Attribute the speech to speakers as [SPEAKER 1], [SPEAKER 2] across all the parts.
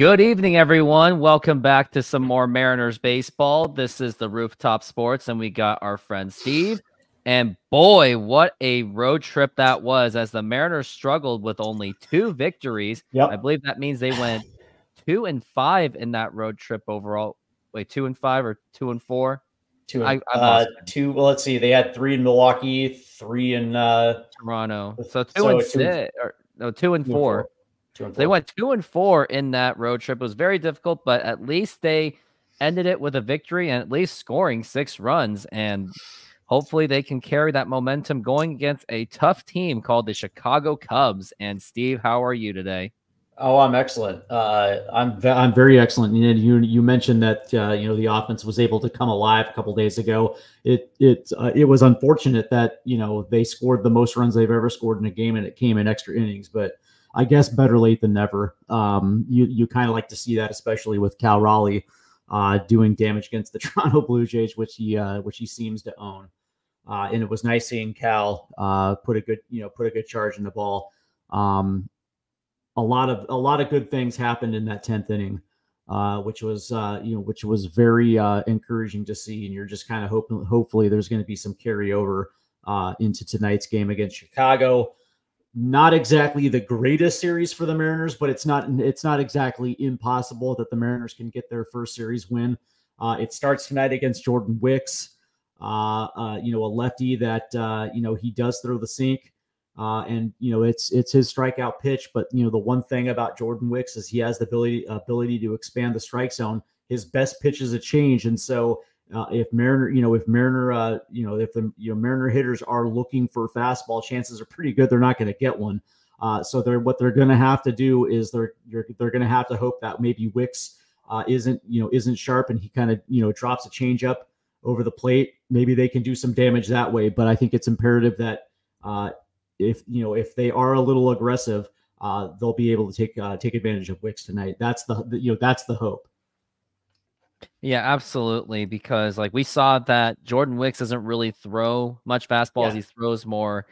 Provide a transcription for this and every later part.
[SPEAKER 1] Good evening, everyone. Welcome back to some more Mariners baseball. This is the Rooftop Sports, and we got our friend Steve. And boy, what a road trip that was as the Mariners struggled with only two victories.
[SPEAKER 2] Yep.
[SPEAKER 1] I believe that means they went two and five in that road trip overall. Wait, two and five or two and four?
[SPEAKER 2] Two,
[SPEAKER 1] I- I
[SPEAKER 2] uh, two. Well, let's see. They had three in Milwaukee, three in uh,
[SPEAKER 1] Toronto. So two
[SPEAKER 2] So
[SPEAKER 1] and
[SPEAKER 2] two-
[SPEAKER 1] six, or no, two and
[SPEAKER 2] two and
[SPEAKER 1] four. They went two and four in that road trip. It was very difficult, but at least they ended it with a victory and at least scoring six runs. And hopefully they can carry that momentum going against a tough team called the Chicago Cubs. And Steve, how are you today?
[SPEAKER 2] Oh, I'm excellent. Uh,
[SPEAKER 3] I'm I'm very excellent. You you you mentioned that uh, you know the offense was able to come alive a couple days ago. It it uh, it was unfortunate that you know they scored the most runs they've ever scored in a game, and it came in extra innings. But I guess better late than never. Um, you you kind of like to see that, especially with Cal Raleigh uh, doing damage against the Toronto Blue Jays, which he uh, which he seems to own. Uh, and it was nice seeing Cal uh, put a good you know put a good charge in the ball. Um, a lot of a lot of good things happened in that 10th inning uh, which was uh, you know which was very encouraging to see and you're just kind of hoping hopefully there's going to be some carryover into tonight's game against chicago not exactly the greatest series for the mariners but it's not it's not exactly impossible that the mariners can get their first series win uh, it starts tonight against jordan wicks uh, uh, you know a lefty that uh, you know he does throw the sink uh, and you know it's it's his strikeout pitch. But you know the one thing about Jordan Wicks is he has the ability ability to expand the strike zone. His best pitch is a change, and so uh, if Mariner, you know, if Mariner, uh, you know, if the you know Mariner hitters are looking for fastball, chances are pretty good they're not going to get one. Uh, so they're what they're going to have to do is they're you're, they're going to have to hope that maybe Wicks uh, isn't you know isn't sharp and he kind of you know drops a changeup over the plate. Maybe they can do some damage that way. But I think it's imperative that uh, if you know if they are a little aggressive, uh, they'll be able to take take advantage of Wicks tonight. That's the you know that's the hope.
[SPEAKER 1] Yeah, absolutely. Because like we saw that Jordan Wicks doesn't really throw much fastballs.
[SPEAKER 2] Yeah.
[SPEAKER 1] He throws more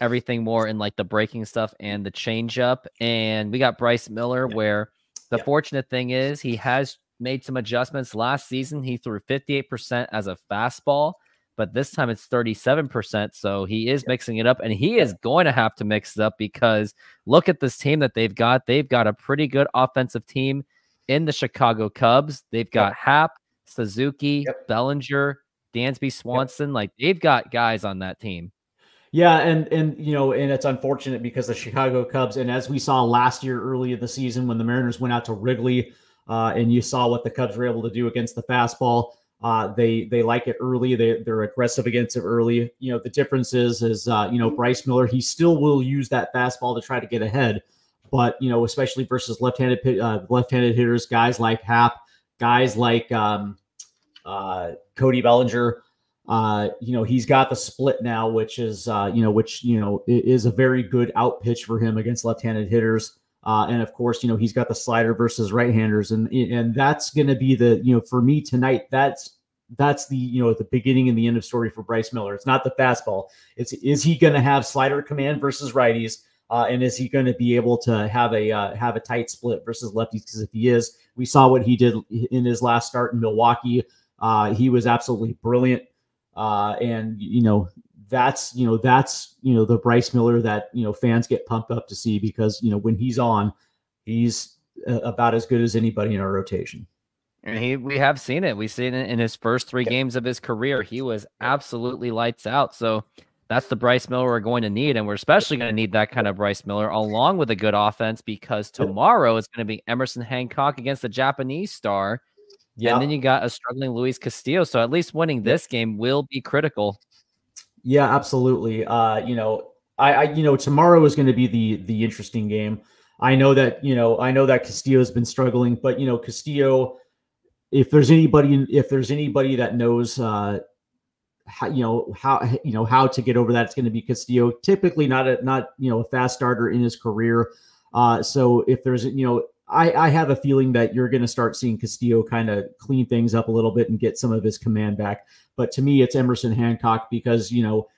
[SPEAKER 1] everything more in like the breaking stuff and the changeup. And we got Bryce Miller,
[SPEAKER 2] Yeah.
[SPEAKER 1] where the
[SPEAKER 2] Yeah.
[SPEAKER 1] fortunate thing is he has made some adjustments. Last season, he threw 58% as a fastball, but this time it's 37%. So he is mixing it up and he is going to have to mix it up because look at this team that they've got. They've got a pretty good offensive team in the Chicago Cubs. They've got Happ, Suzuki,
[SPEAKER 2] Yep.
[SPEAKER 1] Bellinger, Dansby Swanson. Like they've got guys on that team.
[SPEAKER 3] Yeah, and and you know, and it's unfortunate because the Chicago Cubs, and as we saw last year, early in the season, when the Mariners went out to Wrigley, uh, and you saw what the Cubs were able to do against the fastball. Uh, they they like it early. They they're aggressive against it early. You know, the difference is is uh, you know Bryce Miller. He still will use that fastball to try to get ahead, but you know, especially versus left-handed uh, left-handed hitters, guys like Happ, guys like um, uh, Cody Bellinger. Uh, you know, he's got the split now, which is, uh, you know, which, you know, is a very good out pitch for him against left-handed hitters. Uh, and of course, you know, he's got the slider versus right-handers. And, and that's going to be the, you know, for me tonight, that's, that's the, you know, the beginning and the end of story for Bryce Miller. It's not the fastball. It's, is he going to have slider command versus righties? Uh, and is he going to be able to have a uh, have a tight split versus lefties? Because if he is, we saw what he did in his last start in Milwaukee. Uh, he was absolutely brilliant. Uh, and you know that's you know that's you know the Bryce Miller that you know fans get pumped up to see because you know when he's on, he's uh, about as good as anybody in our rotation.
[SPEAKER 1] And he, we have seen it. We've seen it in his first three games of his career. He was absolutely lights out. So that's the Bryce Miller we're going to need. And we're especially going to need that kind of Bryce Miller along with a good offense because tomorrow is going to be Emerson Hancock against the Japanese star.
[SPEAKER 3] Yeah,
[SPEAKER 1] And then you got a struggling Luis Castillo. So at least winning this game will be critical.
[SPEAKER 3] Yeah, absolutely. Uh, you know, I, I you know, tomorrow is going to be the the interesting game. I know that, you know, I know that Castillo has been struggling, but you know, Castillo, if there's anybody if there's anybody that knows uh how, you know how you know how to get over that it's going to be Castillo typically not a not you know a fast starter in his career uh so if there's you know I, I have a feeling that you're going to start seeing Castillo kind of clean things up a little bit and get some of his command back. But to me, it's Emerson Hancock because, you know,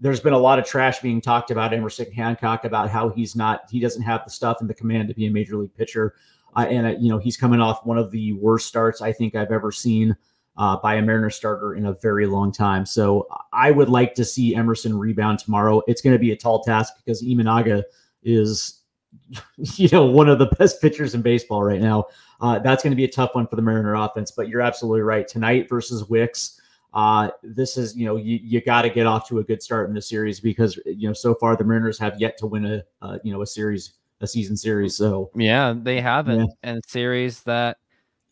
[SPEAKER 3] there's been a lot of trash being talked about Emerson Hancock about how he's not, he doesn't have the stuff and the command to be a major league pitcher. I, and I, you know he's coming off one of the worst starts I think I've ever seen uh, by a Mariner starter in a very long time. So I would like to see Emerson rebound tomorrow. It's going to be a tall task because Imanaga is, you know, one of the best pitchers in baseball right now. Uh, that's going to be a tough one for the Mariner offense. But you're absolutely right. Tonight versus Wicks, uh, this is you know you, you got to get off to a good start in the series because you know so far the Mariners have yet to win a uh, you know a series a season series. So
[SPEAKER 1] yeah, they haven't. Yeah. And series that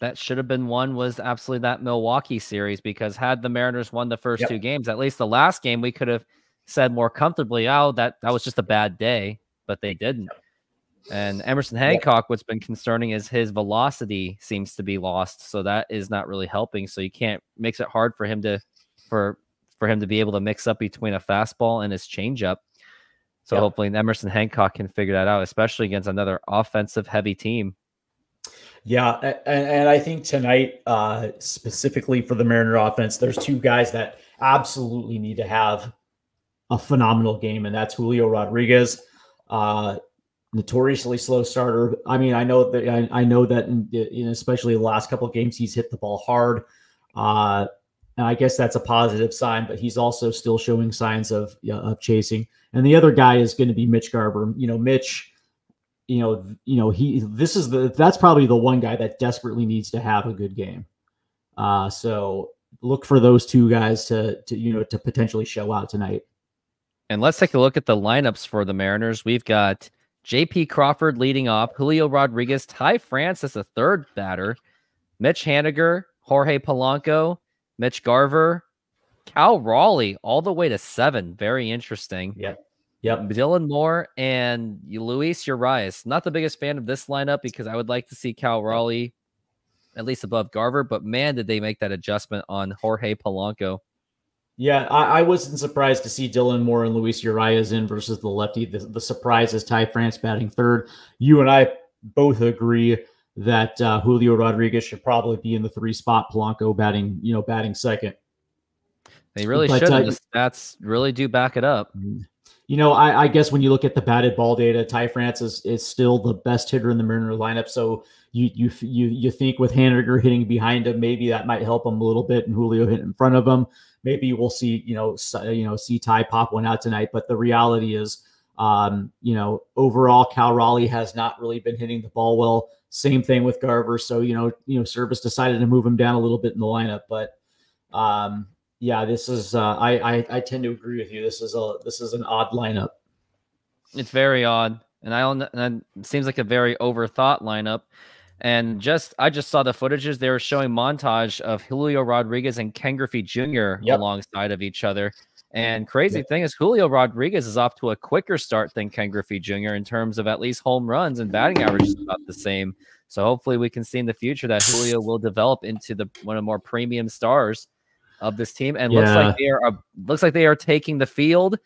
[SPEAKER 1] that should have been won was absolutely that Milwaukee series because had the Mariners won the first yep. two games, at least the last game, we could have said more comfortably, oh, that that was just a bad day, but they didn't. And Emerson Hancock, what's been concerning is his velocity seems to be lost, so that is not really helping. So you can't makes it hard for him to for for him to be able to mix up between a fastball and his changeup. So yep. hopefully Emerson Hancock can figure that out, especially against another offensive heavy team.
[SPEAKER 2] Yeah, and, and I think tonight, uh, specifically for the Mariner offense, there's two guys that absolutely need to have a phenomenal game, and that's Julio Rodriguez, uh, notoriously slow starter. I mean, I know that I, I know that, in, in, especially the last couple of games, he's hit the ball hard, uh, and I guess that's a positive sign. But he's also still showing signs of of chasing. And the other guy is going to be Mitch Garver. You know, Mitch you know, you know, he this is the that's probably the one guy that desperately needs to have a good game. Uh, so look for those two guys to to you know to potentially show out tonight.
[SPEAKER 1] And let's take a look at the lineups for the Mariners. We've got J.P. Crawford leading off, Julio Rodriguez, Ty France as a third batter, Mitch Haniger, Jorge Polanco, Mitch Garver, Cal Raleigh, all the way to seven. Very interesting.
[SPEAKER 2] Yep.
[SPEAKER 1] Yep. Dylan Moore and Luis Urias. Not the biggest fan of this lineup because I would like to see Cal Raleigh at least above Garver, but man, did they make that adjustment on Jorge Polanco.
[SPEAKER 3] Yeah, I, I wasn't surprised to see Dylan Moore and Luis Urias in versus the lefty. The, the surprise is Ty France batting third. You and I both agree that uh, Julio Rodriguez should probably be in the three spot. Polanco batting, you know, batting second.
[SPEAKER 1] They really but, should. Uh, the stats really do back it up.
[SPEAKER 3] You know, I, I, guess when you look at the batted ball data, Ty France is, is still the best hitter in the Mariner lineup. So you you you you think with Haniger hitting behind him, maybe that might help him a little bit, and Julio hit in front of him. Maybe we'll see you know you know see Ty pop one out tonight. But the reality is, um, you know, overall Cal Raleigh has not really been hitting the ball well. Same thing with Garver. So you know you know Servais decided to move him down a little bit in the lineup, but um, yeah, this is. Uh, I, I I tend to agree with you. This is a this is an odd lineup.
[SPEAKER 1] It's very odd, and I don't. And it seems like a very overthought lineup. And just I just saw the footages. They were showing montage of Julio Rodriguez and Ken Griffey Jr. Yep. alongside of each other. And crazy yep. thing is, Julio Rodriguez is off to a quicker start than Ken Griffey Jr. in terms of at least home runs and batting average is about the same. So hopefully we can see in the future that Julio will develop into the one of the more premium stars of this team, and yeah. looks like they are looks like they are taking the field.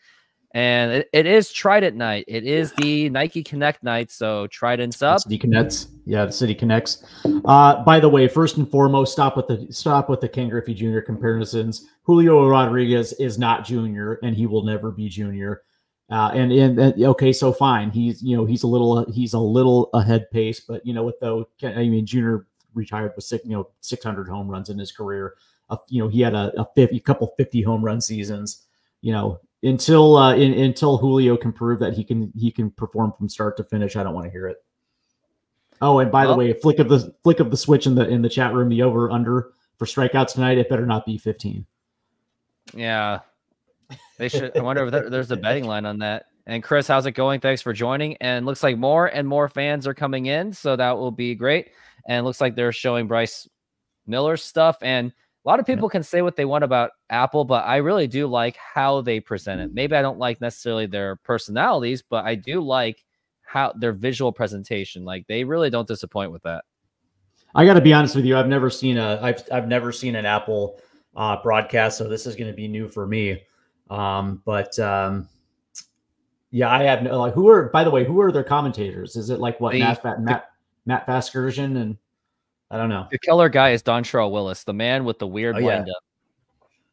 [SPEAKER 1] And it, it is Trident night. It is the Nike Connect night. So Trident's up.
[SPEAKER 3] City Connects. Yeah, the City Connects. Uh, by the way, first and foremost, stop with the stop with the Ken Griffey Jr. comparisons. Julio Rodriguez is not junior, and he will never be junior. Uh, and, and, and okay, so fine. He's you know he's a little he's a little ahead pace, but you know what though? I mean, Junior retired with six you know 600 home runs in his career a, you know, he had a, a 50, couple 50 home run seasons, you know, until, uh, in, until Julio can prove that he can, he can perform from start to finish. I don't want to hear it. Oh, and by well, the way, flick of the flick of the switch in the, in the chat room, the over under for strikeouts tonight, it better not be 15.
[SPEAKER 1] Yeah. They should, I wonder if there's a betting line on that. And Chris, how's it going? Thanks for joining. And looks like more and more fans are coming in, so that will be great. And looks like they're showing Bryce Miller stuff. And a lot of people can say what they want about Apple, but I really do like how they present it. Maybe I don't like necessarily their personalities, but I do like how their visual presentation. Like they really don't disappoint with that.
[SPEAKER 2] I got to be honest with you. I've never seen a I've I've never seen an Apple uh, broadcast, so this is going to be new for me. Um, but um, yeah, I have no like who are by the way who are their commentators? Is it like what the, Matt Matt Matt Vasgersian and I don't know.
[SPEAKER 1] The killer guy is Dontrelle Willis, the man with the weird oh,
[SPEAKER 2] yeah. windup.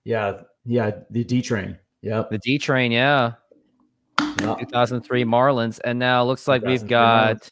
[SPEAKER 2] Yeah, yeah, the D train. Yep.
[SPEAKER 1] The D train, yeah. Yep. 2003 Marlins. And now it looks like we've got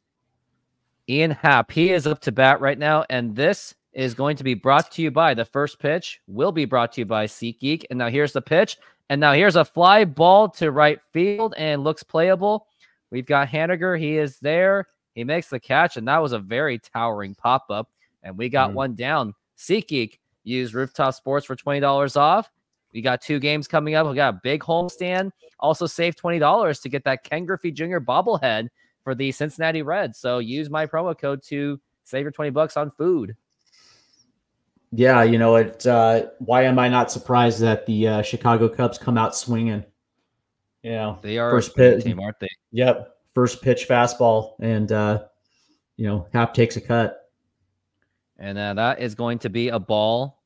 [SPEAKER 1] Ian Happ. He is up to bat right now, and this is going to be brought to you by the first pitch. Will be brought to you by SeatGeek. And now here's the pitch. And now here's a fly ball to right field and looks playable. We've got Haniger. He is there. He makes the catch, and that was a very towering pop up. And we got mm. one down. SeatGeek use Rooftop Sports for twenty dollars off. We got two games coming up. We got a big homestand. Also, save twenty dollars to get that Ken Griffey Jr. bobblehead for the Cincinnati Reds. So use my promo code to save your twenty bucks on food.
[SPEAKER 3] Yeah, you know it. Uh, why am I not surprised that the uh, Chicago Cubs come out swinging? You know,
[SPEAKER 1] they are first pitch team, aren't they?
[SPEAKER 3] Yep, first pitch fastball, and uh, you know Happ takes a cut,
[SPEAKER 1] and uh, that is going to be a ball.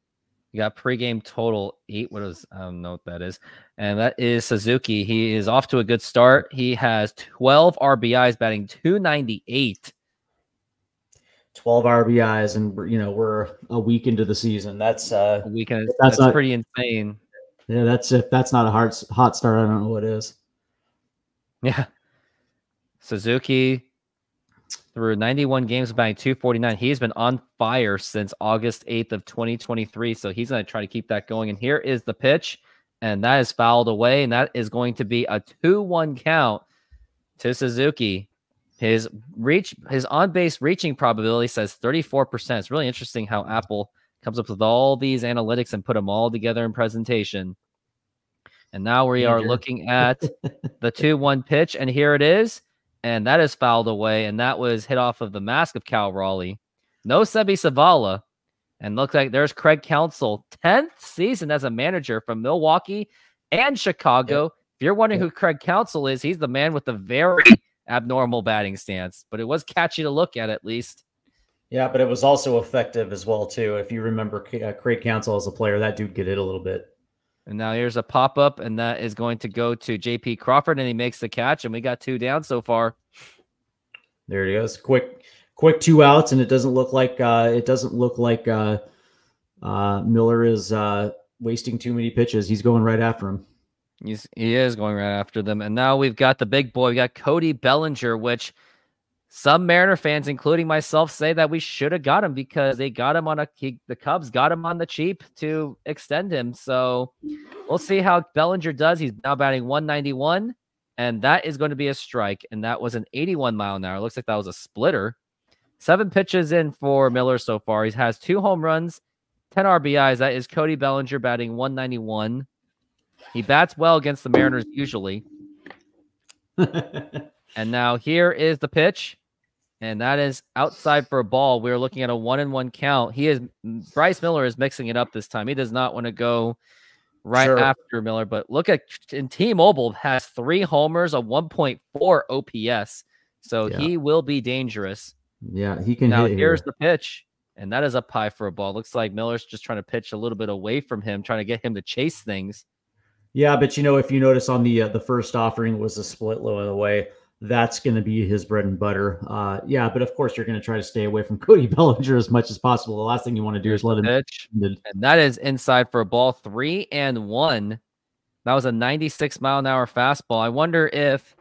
[SPEAKER 1] You got pregame total eight. What is I don't know what that is, and that is Suzuki. He is off to a good start. He has twelve RBIs, batting two ninety eight.
[SPEAKER 3] 12 RBIs, and you know we're a week into the season. That's uh,
[SPEAKER 1] a weekend. That's, that's not, pretty insane.
[SPEAKER 3] Yeah, that's if that's not a hard hot start. I don't know what is.
[SPEAKER 1] Yeah, Suzuki through 91 games, batting 249. He's been on fire since August 8th of 2023. So he's going to try to keep that going. And here is the pitch, and that is fouled away, and that is going to be a 2-1 count to Suzuki. His reach, his on base reaching probability says 34%. It's really interesting how Apple comes up with all these analytics and put them all together in presentation. And now we are looking at the 2 1 pitch, and here it is. And that is fouled away. And that was hit off of the mask of Cal Raleigh. No Seby Zavala. And looks like there's Craig Counsell, 10th season as a manager from Milwaukee and Chicago. Yep. If you're wondering yep. who Craig Counsell is, he's the man with the very abnormal batting stance, but it was catchy to look at at least.
[SPEAKER 3] Yeah, but it was also effective as well too. If you remember uh, Craig Counsell as a player, that dude get hit a little bit.
[SPEAKER 1] And now here's a pop up, and that is going to go to JP Crawford, and he makes the catch, and we got two down so far.
[SPEAKER 3] There he goes, quick, quick two outs, and it doesn't look like uh, it doesn't look like uh, uh, Miller is uh, wasting too many pitches. He's going right after him.
[SPEAKER 1] He's he is going right after them. And now we've got the big boy. We got Cody Bellinger, which some Mariner fans, including myself, say that we should have got him because they got him on a he, the Cubs got him on the cheap to extend him. So we'll see how Bellinger does. He's now batting 191, and that is going to be a strike. And that was an 81 mile an hour. Looks like that was a splitter. Seven pitches in for Miller so far. He has two home runs, 10 RBIs. That is Cody Bellinger batting 191. He bats well against the Mariners usually. and now here is the pitch. And that is outside for a ball. We're looking at a one and one count. He is Bryce Miller is mixing it up this time. He does not want to go right sure. after Miller. But look at in T-Mobile has three homers, a 1.4 OPS. So yeah. he will be dangerous.
[SPEAKER 3] Yeah, he can.
[SPEAKER 1] Now here's here. the pitch, and that is up high for a ball. Looks like Miller's just trying to pitch a little bit away from him, trying to get him to chase things.
[SPEAKER 3] Yeah, but you know, if you notice on the uh, the first offering was a split low of the way, that's going to be his bread and butter. Uh, yeah, but of course you're going to try to stay away from Cody Bellinger as much as possible. The last thing you want to do is let him pitch,
[SPEAKER 1] and that is inside for a ball three and one. That was a 96 mile an hour fastball. I wonder if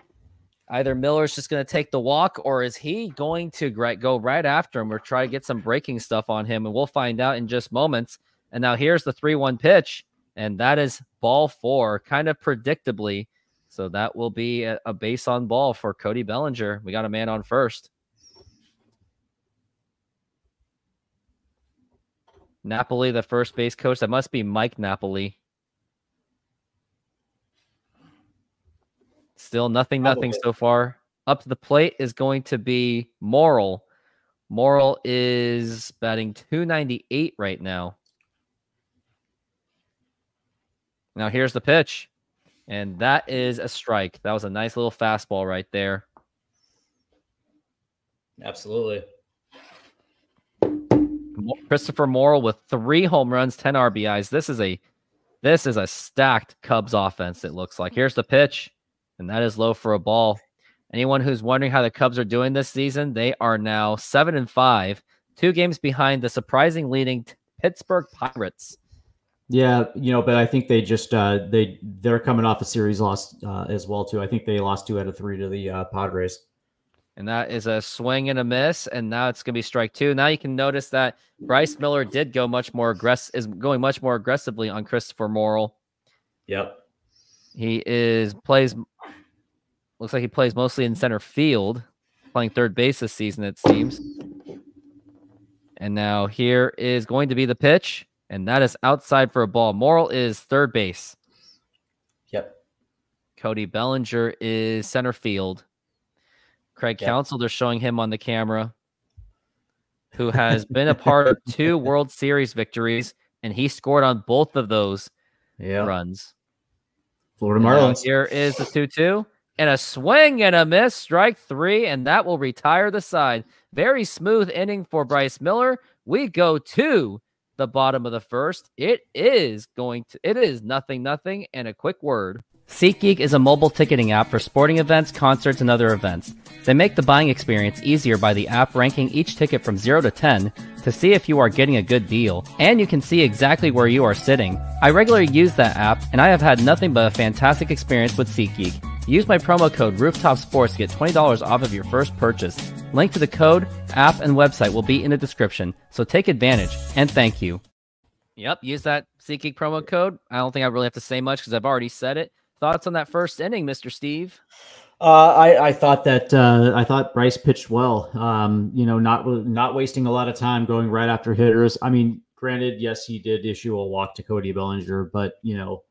[SPEAKER 1] either Miller's just going to take the walk or is he going to go right after him or try to get some breaking stuff on him? And we'll find out in just moments. And now here's the 3 1 pitch and that is ball four, kind of predictably. So that will be a, a base on ball for Cody Bellinger. We got a man on first. Napoli, the first base coach. That must be Mike Napoli. Still nothing, nothing so far. Up to the plate is going to be Morel. Morel is batting 298 right now. Now here's the pitch. And that is a strike. That was a nice little fastball right there.
[SPEAKER 3] Absolutely.
[SPEAKER 1] Christopher Morel with three home runs, 10 RBIs. This is a this is a stacked Cubs offense, it looks like. Here's the pitch, and that is low for a ball. Anyone who's wondering how the Cubs are doing this season, they are now seven and five, two games behind the surprising leading Pittsburgh Pirates.
[SPEAKER 3] Yeah, you know, but I think they just uh, they they're coming off a series loss uh, as well too. I think they lost two out of three to the uh, Padres.
[SPEAKER 1] And that is a swing and a miss. And now it's going to be strike two. Now you can notice that Bryce Miller did go much more aggressive, is going much more aggressively on Christopher Morel.
[SPEAKER 2] Yep.
[SPEAKER 1] He is plays, looks like he plays mostly in center field, playing third base this season, it seems. And now here is going to be the pitch, and that is outside for a ball. Morel is third base.
[SPEAKER 2] Yep.
[SPEAKER 1] Cody Bellinger is center field. Craig
[SPEAKER 2] Yep.
[SPEAKER 1] Counsell, they're showing him on the camera, who has been a part of two World Series victories, and he scored on both of those
[SPEAKER 2] Yeah.
[SPEAKER 1] runs.
[SPEAKER 3] Florida Marlins.
[SPEAKER 1] Here is the 2 2 and a swing and a miss, strike three, and that will retire the side. Very smooth inning for Bryce Miller. We go to the bottom of the first. It is going to, it is nothing, nothing, and a quick word. SeatGeek is a mobile ticketing app for sporting events, concerts, and other events. They make the buying experience easier by the app ranking each ticket from 0 to 10 to see if you are getting a good deal, and you can see exactly where you are sitting. I regularly use that app, and I have had nothing but a fantastic experience with SeatGeek. Use my promo code Rooftop Sports to get $20 off of your first purchase. Link to the code, app, and website will be in the description, so take advantage, and thank you. Yep, use that SeatGeek promo code. I don't think I really have to say much because I've already said it. Thoughts on that first inning, Mr. Steve?
[SPEAKER 3] Uh, I, I thought that uh, I thought Bryce pitched well. Um, you know, not not wasting a lot of time going right after hitters. I mean, granted, yes, he did issue a walk to Cody Bellinger, but you know,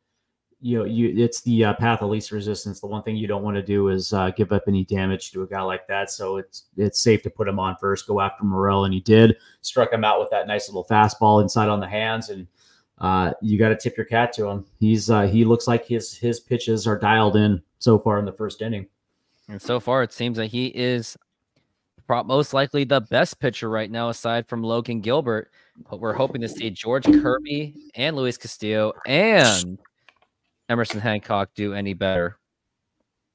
[SPEAKER 3] you know, you it's the uh, path of least resistance. The one thing you don't want to do is uh, give up any damage to a guy like that. So it's it's safe to put him on first, go after Morel, and he did. Struck him out with that nice little fastball inside on the hands, and uh, you got to tip your cat to him. He's uh, he looks like his his pitches are dialed in so far in the first inning.
[SPEAKER 1] And so far, it seems that he is most likely the best pitcher right now, aside from Logan Gilbert. But we're hoping to see George Kirby and Luis Castillo and Emerson Hancock do any better.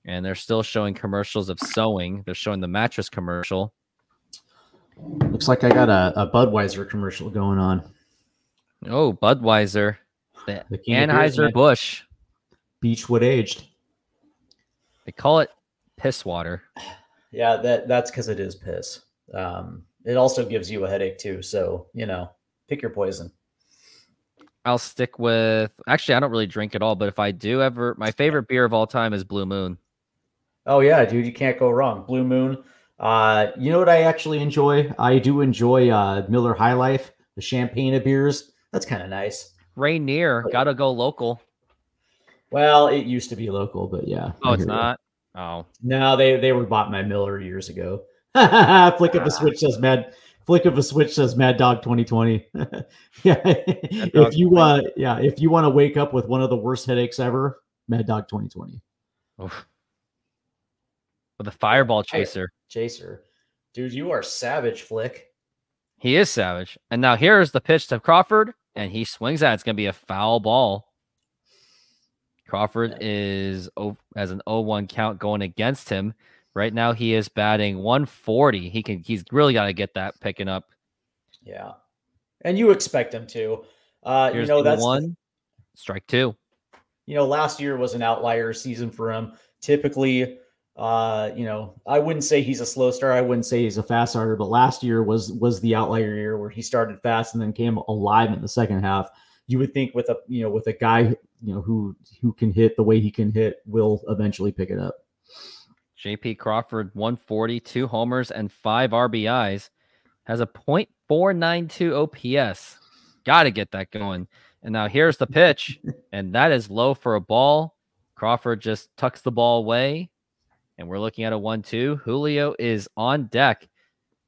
[SPEAKER 1] And they're still showing commercials of sewing. They're showing the mattress commercial.
[SPEAKER 3] Looks like I got a, a Budweiser commercial going on.
[SPEAKER 1] Oh, Budweiser, the
[SPEAKER 3] The King of Beers,
[SPEAKER 1] Anheuser. Busch.
[SPEAKER 3] Beechwood aged.
[SPEAKER 1] They call it piss water.
[SPEAKER 2] Yeah, that that's because it is piss. Um, it also gives you a headache too. So you know, pick your poison.
[SPEAKER 1] I'll stick with. Actually, I don't really drink at all, but if I do ever, my favorite beer of all time is Blue Moon.
[SPEAKER 2] Oh yeah, dude, you can't go wrong. Blue Moon.
[SPEAKER 3] Uh, you know what I actually enjoy? I do enjoy uh, Miller High Life, the champagne of beers.
[SPEAKER 2] That's kind of nice.
[SPEAKER 1] Rainier, gotta go local.
[SPEAKER 2] Well,
[SPEAKER 3] It used to be local, but yeah.
[SPEAKER 1] Oh,
[SPEAKER 3] I
[SPEAKER 1] it's not. Oh,
[SPEAKER 2] no, they they were bought by Miller years ago.
[SPEAKER 3] Flick of a switch says Mad. Flick of a switch says Mad Dog 2020. yeah,
[SPEAKER 2] Dog
[SPEAKER 3] if you uh, yeah, if you want to wake up with one of the worst headaches ever, Mad Dog 2020.
[SPEAKER 1] oof. with a fireball chaser.
[SPEAKER 2] Chaser, dude, you are savage, Flick.
[SPEAKER 1] He is savage. And now here's the pitch to Crawford, and he swings at it. It's gonna be a foul ball. Crawford is o- has an 0-1 count going against him. Right now he is batting 140. He can he's really got to get that picking up.
[SPEAKER 2] Yeah, and you expect him to. Uh, you know that's
[SPEAKER 1] one strike two.
[SPEAKER 2] you know, last year was an outlier season for him. Typically, uh, you know, I wouldn't say he's a slow starter. I wouldn't say
[SPEAKER 3] Say he's a fast starter, but last year was was the outlier year where he started fast and then came alive in the second half. You would think with a you know with a guy you know who who can hit the way he can hit will eventually pick it up.
[SPEAKER 1] JP Crawford 140, two homers and five RBIs, has a .492 OPS. Got to get that going. And now here's the pitch, and that is low for a ball. Crawford just tucks the ball away, and we're looking at a one-two. Julio is on deck.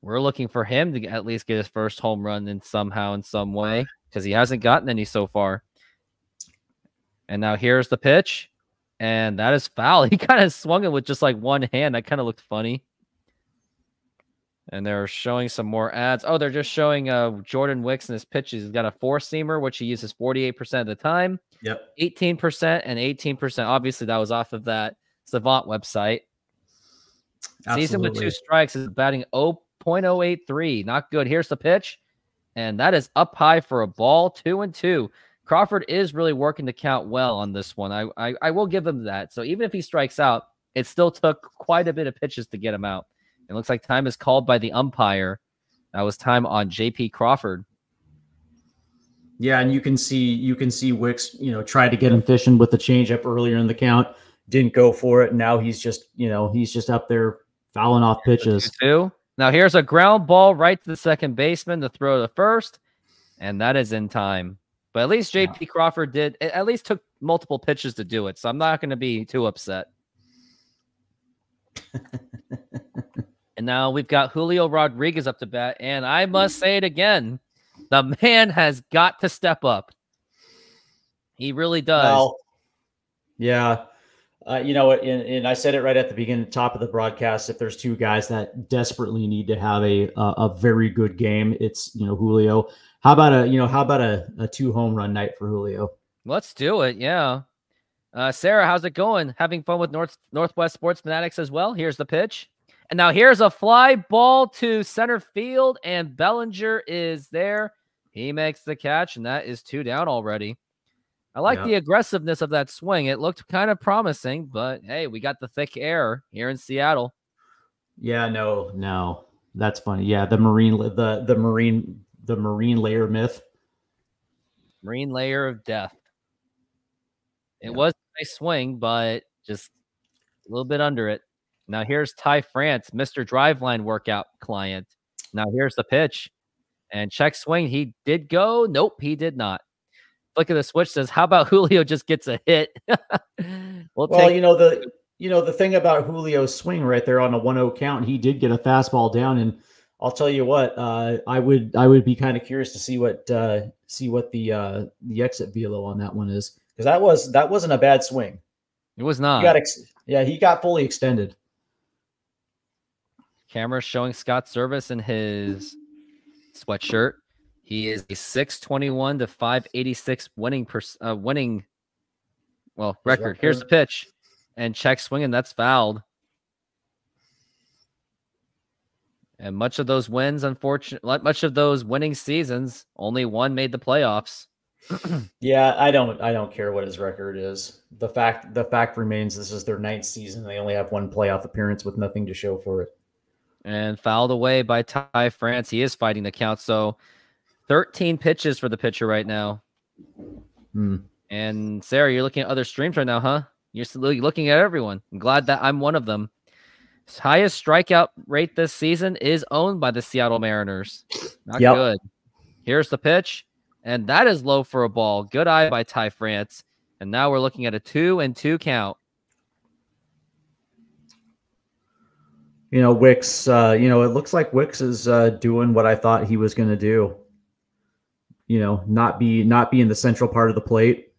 [SPEAKER 1] We're looking for him to at least get his first home run in somehow in some way because he hasn't gotten any so far. And now here's the pitch and that is foul. He kind of swung it with just like one hand. That kind of looked funny. And they're showing some more ads. Oh, they're just showing uh Jordan Wicks and his pitches. He's got a four seamer, which he uses 48% of the time,
[SPEAKER 2] Yep.
[SPEAKER 1] 18% and 18%. Obviously, that was off of that Savant website. Season with two strikes is batting 0.083. Not good. Here's the pitch. And that is up high for a ball, two and two. Crawford is really working to count well on this one. I, I I will give him that. So even if he strikes out, it still took quite a bit of pitches to get him out. It looks like time is called by the umpire. That was time on JP Crawford.
[SPEAKER 3] Yeah, and you can see you can see Wicks, you know, tried to get him fishing with the changeup earlier in the count, didn't go for it. Now he's just, you know, he's just up there fouling off pitches.
[SPEAKER 1] Two. Now here's a ground ball right to the second baseman to throw to first, and that is in time. But at least JP yeah. Crawford did at least took multiple pitches to do it, so I'm not going to be too upset. and now we've got Julio Rodriguez up to bat, and I must say it again. The man has got to step up. He really does. Well,
[SPEAKER 3] yeah. Uh, you know, and, and, I said it right at the beginning, top of the broadcast. If there's two guys that desperately need to have a a, a very good game, it's you know Julio. How about a you know how about a, a two home run night for Julio?
[SPEAKER 1] Let's do it. Yeah. Uh, Sarah, how's it going? Having fun with North Northwest Sports Fanatics as well. Here's the pitch. And now here's a fly ball to center field, and Bellinger is there. He makes the catch, and that is two down already. I like yeah. the aggressiveness of that swing. It looked kind of promising, but hey, we got the thick air here in Seattle.
[SPEAKER 3] Yeah, no, no, that's funny. Yeah, the marine, the the marine, the marine layer myth,
[SPEAKER 1] marine layer of death. It yeah. was a nice swing, but just a little bit under it. Now here's Ty France, Mr. Driveline workout client. Now here's the pitch. And check swing, he did go. Nope, he did not. Look at the switch says, "How about Julio just gets a hit?"
[SPEAKER 3] we'll, well you know the you know the thing about Julio's swing right there on a 1-0 count, he did get a fastball down, and I'll tell you what, uh, I would I would be kind of curious to see what uh, see what the uh, the exit velo on that one is because that was that wasn't a bad swing.
[SPEAKER 1] It was not.
[SPEAKER 3] He got ex- yeah, he got fully extended.
[SPEAKER 1] Camera showing Scott Servais in his sweatshirt. He is a 621 to 586 winning per, uh, winning well record. Here's the pitch and check swinging. That's fouled. And much of those wins, unfortunately, much of those winning seasons, only one made the playoffs.
[SPEAKER 3] yeah, I don't, I don't care what his record is. The fact, the fact remains, this is their ninth season. They only have one playoff appearance with nothing to show for it
[SPEAKER 1] and fouled away by Ty France. He is fighting the count. So 13 pitches for the pitcher right now.
[SPEAKER 3] Hmm.
[SPEAKER 1] And Sarah, you're looking at other streams right now, huh? You're looking at everyone. I'm glad that I'm one of them. His highest strikeout rate this season is owned by the Seattle Mariners. Not yep. good. Here's the pitch, and that is low for a ball. Good eye by Ty France. And now we're looking at a two and two count.
[SPEAKER 3] you know, Wicks, uh, you know, it looks like Wicks is uh, doing what I thought he was going to do. You know, not be not be in the central part of the plate.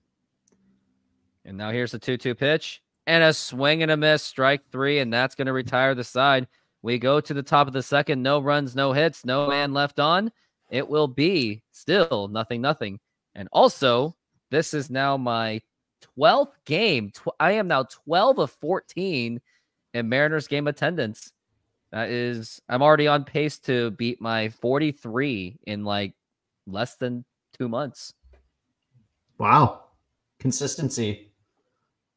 [SPEAKER 1] And now here's the two-two pitch and a swing and a miss, strike three, and that's going to retire the side. We go to the top of the second, no runs, no hits, no man left on. It will be still nothing, nothing. And also, this is now my 12th game. I am now 12 of 14 in Mariners game attendance. That is, I'm already on pace to beat my 43 in like less than two months.
[SPEAKER 3] Wow. Consistency.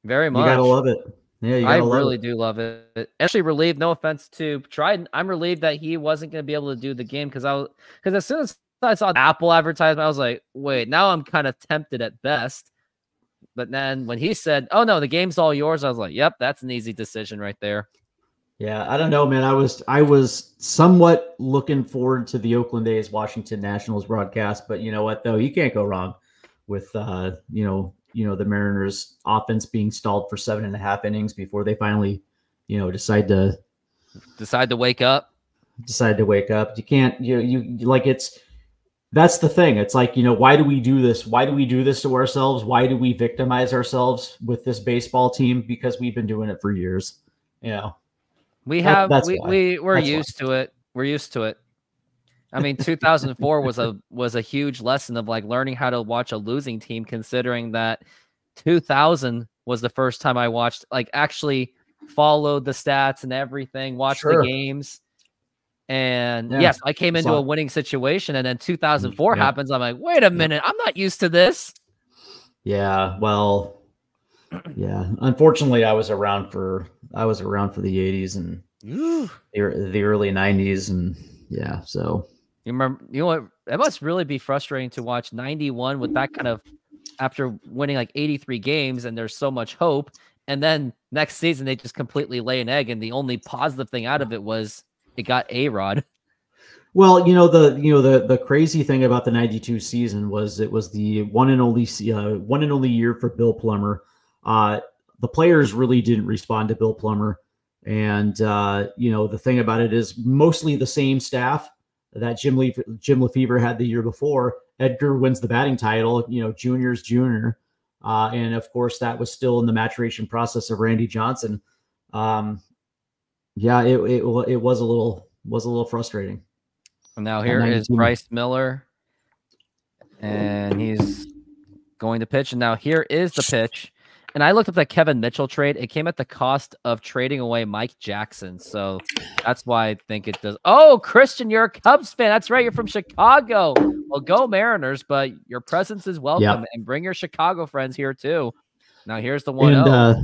[SPEAKER 1] Very much.
[SPEAKER 3] You gotta love it. Yeah,
[SPEAKER 1] I really it. do love it. Actually, relieved. No offense to Trident, I'm relieved that he wasn't going to be able to do the game because I was because as soon as I saw Apple advertisement, I was like, wait, now I'm kind of tempted at best. But then when he said, "Oh no, the game's all yours," I was like, "Yep, that's an easy decision right there."
[SPEAKER 3] Yeah, I don't know, man. I was I was somewhat looking forward to the Oakland A's Washington Nationals broadcast, but you know what though, you can't go wrong with uh, you know, you know, the Mariners offense being stalled for seven and a half innings before they finally, you know, decide to
[SPEAKER 1] decide to wake up.
[SPEAKER 3] Decide to wake up. You can't you you like it's that's the thing. It's like, you know, why do we do this? Why do we do this to ourselves? Why do we victimize ourselves with this baseball team? Because we've been doing it for years. You know.
[SPEAKER 1] We have that, we, we we're that's used why. to it. We're used to it. I mean, 2004 was a was a huge lesson of like learning how to watch a losing team. Considering that 2000 was the first time I watched like actually followed the stats and everything, watched sure. the games. And yeah. yes, I came into so, a winning situation, and then mm, 2004 yeah. happens. I'm like, wait a minute, I'm not used to this.
[SPEAKER 3] Yeah, well, yeah. Unfortunately, I was around for I was around for the '80s, and the, the early '90s, and yeah, so
[SPEAKER 1] you remember, you know what? It must really be frustrating to watch 91 with that kind of after winning like 83 games and there's so much hope. And then next season, they just completely lay an egg. And the only positive thing out of it was it got A Rod.
[SPEAKER 3] Well, you know the you know the the crazy thing about the '92 season was it was the one and only uh, one and only year for Bill Plummer. Uh, the players really didn't respond to Bill Plummer, and uh, you know the thing about it is mostly the same staff that Jim Le- Jim Lefebvre had the year before. Edgar wins the batting title, you know, juniors junior, uh, and of course that was still in the maturation process of Randy Johnson. Um, yeah, it, it it was a little was a little frustrating.
[SPEAKER 1] And now here is Bryce Miller, and he's going to pitch. And now here is the pitch. And I looked up that Kevin Mitchell trade. It came at the cost of trading away Mike Jackson. So that's why I think it does. Oh, Christian, you're a Cubs fan. That's right. You're from Chicago. Well, go Mariners, but your presence is welcome yep. and bring your Chicago friends here too. Now here's the one. And, uh,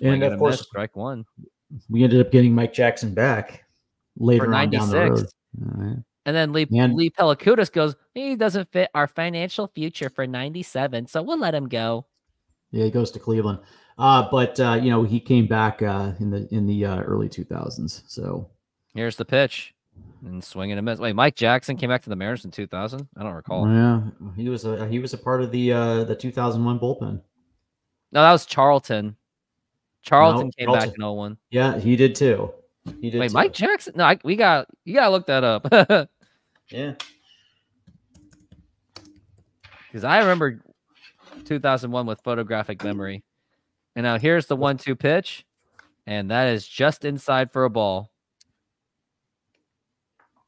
[SPEAKER 3] and of course,
[SPEAKER 1] strike one.
[SPEAKER 3] We ended up getting Mike Jackson back later on down the road.
[SPEAKER 1] And then Lee, Man. Lee Pelekoudas goes, he doesn't fit our financial future for 97, so we'll let him go.
[SPEAKER 3] Yeah, he goes to Cleveland. Uh, but uh, you know, he came back uh, in the in the uh, early 2000s. So
[SPEAKER 1] here's the pitch and swinging a miss. Wait, Mike Jackson came back to the Mariners in 2000. I don't recall.
[SPEAKER 3] Yeah, he was a he was a part of the uh, the 2001 bullpen.
[SPEAKER 1] No, that was Charlton. Charlton no, came Charlton. back in 01.
[SPEAKER 3] Yeah, he did too. He did.
[SPEAKER 1] Wait,
[SPEAKER 3] too.
[SPEAKER 1] Mike Jackson? No, I, we got you got to look that up.
[SPEAKER 3] yeah.
[SPEAKER 1] Because I remember 2001 with photographic memory. And now here's the one two pitch, and that is just inside for a ball.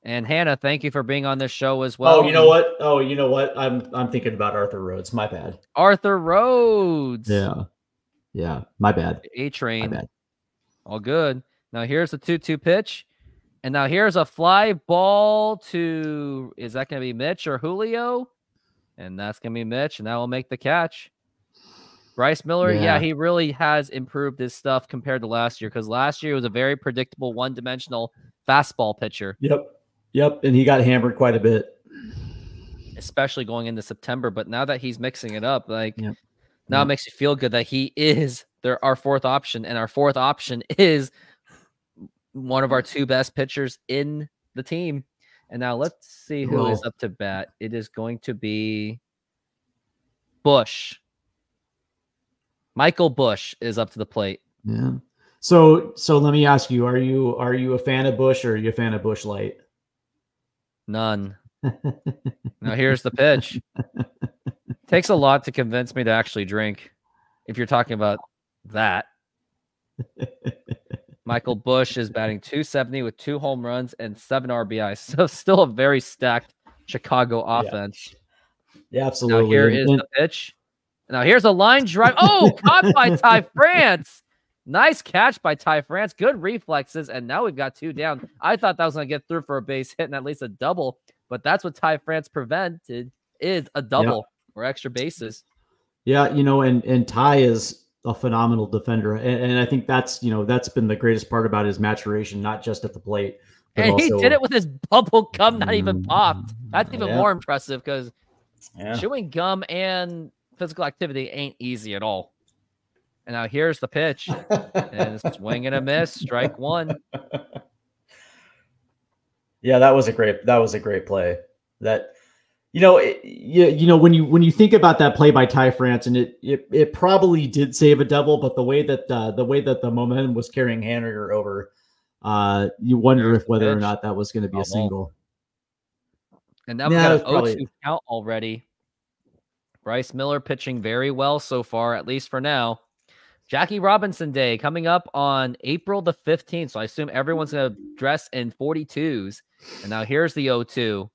[SPEAKER 1] And Hannah, thank you for being on this show as well.
[SPEAKER 2] Oh, you know what? Oh, you know what? I'm I'm thinking about Arthur Rhodes. My bad.
[SPEAKER 1] Arthur Rhodes.
[SPEAKER 3] Yeah. Yeah. My bad.
[SPEAKER 1] A train. All good. Now here's the 2-2 pitch. And now here's a fly ball to is that gonna be Mitch or Julio? And that's gonna be Mitch, and that will make the catch. Bryce Miller, yeah. yeah, he really has improved his stuff compared to last year because last year was a very predictable one-dimensional fastball pitcher.
[SPEAKER 3] Yep, yep, and he got hammered quite a bit,
[SPEAKER 1] especially going into September. But now that he's mixing it up, like yep. now yep. it makes you feel good that he is there our fourth option, and our fourth option is one of our two best pitchers in the team. And now let's see who is up to bat. It is going to be Busch. Michael Busch is up to the plate.
[SPEAKER 3] Yeah. So so let me ask you, are you are you a fan of Busch or are you a fan of Busch Light?
[SPEAKER 1] None. now here's the pitch. Takes a lot to convince me to actually drink if you're talking about that. Michael Busch is batting 270 with two home runs and seven RBIs. So still a very stacked Chicago offense.
[SPEAKER 3] Yeah, yeah absolutely.
[SPEAKER 1] Now here is the pitch. Now here's a line drive. Oh, caught by Ty France. Nice catch by Ty France. Good reflexes. And now we've got two down. I thought that was going to get through for a base hit and at least a double, but that's what Ty France prevented is a double or extra bases.
[SPEAKER 3] Yeah, you know, and and Ty is a phenomenal defender, and, and, I think that's you know that's been the greatest part about his maturation, not just at the plate.
[SPEAKER 1] And also, he did it with his bubble gum not even mm, popped. That's even yeah. more impressive because yeah. chewing gum and physical activity ain't easy at all. And now here's the pitch, and swing and a miss, strike one.
[SPEAKER 2] Yeah, that was a great that was a great play. That
[SPEAKER 3] you know, it, you, you know when you when you think about that play by Ty France, and it it, it probably did save a double, but the way that uh, the way that the momentum was carrying Haniger over, uh, you wonder if whether or not that was going to be a single.
[SPEAKER 1] And now yeah, an 0-2 count already. Bryce Miller pitching very well so far, at least for now. Jackie Robinson Day coming up on April the 15th. So I assume everyone's going to dress in 42s. And now here's the 0 2.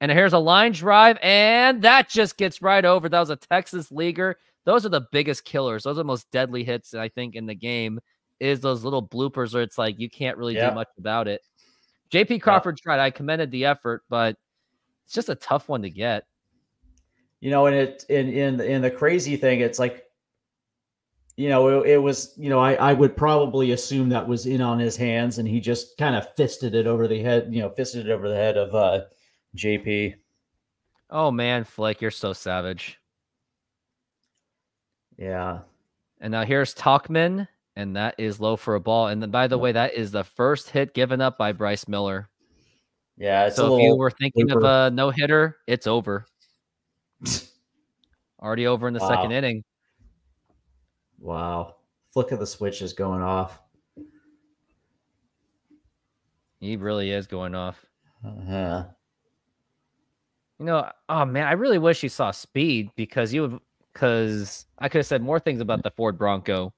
[SPEAKER 1] And here's a line drive, and that just gets right over. That was a Texas leaguer. Those are the biggest killers. Those are the most deadly hits, I think, in the game. Is those little bloopers where it's like you can't really yeah. do much about it. JP Crawford yeah. tried. I commended the effort, but it's just a tough one to get.
[SPEAKER 2] You know, and it in in in the crazy thing, it's like you know, it, it, was, you know, I, I would probably assume that was in on his hands and he just kind of fisted it over the head, you know, fisted it over the head of uh, JP.
[SPEAKER 1] Oh man, Flick, you're so savage.
[SPEAKER 2] Yeah.
[SPEAKER 1] And now here's Tauchman, and that is low for a ball. And then, by the way, that is the first hit given up by Bryce Miller.
[SPEAKER 2] Yeah.
[SPEAKER 1] so if you were thinking of a no hitter, it's over. Already over in the wow. second inning.
[SPEAKER 2] Wow. Flick of the switch is going off.
[SPEAKER 1] He really is going off.
[SPEAKER 2] Uh-huh.
[SPEAKER 1] You know, oh man, I really wish you saw speed because you would because I could have said more things about the Ford Bronco.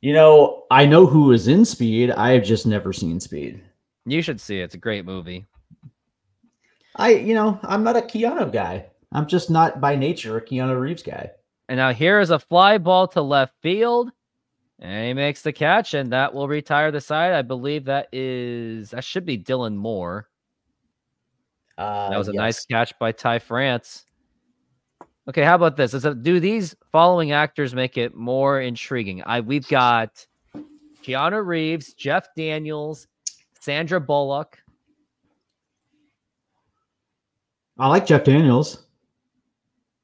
[SPEAKER 2] You know, I know who is in Speed. I have just never seen Speed.
[SPEAKER 1] You should see it. It's a great movie.
[SPEAKER 2] I, you know, I'm not a Keanu guy. I'm just not by nature a Keanu Reeves guy.
[SPEAKER 1] And now here is a fly ball to left field. And he makes the catch, and that will retire the side. I believe that is that should be Dylan Moore. Uh, that was a yes. nice catch by Ty France. Okay, how about this? A, do these following actors make it more intriguing? I we've got Keanu Reeves, Jeff Daniels, Sandra Bullock.
[SPEAKER 3] I like Jeff Daniels.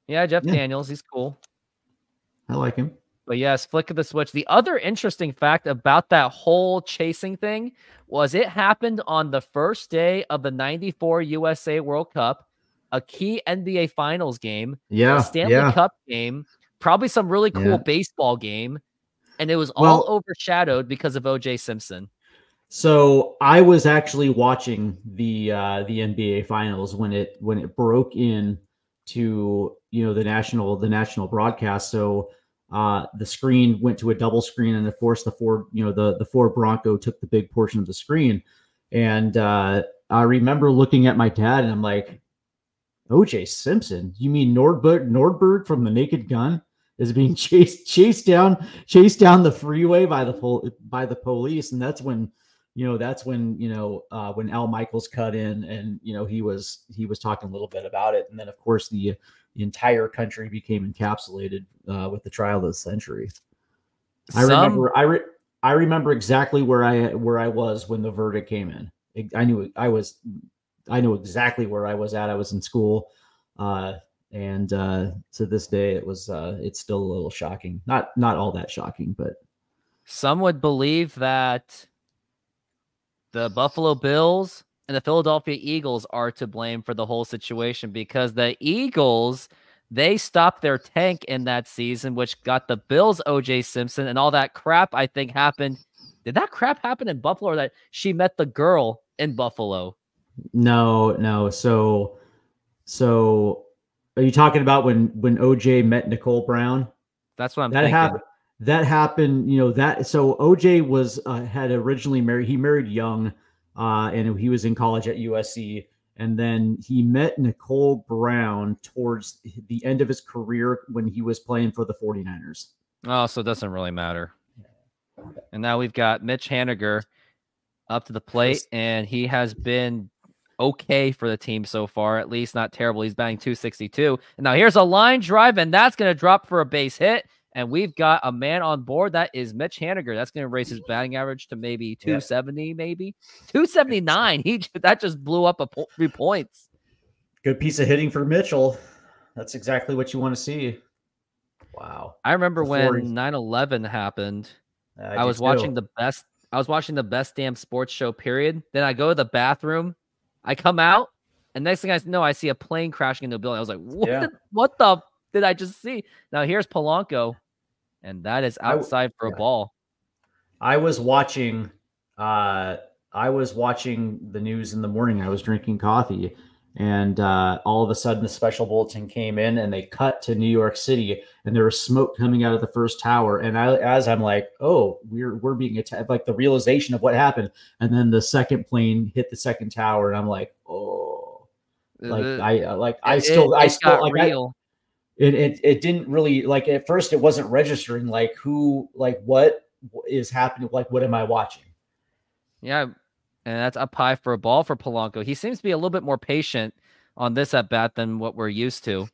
[SPEAKER 1] Yeah, Jeff yeah. Daniels, he's cool.
[SPEAKER 3] I like him.
[SPEAKER 1] But yes, flick of the switch. The other interesting fact about that whole chasing thing was it happened on the first day of the 94 USA World Cup, a key NBA Finals game,
[SPEAKER 3] yeah,
[SPEAKER 1] Stanley
[SPEAKER 3] yeah.
[SPEAKER 1] Cup game, probably some really cool yeah. baseball game, and it was well, all overshadowed because of OJ Simpson.
[SPEAKER 3] So I was actually watching the uh, the NBA Finals when it when it broke in to you know the national the national broadcast. So uh, the screen went to a double screen, and of course the Ford you know the the Ford Bronco took the big portion of the screen. And uh, I remember looking at my dad, and I'm like, "OJ Simpson? You mean Nordberg Nordberg from the Naked Gun?" is being chased chased down chased down the freeway by the pol- by the police and that's when you know that's when you know uh, when Al Michaels cut in and you know he was he was talking a little bit about it and then of course the, the entire country became encapsulated uh, with the trial of the century. I remember I re- I remember exactly where I where I was when the verdict came in. I knew I was I knew exactly where I was at. I was in school, uh, and uh, to this day it was uh, it's still a little shocking. Not not all that shocking, but
[SPEAKER 1] some would believe that the Buffalo Bills and the Philadelphia Eagles are to blame for the whole situation because the Eagles they stopped their tank in that season, which got the Bills OJ Simpson and all that crap. I think happened. Did that crap happen in Buffalo or that she met the girl in Buffalo?
[SPEAKER 3] No, no. So, so are you talking about when when OJ met Nicole Brown?
[SPEAKER 1] That's what I'm
[SPEAKER 3] that
[SPEAKER 1] thinking.
[SPEAKER 3] Happened, that happened, you know, that so OJ was uh, had originally married, he married young, uh, and he was in college at USC. And then he met Nicole Brown towards the end of his career when he was playing for the 49ers.
[SPEAKER 1] Oh, so it doesn't really matter. And now we've got Mitch Haniger up to the plate, and he has been okay for the team so far, at least not terrible. He's batting 262. And now here's a line drive, and that's going to drop for a base hit. And we've got a man on board that is Mitch Haniger. That's going to raise his batting average to maybe 270, yeah. maybe 279. He that just blew up a po- few points.
[SPEAKER 2] Good piece of hitting for Mitchell. That's exactly what you want to see. Wow.
[SPEAKER 1] I remember when 9 11 happened. Uh, I, I was watching the best. I was watching the best damn sports show, period. Then I go to the bathroom. I come out, and next thing I know, I see a plane crashing into a building. I was like, what, yeah. the, what the did I just see? Now here's Polanco and that is outside I, for a yeah. ball.
[SPEAKER 2] I was watching uh I was watching the news in the morning. I was drinking coffee and uh, all of a sudden the special bulletin came in and they cut to New York City and there was smoke coming out of the first tower and I as I'm like oh we're we're being attacked like the realization of what happened and then the second plane hit the second tower and I'm like oh like I like I still I still like real it, it it didn't really like at first it wasn't registering like who like what is happening like what am i watching
[SPEAKER 1] yeah and that's up high for a ball for Polanco. He seems to be a little bit more patient on this at bat than what we're used to.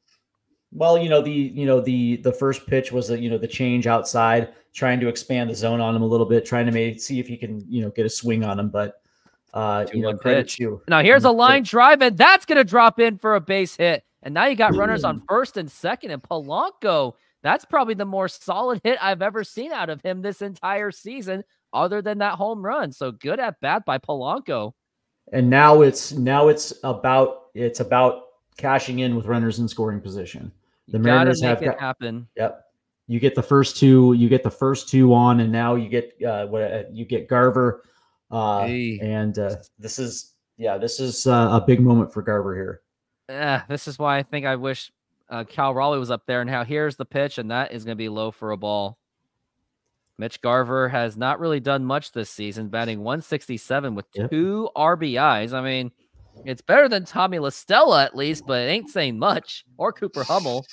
[SPEAKER 3] Well, you know the you know the the first pitch was a, you know the change outside, trying to expand the zone on him a little bit, trying to make see if he can you know get a swing on him, but uh, you know, pitch.
[SPEAKER 1] Now here's a line drive, and that's going to drop in for a base hit. And now you got runners on first and second, and Polanco. That's probably the more solid hit I've ever seen out of him this entire season, other than that home run. So good at bat by Polanco.
[SPEAKER 3] And now it's now it's about it's about cashing in with runners in scoring position.
[SPEAKER 1] The you Mariners have it happen.
[SPEAKER 3] Yep. You get the first two. You get the first two on, and now you get uh, what uh, you get Garver, uh, hey. and uh, this is yeah, this is uh, a big moment for Garver here.
[SPEAKER 1] Yeah, this is why I think I wish uh, Cal Raleigh was up there. And how here's the pitch, and that is going to be low for a ball. Mitch Garver has not really done much this season, batting 167 with yep. two RBIs. I mean, it's better than Tommy La Stella at least, but it ain't saying much. Or Cooper Hummel.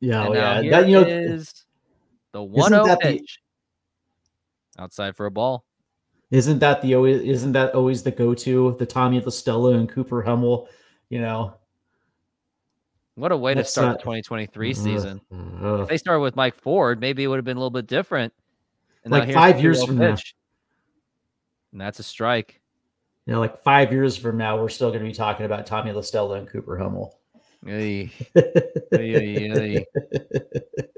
[SPEAKER 3] Yeah, yeah. That, you know,
[SPEAKER 1] is the 1 pitch the, outside for a ball.
[SPEAKER 3] Isn't that the always? isn't that always the go to the Tommy La Stella and Cooper Hummel? You know,
[SPEAKER 1] what a way to start not, the 2023 season. Uh, if they started with Mike Ford, maybe it would have been a little bit different.
[SPEAKER 3] And like five years from pitch.
[SPEAKER 1] now. And that's a strike.
[SPEAKER 3] You know, like five years from now, we're still going to be talking about Tommy La Stella and Cooper Hummel.
[SPEAKER 1] Hey. hey, hey,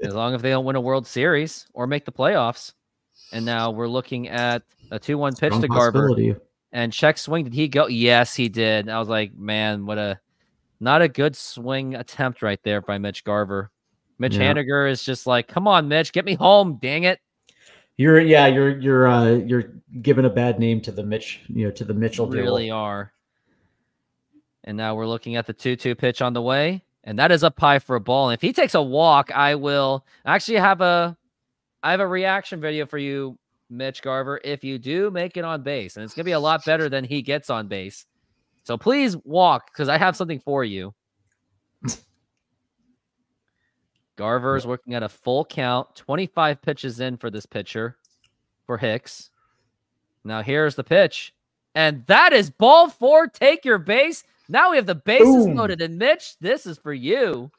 [SPEAKER 1] as long as they don't win a World Series or make the playoffs. And now we're looking at a 2 1 pitch Strong to Garver. And check swing. Did he go? Yes, he did. I was like, man, what a not a good swing attempt right there by Mitch Garver. Mitch yeah. Haniger is just like, come on, Mitch, get me home, dang it.
[SPEAKER 3] You're yeah, you're you're uh you're giving a bad name to the Mitch, you know, to the Mitchell
[SPEAKER 1] you really are. And now we're looking at the 2-2 pitch on the way. And that is up high for a ball. And if he takes a walk, I will actually have a I have a reaction video for you, Mitch Garver, if you do make it on base. And it's gonna be a lot better than he gets on base. So please walk because I have something for you. Garver is working at a full count, 25 pitches in for this pitcher for Wicks. Now here's the pitch. And that is ball four. Take your base. Now we have the bases Boom. loaded. And Mitch, this is for you.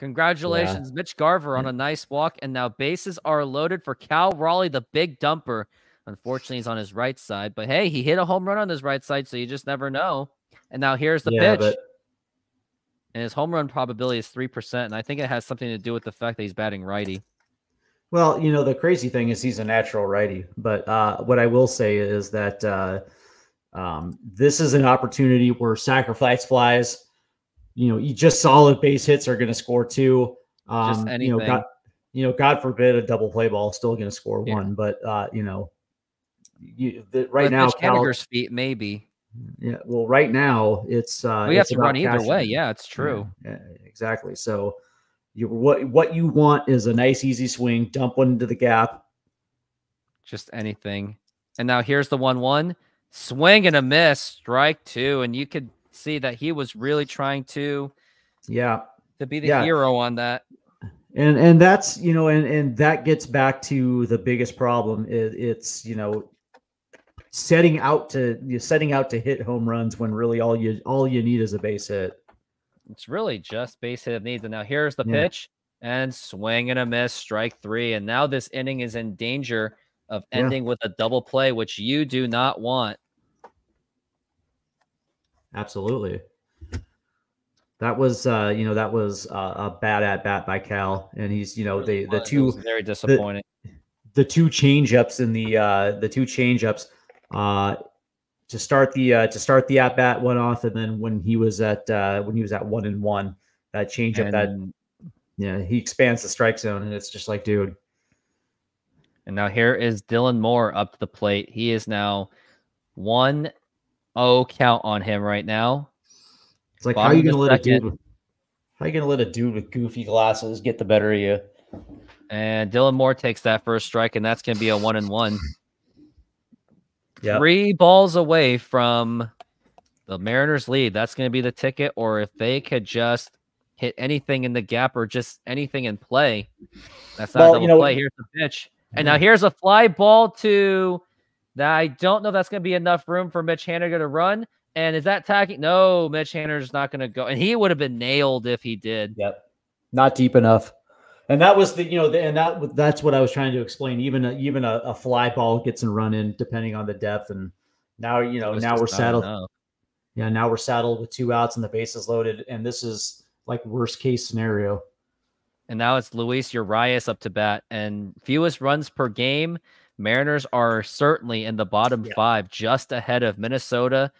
[SPEAKER 1] Congratulations, yeah. Mitch Garver on a nice walk. And now bases are loaded for Cal Raleigh, the big dumper. Unfortunately, he's on his right side, but hey, he hit a home run on his right side, so you just never know. And now here's the yeah, pitch. But... And his home run probability is 3%. And I think it has something to do with the fact that he's batting righty.
[SPEAKER 3] Well, you know, the crazy thing is he's a natural righty. But uh, what I will say is that uh, um, this is an opportunity where sacrifice flies you know, you just solid base hits are going to score two. Um, just anything. You know, God, you know, God forbid a double play ball still going to score yeah. one, but uh, you know, you the, right With now,
[SPEAKER 1] Cal, feet maybe.
[SPEAKER 3] Yeah, well, right now it's uh,
[SPEAKER 1] we have to run either way. Yeah, it's true.
[SPEAKER 3] Yeah, exactly. So, you what what you want is a nice easy swing, dump one into the gap.
[SPEAKER 1] Just anything. And now here's the one one swing and a miss, strike two, and you could see that he was really trying to,
[SPEAKER 3] yeah,
[SPEAKER 1] to be the yeah. hero on that.
[SPEAKER 3] And and that's you know, and and that gets back to the biggest problem. It, it's you know, setting out to you setting out to hit home runs when really all you all you need is a base hit.
[SPEAKER 1] It's really just base hit of needs. And now here's the yeah. pitch and swing and a miss, strike three. And now this inning is in danger of ending yeah. with a double play, which you do not want.
[SPEAKER 3] Absolutely. That was, uh, you know, that was uh, a bad at bat by Cal, and he's, you know, the the two
[SPEAKER 1] very disappointing.
[SPEAKER 3] The, the two change ups in the uh, the two change ups uh, to start the uh, to start the at bat went off, and then when he was at uh, when he was at one and one, that change up that yeah he expands the strike zone, and it's just like, dude.
[SPEAKER 1] And now here is Dylan Moore up to the plate. He is now one oh count on him right now.
[SPEAKER 3] It's like Bottom how are you gonna let second. a dude how are you gonna let a dude with goofy glasses get the better of you?
[SPEAKER 1] And Dylan Moore takes that first strike, and that's gonna be a one and one. Yep. Three balls away from the Mariners lead. That's gonna be the ticket, or if they could just hit anything in the gap or just anything in play. That's not
[SPEAKER 2] Well,
[SPEAKER 1] a double
[SPEAKER 2] you know-
[SPEAKER 1] play. Here's the pitch. And now here's a fly ball to that I don't know if that's going to be enough room for Mitch Haniger to run. And is that tagging? No, Mitch Haniger's not going to go. And he would have been nailed if he did.
[SPEAKER 2] Yep. Not deep enough.
[SPEAKER 3] And that was the you know the, and that that's what I was trying to explain. Even a, even a, a fly ball gets and run in depending on the depth. And now you know now we're saddled.
[SPEAKER 1] enough.
[SPEAKER 3] Yeah, now we're saddled with two outs and the bases loaded. And this is like worst case scenario.
[SPEAKER 1] And now it's Luis Urias up to bat. And fewest runs per game. Mariners are certainly in the bottom
[SPEAKER 2] Yeah.
[SPEAKER 1] five, just ahead of Minnesota,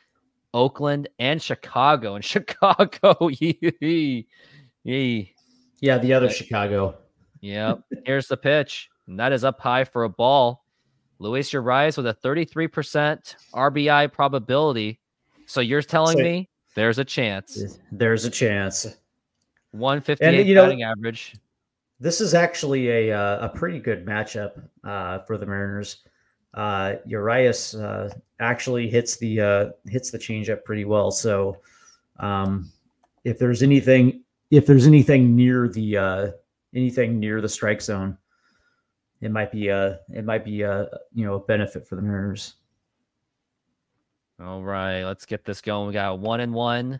[SPEAKER 1] Oakland, and Chicago. And Chicago, yee, yee.
[SPEAKER 3] Yeah, the other Chicago.
[SPEAKER 1] Yep. Here's the pitch. And that is up high for a ball. Luis Urias with a 33% RBI probability. So you're telling
[SPEAKER 2] So-
[SPEAKER 1] me there's a chance.
[SPEAKER 2] There's a chance.
[SPEAKER 1] 158
[SPEAKER 2] you know-
[SPEAKER 1] batting average.
[SPEAKER 2] This is actually a uh, a pretty good matchup uh, for the Mariners. Uh, Urias uh, actually hits the uh, hits the changeup pretty well. So um, if there's anything if there's anything near the anything near the strike zone, it might be a it might be a you know a benefit for the Mariners.
[SPEAKER 1] All right, let's get this going. We got one and one.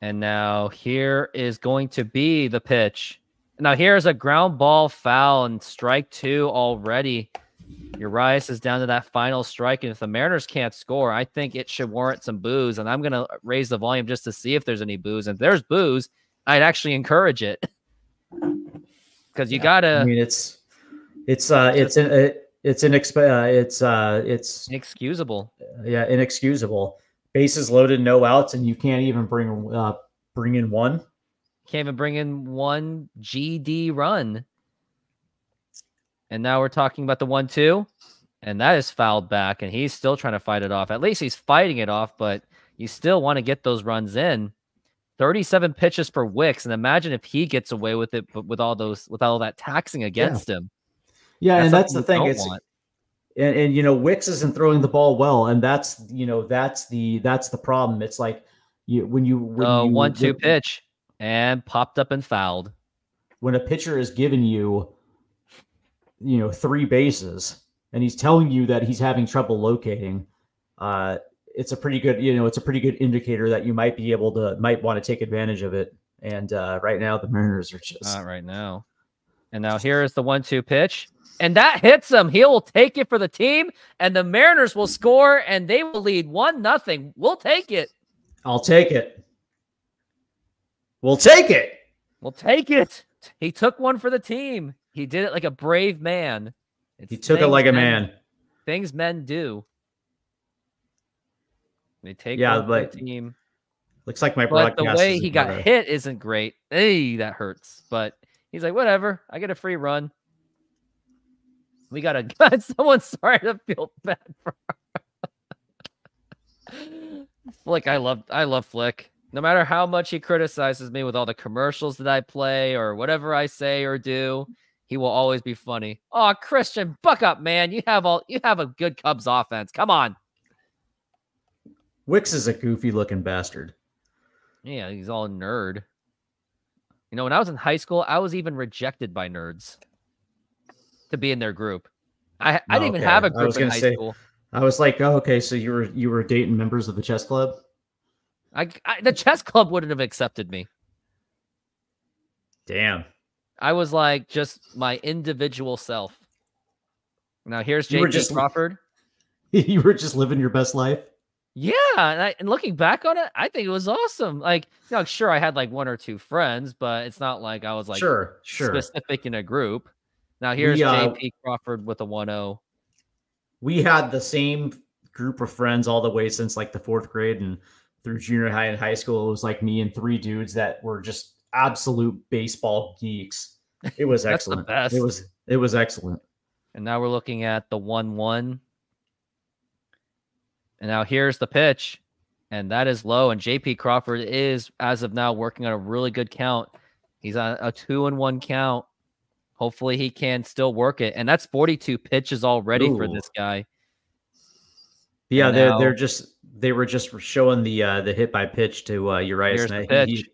[SPEAKER 1] And now here is going to be the pitch. Now here's a ground ball foul and strike two already. Urias is down to that final strike. And if the Mariners can't score, I think it should warrant some booze. And I'm going to raise the volume just to see if there's any booze. And if there's booze, I'd actually encourage it. Because you got to.
[SPEAKER 2] I mean, it's it's uh it's an it, it's inexp- uh, it's uh it's
[SPEAKER 1] inexcusable.
[SPEAKER 2] yeah inexcusable. Bases loaded, no outs, and you can't even bring uh bring in one.
[SPEAKER 1] Can't even bring in one GD run. And now we're talking about the one two. And that is fouled back. And he's still trying to fight it off. At least he's fighting it off, but you still want to get those runs in. 37 pitches for Wicks. And imagine if he gets away with it, but with all those with all that taxing against him.
[SPEAKER 3] Yeah, and that's the thing. It's
[SPEAKER 1] want.
[SPEAKER 3] and, and you know Wicks isn't throwing the ball well, and that's you know that's the that's the problem. It's like you when you when
[SPEAKER 1] Uh,
[SPEAKER 3] you,
[SPEAKER 1] one two pitch and popped up and fouled.
[SPEAKER 3] when a pitcher is giving you you know three bases and he's telling you that he's having trouble locating uh it's a pretty good you know it's a pretty good indicator that you might be able to might want to take advantage of it and uh right now the mariners are just
[SPEAKER 1] Not right now. And now here is the one two pitch. And that hits him. He will take it for the team, and the Mariners will score, and they will lead one nothing. We'll take it.
[SPEAKER 2] I'll take it. We'll take it.
[SPEAKER 1] We'll take it. He took one for the team. He did it like a brave man. It's
[SPEAKER 2] He took it like a
[SPEAKER 1] men-
[SPEAKER 2] man.
[SPEAKER 1] Things men do. They take
[SPEAKER 2] Yeah,
[SPEAKER 1] one for
[SPEAKER 2] but
[SPEAKER 1] the team.
[SPEAKER 2] Looks like my
[SPEAKER 1] But the way he got
[SPEAKER 2] gonna-
[SPEAKER 1] hit isn't great. Hey, that hurts. But he's like, whatever. I get a free run. We got a gun. Someone sorry to feel bad for. Flick, I love, I love Flick. No matter how much he criticizes me with all the commercials that I play or whatever I say or do, he will always be funny. Oh, Christian, buck up, man. You have all, you have a good Cubs offense. Come on.
[SPEAKER 2] Wicks is a goofy looking bastard.
[SPEAKER 1] Yeah, he's all nerd. You know, when I was in high school, I was even rejected by nerds to be in their group. I, I didn't even
[SPEAKER 2] Okay,
[SPEAKER 1] have a
[SPEAKER 2] I
[SPEAKER 1] group
[SPEAKER 2] was
[SPEAKER 1] in high
[SPEAKER 2] say-
[SPEAKER 1] school.
[SPEAKER 2] I was like, oh, okay, so
[SPEAKER 3] so you were you were dating members of the chess club
[SPEAKER 1] I, I the chess club wouldn't have accepted me.
[SPEAKER 2] damn.
[SPEAKER 1] I was like just my individual self. Now here's JP
[SPEAKER 2] just-
[SPEAKER 1] Crawford.
[SPEAKER 3] you were just living your best life
[SPEAKER 1] Yeah, and, I, and looking back on it, I think it was awesome. Like, you know, sure, I had like one or two friends, but it's not like I was like
[SPEAKER 2] sure, sure.
[SPEAKER 1] specific in a group. Now here's
[SPEAKER 2] We, uh,
[SPEAKER 1] JP Crawford with a oh. 1-0.
[SPEAKER 2] we had the same group of friends all the way since like the fourth grade and through junior high and high school. It was like me and three dudes that were just absolute baseball geeks. It was excellent. It was it was excellent.
[SPEAKER 1] And now we're looking at the 1 1. And now here's the pitch. And that is low. And JP Crawford is, as of now, working on a really good count. He's on a two and one count. Hopefully he can still work it. And that's 42 pitches already for this guy.
[SPEAKER 2] Yeah,
[SPEAKER 1] And
[SPEAKER 2] they're
[SPEAKER 1] now-
[SPEAKER 2] they're just they were just showing the uh the hit by pitch to uh Urias.
[SPEAKER 1] Here's
[SPEAKER 2] and
[SPEAKER 1] the
[SPEAKER 2] I- he-
[SPEAKER 1] pitch.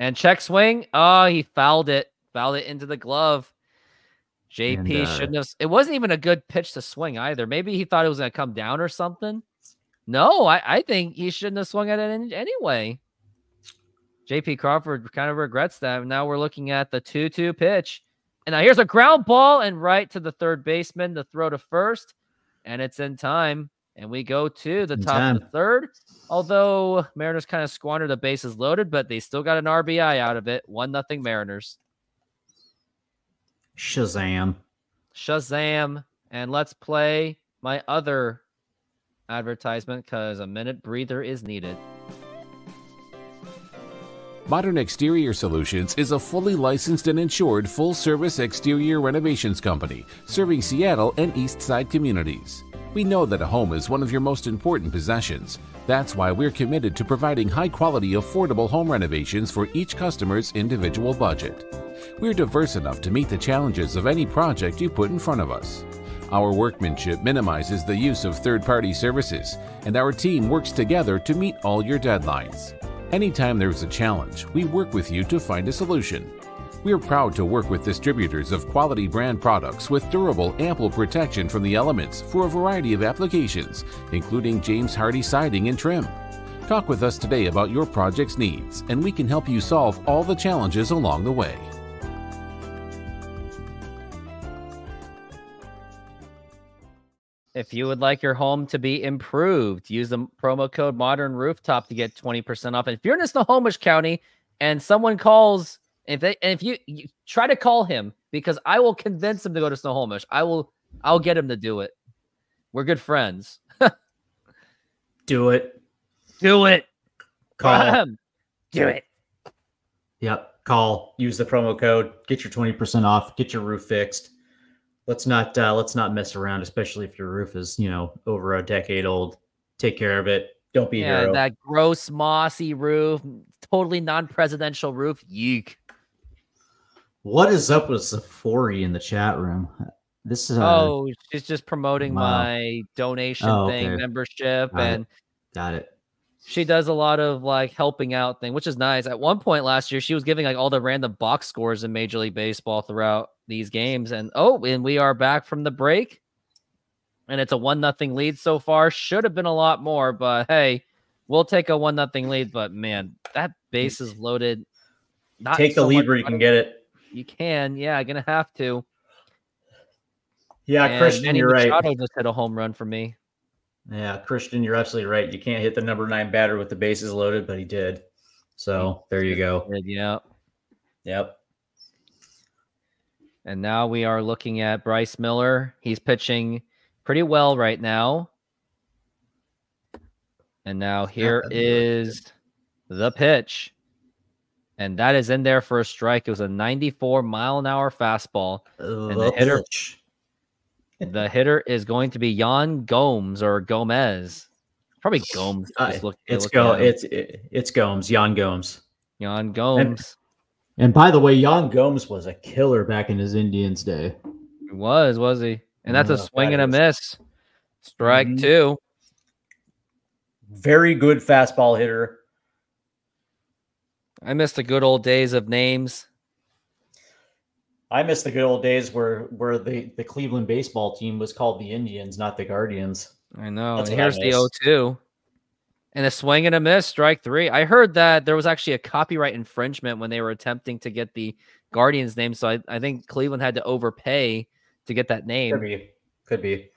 [SPEAKER 1] And check swing. Oh, he fouled it. Fouled it into the glove. JP
[SPEAKER 4] And, uh,
[SPEAKER 1] shouldn't have. It wasn't even a good pitch to swing either. Maybe he thought it was going to come down or something. No, I, I think he shouldn't have swung at it any- anyway. JP Crawford kind of regrets that. Now we're looking at the 2 2 pitch. And now here's a ground ball and right to the third baseman to throw to first. And it's in time. And we go to the
[SPEAKER 4] In
[SPEAKER 1] top of the third. Although Mariners kind of squandered the bases loaded, but they still got an RBI out of it. One nothing Mariners.
[SPEAKER 4] Shazam.
[SPEAKER 1] Shazam. And let's play my other advertisement because a minute breather is needed.
[SPEAKER 5] Modern Exterior Solutions is a fully licensed and insured full service exterior renovations company serving Seattle and East Side communities. We know that a home is one of your most important possessions. That's why we're committed to providing high quality, affordable home renovations for each customer's individual budget. We're diverse enough to meet the challenges of any project you put in front of us. Our workmanship minimizes the use of third party services, and our team works together to meet all your deadlines. Anytime there's a challenge, we work with you to find a solution. We're proud to work with distributors of quality brand products with durable, ample protection from the elements for a variety of applications, including James Hardie siding and trim. Talk with us today about your project's needs, and we can help you solve all the challenges along the way.
[SPEAKER 1] If you would like your home to be improved, use the promo code Modern Rooftop to get 20% off. And if you're in Snohomish County and someone calls, if they and if you, you try to call him because I will convince him to go to Snohomish. I will I'll get him to do it. We're good friends.
[SPEAKER 3] Do it.
[SPEAKER 1] Do it.
[SPEAKER 3] Call.
[SPEAKER 1] do it.
[SPEAKER 3] Yep. Call. Use the promo code. Get your twenty percent off. Get your roof fixed. Let's not uh, let's not mess around, especially if your roof is you know over a decade old. Take care of it. Don't be a
[SPEAKER 1] Yeah, that gross mossy roof, totally non-presidential roof. Yeek.
[SPEAKER 4] What is up with Safori in the chat room? This is uh,
[SPEAKER 1] oh, she's just promoting
[SPEAKER 4] wow.
[SPEAKER 1] my donation
[SPEAKER 4] Oh,
[SPEAKER 1] thing,
[SPEAKER 4] okay.
[SPEAKER 1] membership,
[SPEAKER 4] Got it.
[SPEAKER 1] and
[SPEAKER 4] got it.
[SPEAKER 1] she does a lot of like helping out thing, which is nice. At one point last year, she was giving like all the random box scores in Major League Baseball throughout these games. And oh, and we are back from the break. And it's a one nothing lead so far. Should have been a lot more, but hey, we'll take a one nothing lead. But man, that base is loaded. Not
[SPEAKER 3] Take the lead where you can get it.
[SPEAKER 1] You can, yeah, gonna have to.
[SPEAKER 3] Yeah,
[SPEAKER 1] And
[SPEAKER 3] Christian,
[SPEAKER 1] Manny
[SPEAKER 3] you're right.
[SPEAKER 1] Machado just hit a home run for me.
[SPEAKER 3] Yeah, Christian, you're absolutely right. You can't hit the number nine batter with the bases loaded, but he did. So there you go.
[SPEAKER 1] Yeah.
[SPEAKER 3] Yep.
[SPEAKER 1] And now we are looking at Bryce Miller. He's pitching pretty well right now. And now here is the pitch. And that is in there for a strike. It was a 94 mile an hour fastball. and the hitter- The hitter is going to be Yan Gomes or Gomez. Probably Gomes.
[SPEAKER 3] Uh,
[SPEAKER 1] look-
[SPEAKER 3] It's go. It's it, it's Gomes. Yan Gomes.
[SPEAKER 1] Yan Gomes.
[SPEAKER 4] And by the way, Yan Gomes was a killer back in his Indians day.
[SPEAKER 1] He was, was he? And that's a swing
[SPEAKER 3] that
[SPEAKER 1] and a
[SPEAKER 3] is.
[SPEAKER 1] miss. Strike
[SPEAKER 3] Mhm.
[SPEAKER 1] two.
[SPEAKER 3] Very good fastball hitter.
[SPEAKER 1] I miss the good old days of names.
[SPEAKER 3] I miss the good old days where where the the Cleveland baseball team was called the Indians, not the Guardians.
[SPEAKER 1] I know.
[SPEAKER 3] That's
[SPEAKER 1] and here's the
[SPEAKER 3] miss.
[SPEAKER 1] 0 2. And a swing and a miss, strike three. I heard that there was actually a copyright infringement when they were attempting to get the Guardians name. So I, I think Cleveland had to overpay to get that name.
[SPEAKER 3] Could be. Could be.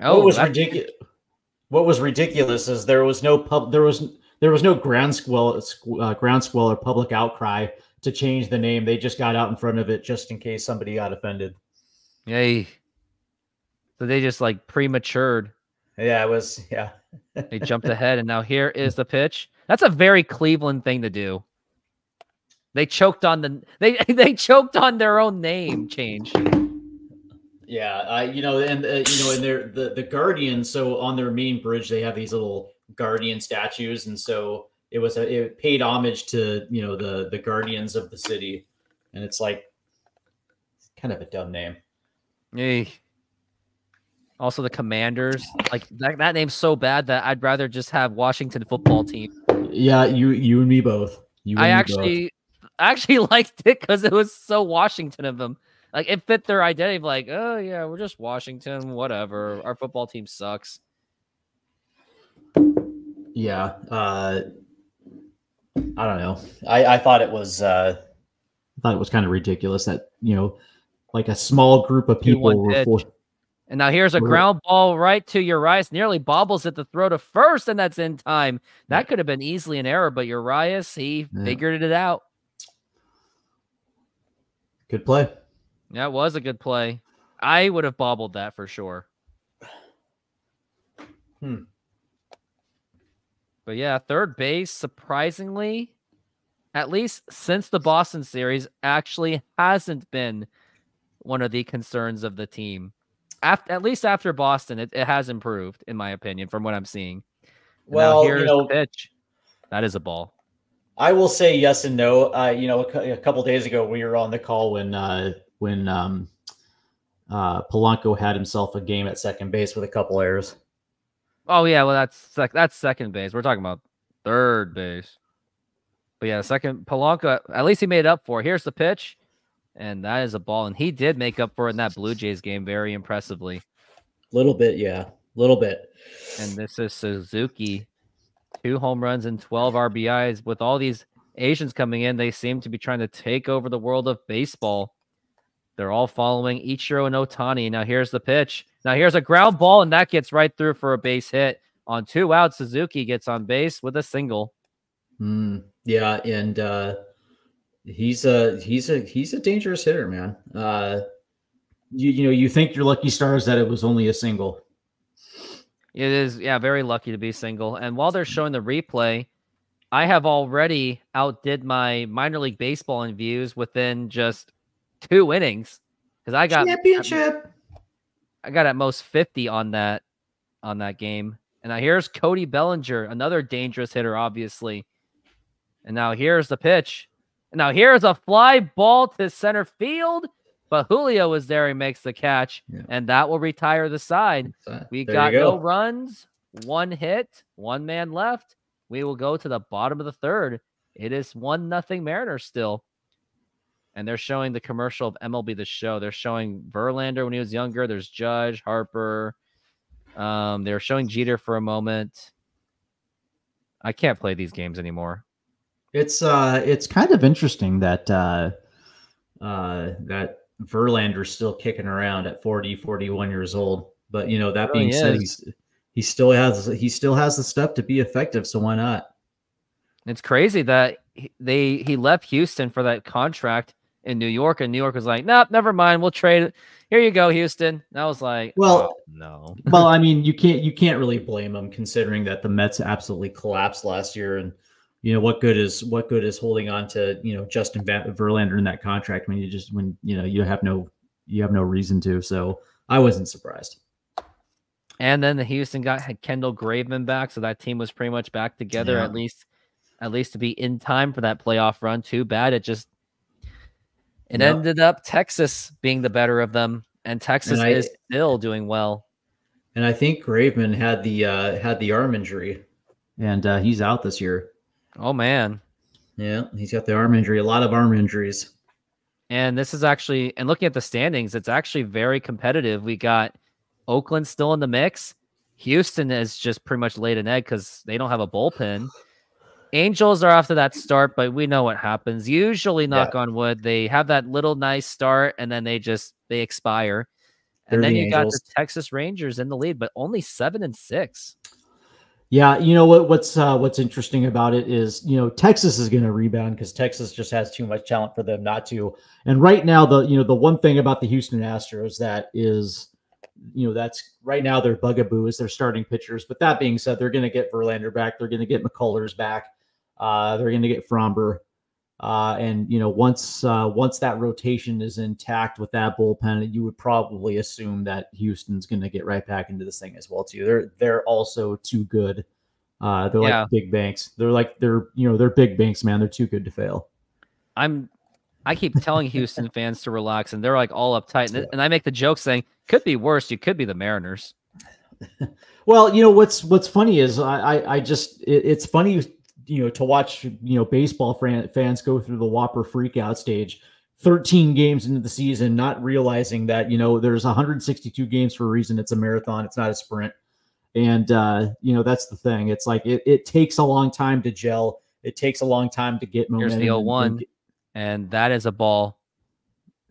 [SPEAKER 1] Oh,
[SPEAKER 3] what was ridiculous? What was ridiculous is there was no pub. There was there was no groundswell uh, groundswell or public outcry to change the name. They just got out in front of it just in case somebody got offended.
[SPEAKER 1] Yay. So they just like prematured.
[SPEAKER 3] Yeah, it was. Yeah.
[SPEAKER 1] They jumped ahead, and now here is the pitch. That's a very Cleveland thing to do. They choked on the they they choked on their own name change.
[SPEAKER 3] Yeah, I you know, and uh, you know, and they're the the Guardians. So on their main bridge, they have these little Guardian statues, and so it was a it paid homage to you know the the Guardians of the city, and it's like kind of a dumb name.
[SPEAKER 1] Yay. Also, the Commanders, like that, that name's so bad that I'd rather just have Washington football team.
[SPEAKER 4] Yeah, you you and me both.
[SPEAKER 3] You
[SPEAKER 1] I
[SPEAKER 3] me both.
[SPEAKER 1] actually actually liked it because it was so Washington of them. Like it fit their identity of like, oh yeah, we're just Washington, whatever. Our football team sucks.
[SPEAKER 2] Yeah. Uh, I don't know. I, I thought it was. Uh,
[SPEAKER 3] I thought it was kind of ridiculous that you know, like a small group of people
[SPEAKER 1] 2-1
[SPEAKER 3] were
[SPEAKER 1] pitch.
[SPEAKER 3] for,
[SPEAKER 1] And now here's a ground ball right to Urias, nearly bobbles at the throw to first, and that's in time. That could have been easily an error, but Urias, he
[SPEAKER 3] Yeah.
[SPEAKER 1] figured it out.
[SPEAKER 3] good play.
[SPEAKER 1] That was a good play. I would have bobbled that for sure.
[SPEAKER 2] Hmm.
[SPEAKER 1] But yeah, third base, surprisingly, at least since the Boston series, actually hasn't been one of the concerns of the team. After, at least after Boston, it, it has improved, in my opinion, from what I'm seeing.
[SPEAKER 2] Well,
[SPEAKER 1] here's
[SPEAKER 2] you
[SPEAKER 1] the pitch. That is a ball.
[SPEAKER 2] I will say yes and no. Uh, you know, a, a couple days ago
[SPEAKER 3] We were on the call when uh, when um, uh, Polanco had himself a game at second base with a couple errors.
[SPEAKER 1] Oh yeah, well that's sec- that's second base. We're talking about third base. But yeah, second Polanco. At least he made up for. it. Here's the pitch, and that is a ball, and he did make up for it in that Blue Jays game very impressively.
[SPEAKER 2] A little bit, yeah, A little bit.
[SPEAKER 1] And this is Suzuki, two home runs and 12 RBIs. With all these Asians coming in, they seem to be trying to take over the world of baseball. They're all following Ichiro and Ohtani. Now here's the pitch. Now here's a ground ball, and that gets right through for a base hit. On two outs, Suzuki gets on base with a single.
[SPEAKER 2] Mm, yeah, and uh, he's a he's a he's a dangerous hitter, man. Uh,
[SPEAKER 3] You you know you think you're lucky stars that it was only a single.
[SPEAKER 1] It is, yeah, very lucky to be single. And while they're showing the replay, I have already outdid my minor league baseball in views within just two innings because I got
[SPEAKER 3] championship.
[SPEAKER 1] I got at most 50 on that on that game. And now here's Cody Bellinger, another dangerous hitter, obviously. And now here's the pitch. And now here's a fly ball to center field, but Julio is there. He makes the catch,
[SPEAKER 2] Yeah.
[SPEAKER 1] and that will retire the side. We
[SPEAKER 2] there
[SPEAKER 1] got
[SPEAKER 2] you
[SPEAKER 1] no runs, one hit, one man left. We will go to the bottom of the third. It is one nothing Mariners still. And they're showing the commercial of MLB the show. They're showing Verlander when he was younger. There's Judge, Harper. Um, they're showing Jeter for a moment. I can't play these games anymore.
[SPEAKER 3] It's uh it's kind of interesting that uh
[SPEAKER 2] uh, that Verlander's still kicking around at 40, 41 years old. But you know, that
[SPEAKER 1] Really
[SPEAKER 2] being said,
[SPEAKER 1] is.
[SPEAKER 2] he's he still has he still has the stuff to be effective. So why not?
[SPEAKER 1] It's crazy that he- they he left Houston for that contract in New York, and New York was like, "Nope, never mind. We'll trade it. Here you go, Houston." And I was like,
[SPEAKER 3] Well-
[SPEAKER 1] "Oh, no."
[SPEAKER 3] well, I mean, you can't you can't really
[SPEAKER 2] Really blame them considering that the Mets absolutely collapsed last year, and you know what good is what good is holding on to you know Justin Va- Verlander in that contract when you just when you know you have no you have no reason to. So I wasn't surprised.
[SPEAKER 1] And then the Houston got had Kendall Graveman back, so that team was pretty much back together
[SPEAKER 2] Yeah.
[SPEAKER 1] at least, at least to be in time for that playoff run. Too bad it just it
[SPEAKER 2] Yep.
[SPEAKER 1] ended up Texas being the better of them, and Texas
[SPEAKER 2] I-
[SPEAKER 1] is still doing well.
[SPEAKER 2] And I think Graveman had the uh, had the arm injury.
[SPEAKER 3] and uh, he's out this year.
[SPEAKER 1] Oh man,
[SPEAKER 2] Yeah, he's got the arm injury. A lot of arm injuries.
[SPEAKER 1] and this is actually and looking at the standings, it's actually very competitive. We got Oakland still in the mix. Houston has just pretty much laid an egg because they don't have a bullpen. Angels are after that start, but we know what happens. Usually, knock on wood, they have that little nice start and then they just they expire. And then
[SPEAKER 2] the
[SPEAKER 1] you got the Texas Rangers in the lead, but only seven and six.
[SPEAKER 3] Yeah, you know what what's uh, what's interesting about it is you know Texas is going to rebound because
[SPEAKER 2] Texas just has too much talent for them not to.
[SPEAKER 3] And right now, the you know the one thing about the Houston Astros that is, you know, that's right now their bugaboo is their starting pitchers. But that being said, they're going to get Verlander back. They're going to get McCullers back. Uh, they're going to get Framber. Uh, and you know, once uh, once that rotation is intact with that bullpen, you would probably assume that Houston's going to get right back into this thing as well too. They're they're also too good. Uh, they're
[SPEAKER 1] Yeah.
[SPEAKER 3] like big banks. They're like they're you know they're big banks, man. They're too good to fail.
[SPEAKER 1] I'm I keep telling Houston fans to relax, and they're like all uptight. And, and I make the joke saying, could be worse. You could be the Mariners.
[SPEAKER 3] Well, you know what's what's funny is I I, I just it, it's funny
[SPEAKER 6] you know to watch you know baseball fans go through the Whopper freakout stage. 13 games into the season, not realizing that you know there's 162 games for a reason. It's a marathon. It's not a sprint. And uh, you know that's the thing. It's like it, it takes a long time to gel. It takes a long time to get momentum.
[SPEAKER 1] Here's the
[SPEAKER 6] and-
[SPEAKER 1] 01.
[SPEAKER 6] and,
[SPEAKER 1] And that is a ball.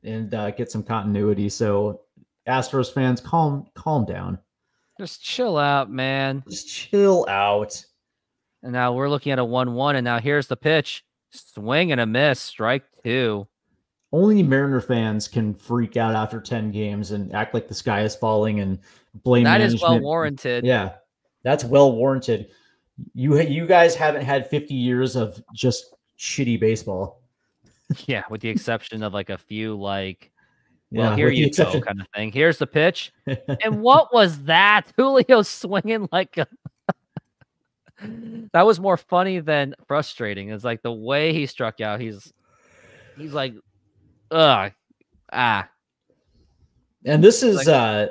[SPEAKER 6] and uh, get some continuity. So Astros fans, calm calm down.
[SPEAKER 1] Just chill out, man.
[SPEAKER 3] Just chill out.
[SPEAKER 1] And now we're looking at a 1 1. And now here's the pitch swing and a miss, strike two.
[SPEAKER 6] Only Mariner fans can freak out after 10 games and act like the sky is falling and blame
[SPEAKER 1] That is well warranted.
[SPEAKER 6] Yeah.
[SPEAKER 3] That's well warranted. You you guys haven't had 50 years of just shitty baseball.
[SPEAKER 1] Yeah, with the exception of like a few like, well,
[SPEAKER 6] Yeah,
[SPEAKER 1] here you go kind of thing. Here's the pitch. and what was that? Julio swinging like a. that was more funny than frustrating. It's like the way he struck out. He's he's like, ugh, ah.
[SPEAKER 3] And this is
[SPEAKER 1] Like-
[SPEAKER 3] uh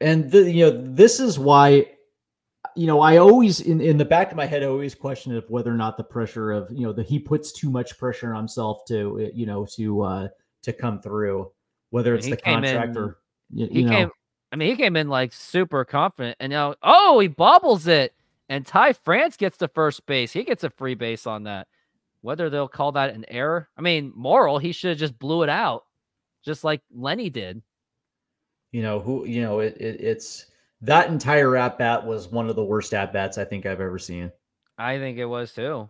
[SPEAKER 3] and the, you know this is why you know I always in in the back of my head I always question of whether or not the pressure of you know that he puts too much pressure on himself to uh, you know to uh to come through whether it's the
[SPEAKER 1] came in-
[SPEAKER 3] contract or
[SPEAKER 6] You,
[SPEAKER 1] He
[SPEAKER 6] you know,
[SPEAKER 1] came. I mean, he came in like super confident, and now oh, he bobbles it, and Ty France gets the first base. He gets a free base on that. Whether they'll call that an error, I mean, Morel, he should have just blew it out, just like Lenny did.
[SPEAKER 3] you know who you know it, it it's that entire at bat was one of the worst at bats I think I've ever seen.
[SPEAKER 1] I think it was too.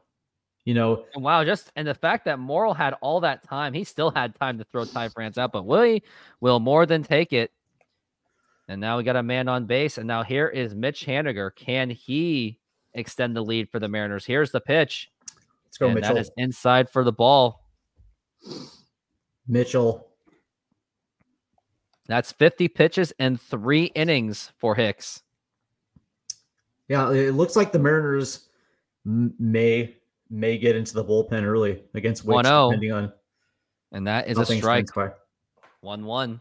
[SPEAKER 3] You know,
[SPEAKER 1] And wow, just and the fact that Morel had all that time, he still had time to throw Ty France out, but Willie will more than take it. And now we got a man on base. And now here is Mitch Haniger. Can he extend the lead for the Mariners? Here's the pitch.
[SPEAKER 3] let's go
[SPEAKER 1] and
[SPEAKER 3] Mitchell.
[SPEAKER 1] that is inside for the ball.
[SPEAKER 3] Mitchell.
[SPEAKER 1] That's 50 pitches and three innings for Wicks.
[SPEAKER 3] Yeah, it looks like the Mariners may may get into the bullpen early against Wicks,
[SPEAKER 1] 1-0.
[SPEAKER 3] depending on
[SPEAKER 1] And that is a strike. 1 1.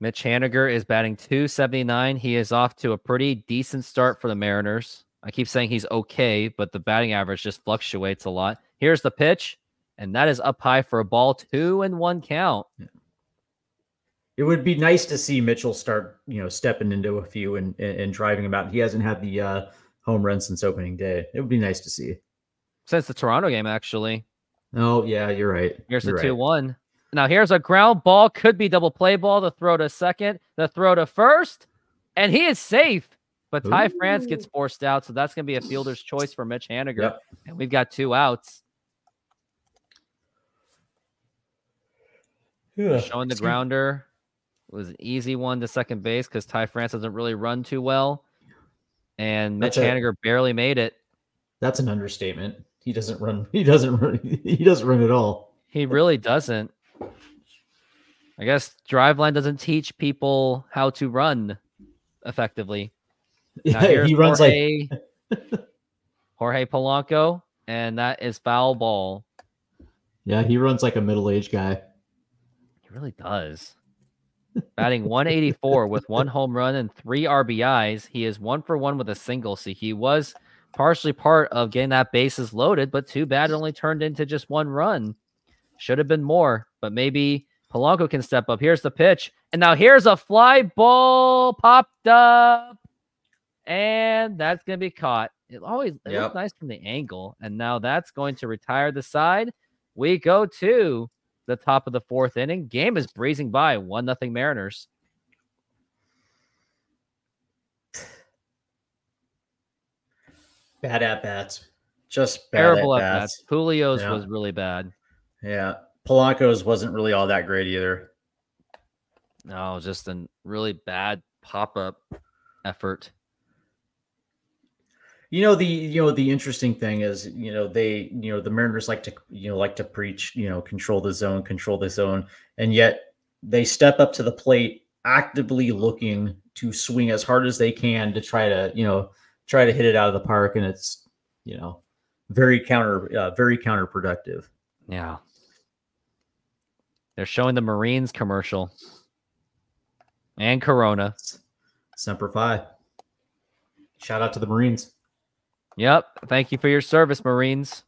[SPEAKER 1] Mitch Haniger is batting 279. He is off to a pretty decent start for the Mariners. I keep saying he's okay, but the batting average just fluctuates a lot. Here's the pitch, and that is up high for a ball, two and one count.
[SPEAKER 3] It would be nice to see Mitchell start, you know, stepping into a few and and, and driving him out. He hasn't had the uh, home run since opening day. It would be nice to see.
[SPEAKER 1] Since the Toronto game, actually.
[SPEAKER 3] Oh yeah, you're right.
[SPEAKER 1] Here's
[SPEAKER 3] You're
[SPEAKER 1] the 2
[SPEAKER 3] right.
[SPEAKER 1] 1. Now here's a ground ball. Could be double play ball. The throw to second, the throw to first, and he is safe. But Ty France gets forced out, so that's going to be a fielder's choice for Mitch Haniger.
[SPEAKER 3] Yep.
[SPEAKER 1] And we've got two outs.
[SPEAKER 3] Yeah.
[SPEAKER 1] Showing the grounder It was an easy one to second base because Ty France doesn't really run too well. And Mitch
[SPEAKER 3] That's a-
[SPEAKER 1] Haniger barely made it.
[SPEAKER 3] That's an understatement. He doesn't run. He doesn't run. He doesn't run at all.
[SPEAKER 1] He really doesn't. I guess Driveline doesn't teach people how to run effectively.
[SPEAKER 3] Yeah, he runs like
[SPEAKER 1] Jorge, Jorge Polanco, and that is foul ball.
[SPEAKER 6] Yeah, he runs like a middle-aged guy.
[SPEAKER 1] He really does. Batting 184 with one home run and three RBIs. He is one for one with a single. See, he was partially part of getting that bases loaded, but too bad it only turned into just one run. Should have been more, but maybe Polanco can step up. Here's the pitch. And now here's a fly ball popped up. And that's going to be caught. It always it
[SPEAKER 3] Yep.
[SPEAKER 1] nice from the angle. And now that's going to retire the side. We go to the top of the fourth inning. Game is breezing by. One nothing Mariners.
[SPEAKER 3] bad at bats. Just bad
[SPEAKER 1] Terrible
[SPEAKER 3] at
[SPEAKER 1] at
[SPEAKER 3] bats.
[SPEAKER 1] bats. Julio's
[SPEAKER 3] Yeah.
[SPEAKER 1] was really bad.
[SPEAKER 3] Yeah, Polanco's wasn't really all that great either.
[SPEAKER 1] No, just a really bad pop up effort.
[SPEAKER 3] You know the you know the interesting thing is you know they you know the Mariners like to you know like to preach you know control the zone control the zone and yet they step up to the plate actively looking to swing as hard as they can to try to you know try to hit it out of the park and it's you know very counter uh, very counterproductive.
[SPEAKER 1] Yeah. They're showing the Marines commercial and Corona.
[SPEAKER 3] Semper Fi.
[SPEAKER 6] Shout out to the Marines.
[SPEAKER 1] Yep. Thank you for your service, Marines.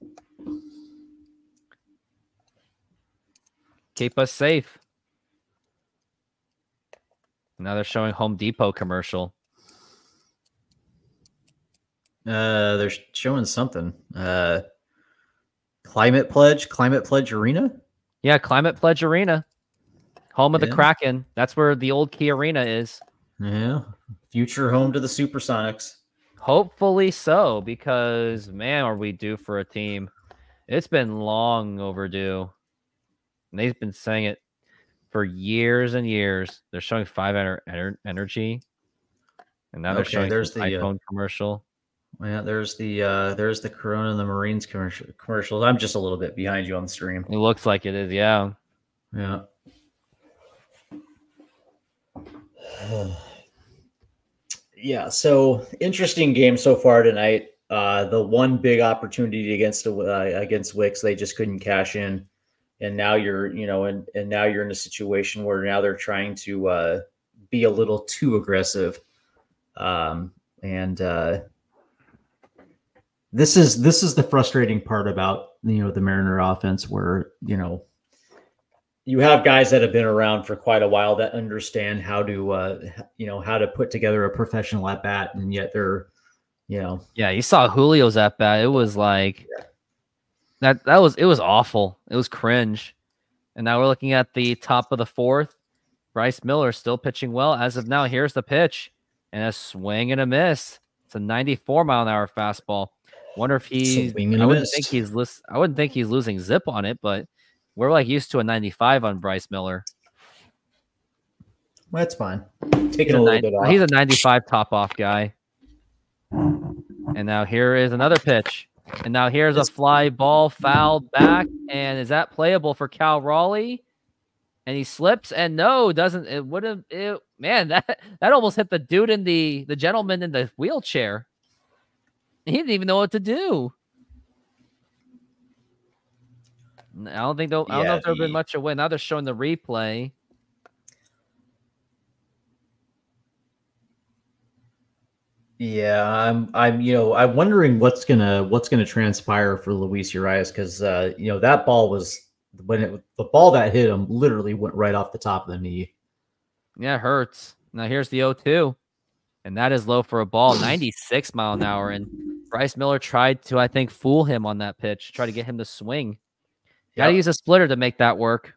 [SPEAKER 1] Keep us safe. Now they're showing Home Depot commercial.
[SPEAKER 3] Uh, they're showing something. Uh, Climate Pledge, Climate Pledge Arena.
[SPEAKER 1] Yeah, Climate Pledge Arena, home of
[SPEAKER 3] Yeah.
[SPEAKER 1] the Kraken. That's where the old Key Arena is.
[SPEAKER 3] Yeah, future home to the Supersonics.
[SPEAKER 1] Hopefully so, because man, are we due for a team? It's been long overdue. And they've been saying it for years and years. They're showing five ener- ener- energy, and now they're
[SPEAKER 3] Okay,
[SPEAKER 1] showing
[SPEAKER 3] there's the, uh,
[SPEAKER 1] iPhone commercial.
[SPEAKER 3] Yeah, there's the uh, there's the Corona and the Marines commercial commercials. I'm just a little bit behind you on the stream.
[SPEAKER 1] It looks like it is, yeah.
[SPEAKER 3] Yeah. yeah. So interesting game so far tonight. Uh, the one big opportunity against uh, against Wicks, they just couldn't cash in, and now you're you know and and now you're in a situation where now they're trying to uh, be a little too aggressive, um, and uh,
[SPEAKER 7] this is this is the frustrating part about you know the Mariner offense where you know
[SPEAKER 3] you have guys that have been around for quite a while that understand how to uh you know how to put together a professional at bat and yet they're you know
[SPEAKER 1] Yeah, you saw Julio's at bat. It was like that that was it was awful. It was cringe. And now we're looking at the top of the fourth. Bryce Miller still pitching well. As of now, here's the pitch. And a swing and a miss. It's a 94 mile an hour fastball. Wonder if he
[SPEAKER 3] Swing and
[SPEAKER 1] wouldn't
[SPEAKER 3] miss.
[SPEAKER 1] think he's lis- I wouldn't think he's losing zip on it, but we're like used to a 95 on Bryce Miller.
[SPEAKER 3] Well, that's fine
[SPEAKER 1] He's
[SPEAKER 3] taking
[SPEAKER 1] a,
[SPEAKER 3] a little
[SPEAKER 1] nine-
[SPEAKER 3] bit off
[SPEAKER 1] he's a 95 top off guy. And now here is another pitch. And now here's a fly ball fouled back. And is that playable for Cal Raleigh? And he slips and no, doesn't it would have it man, that that almost hit the dude in the the gentleman in the wheelchair. He didn't even know what to do. I don't think they'll, I don't know if there'll been much away. Now they're showing the replay.
[SPEAKER 3] yeah i'm i'm you know i'm wondering what's gonna what's gonna transpire for luis urias because uh you know that ball was when it the ball that hit him literally went right off the top of the knee
[SPEAKER 1] Yeah, it hurts. Now here's the 0-2. And that is low for a ball, 96 mile an hour. And Bryce Miller tried to, I think, fool him on that pitch, try to get him to swing. Got to use a splitter to make that work.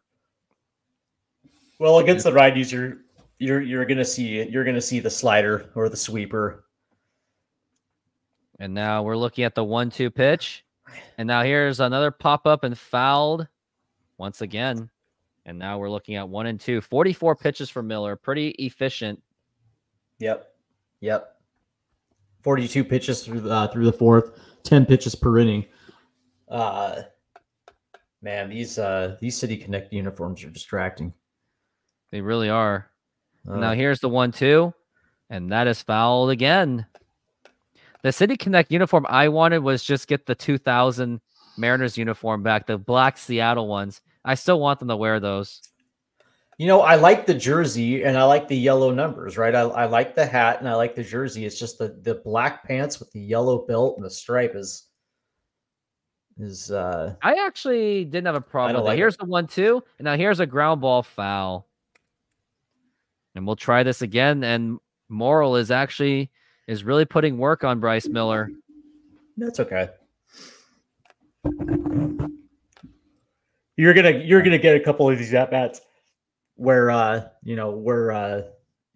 [SPEAKER 3] well against the righties you're you're you're gonna see it you're gonna see the slider or the sweeper
[SPEAKER 1] And now we're looking at the 1-2 pitch. And now here's another pop up and fouled once again. And now we're looking at one and two. 44 pitches for Miller. Pretty efficient.
[SPEAKER 3] yep yep
[SPEAKER 7] 42 pitches through the, uh, through the fourth, 10 pitches per inning.
[SPEAKER 3] Uh man, these uh these City Connect uniforms are distracting.
[SPEAKER 1] They really are.
[SPEAKER 3] Uh,
[SPEAKER 1] Now here's the one two, and that is fouled again. The City Connect uniform I wanted was just get the 2000 Mariners uniform back, the black Seattle ones. I still want them to wear those.
[SPEAKER 3] You know, I like the jersey and I like the yellow numbers, right? I, I like the hat and I like the jersey. It's just the the black pants with the yellow belt and the stripe is is uh
[SPEAKER 1] I actually didn't have a problem with it.
[SPEAKER 3] like it.
[SPEAKER 1] Here's the one too. and now here's a ground ball foul. And we'll try this again. And Morel is actually is really putting work on Bryce Miller.
[SPEAKER 3] that's okay. You're gonna you're gonna get a couple of these at bats where uh you know where uh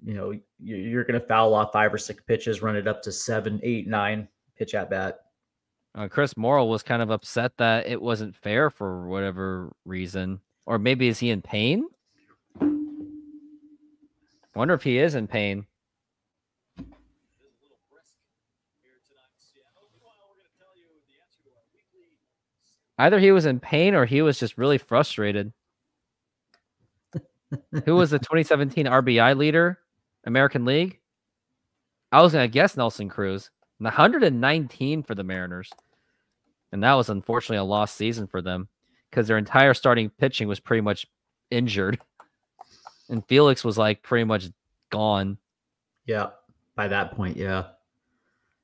[SPEAKER 3] you know you- you're gonna foul off five or six pitches, run it up to seven, eight, nine pitch at bat.
[SPEAKER 1] Uh, Chris Morel was kind of upset that it wasn't fair for whatever reason, or maybe is he in pain? Wonder if he is in pain. Either he was in pain or he was just really frustrated. Who was the 2017 RBI leader, American League? I was gonna guess Nelson Cruz. 119 for the Mariners. And that was unfortunately a lost season for them because their entire starting pitching was pretty much injured. And Felix was like pretty much gone.
[SPEAKER 7] Yeah. By that point, yeah.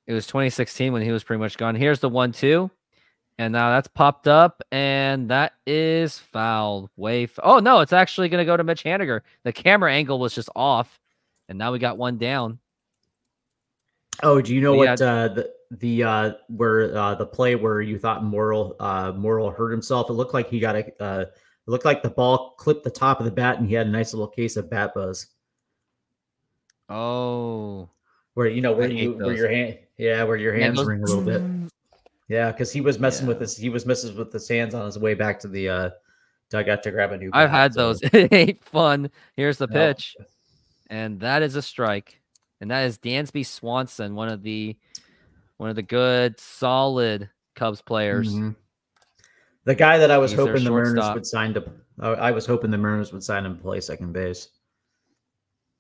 [SPEAKER 1] It was 2016 when he was pretty much gone. Here's the one two. And now that's popped up, and that is fouled. Way. F- oh no, it's actually going to go to Mitch Haniger. The camera angle was just off, and now we got one down.
[SPEAKER 3] Oh, do you know
[SPEAKER 1] But
[SPEAKER 3] what uh, the the uh, where uh, the play where you thought Morel uh, Morel hurt himself? It looked like he got a. Uh, it looked like the ball clipped the top of the bat, and he had a nice little case of bat buzz.
[SPEAKER 1] Oh,
[SPEAKER 3] Where you know where you where your hand yeah where your hands
[SPEAKER 1] those-
[SPEAKER 3] ring a little bit. Yeah, because he was messing with
[SPEAKER 1] Yeah.
[SPEAKER 3] his he was messing with his hands on his way back to the uh dugout to grab a new.
[SPEAKER 1] I've had
[SPEAKER 3] so-
[SPEAKER 1] those. It ain't fun. Here's the pitch, and that is a strike. And that is Dansby Swanson, one of the one of the good, solid Cubs players.
[SPEAKER 3] Mhm. The guy that I was
[SPEAKER 1] He's
[SPEAKER 3] hoping the Mariners would sign to, I I was hoping the Mariners would sign him to play second base.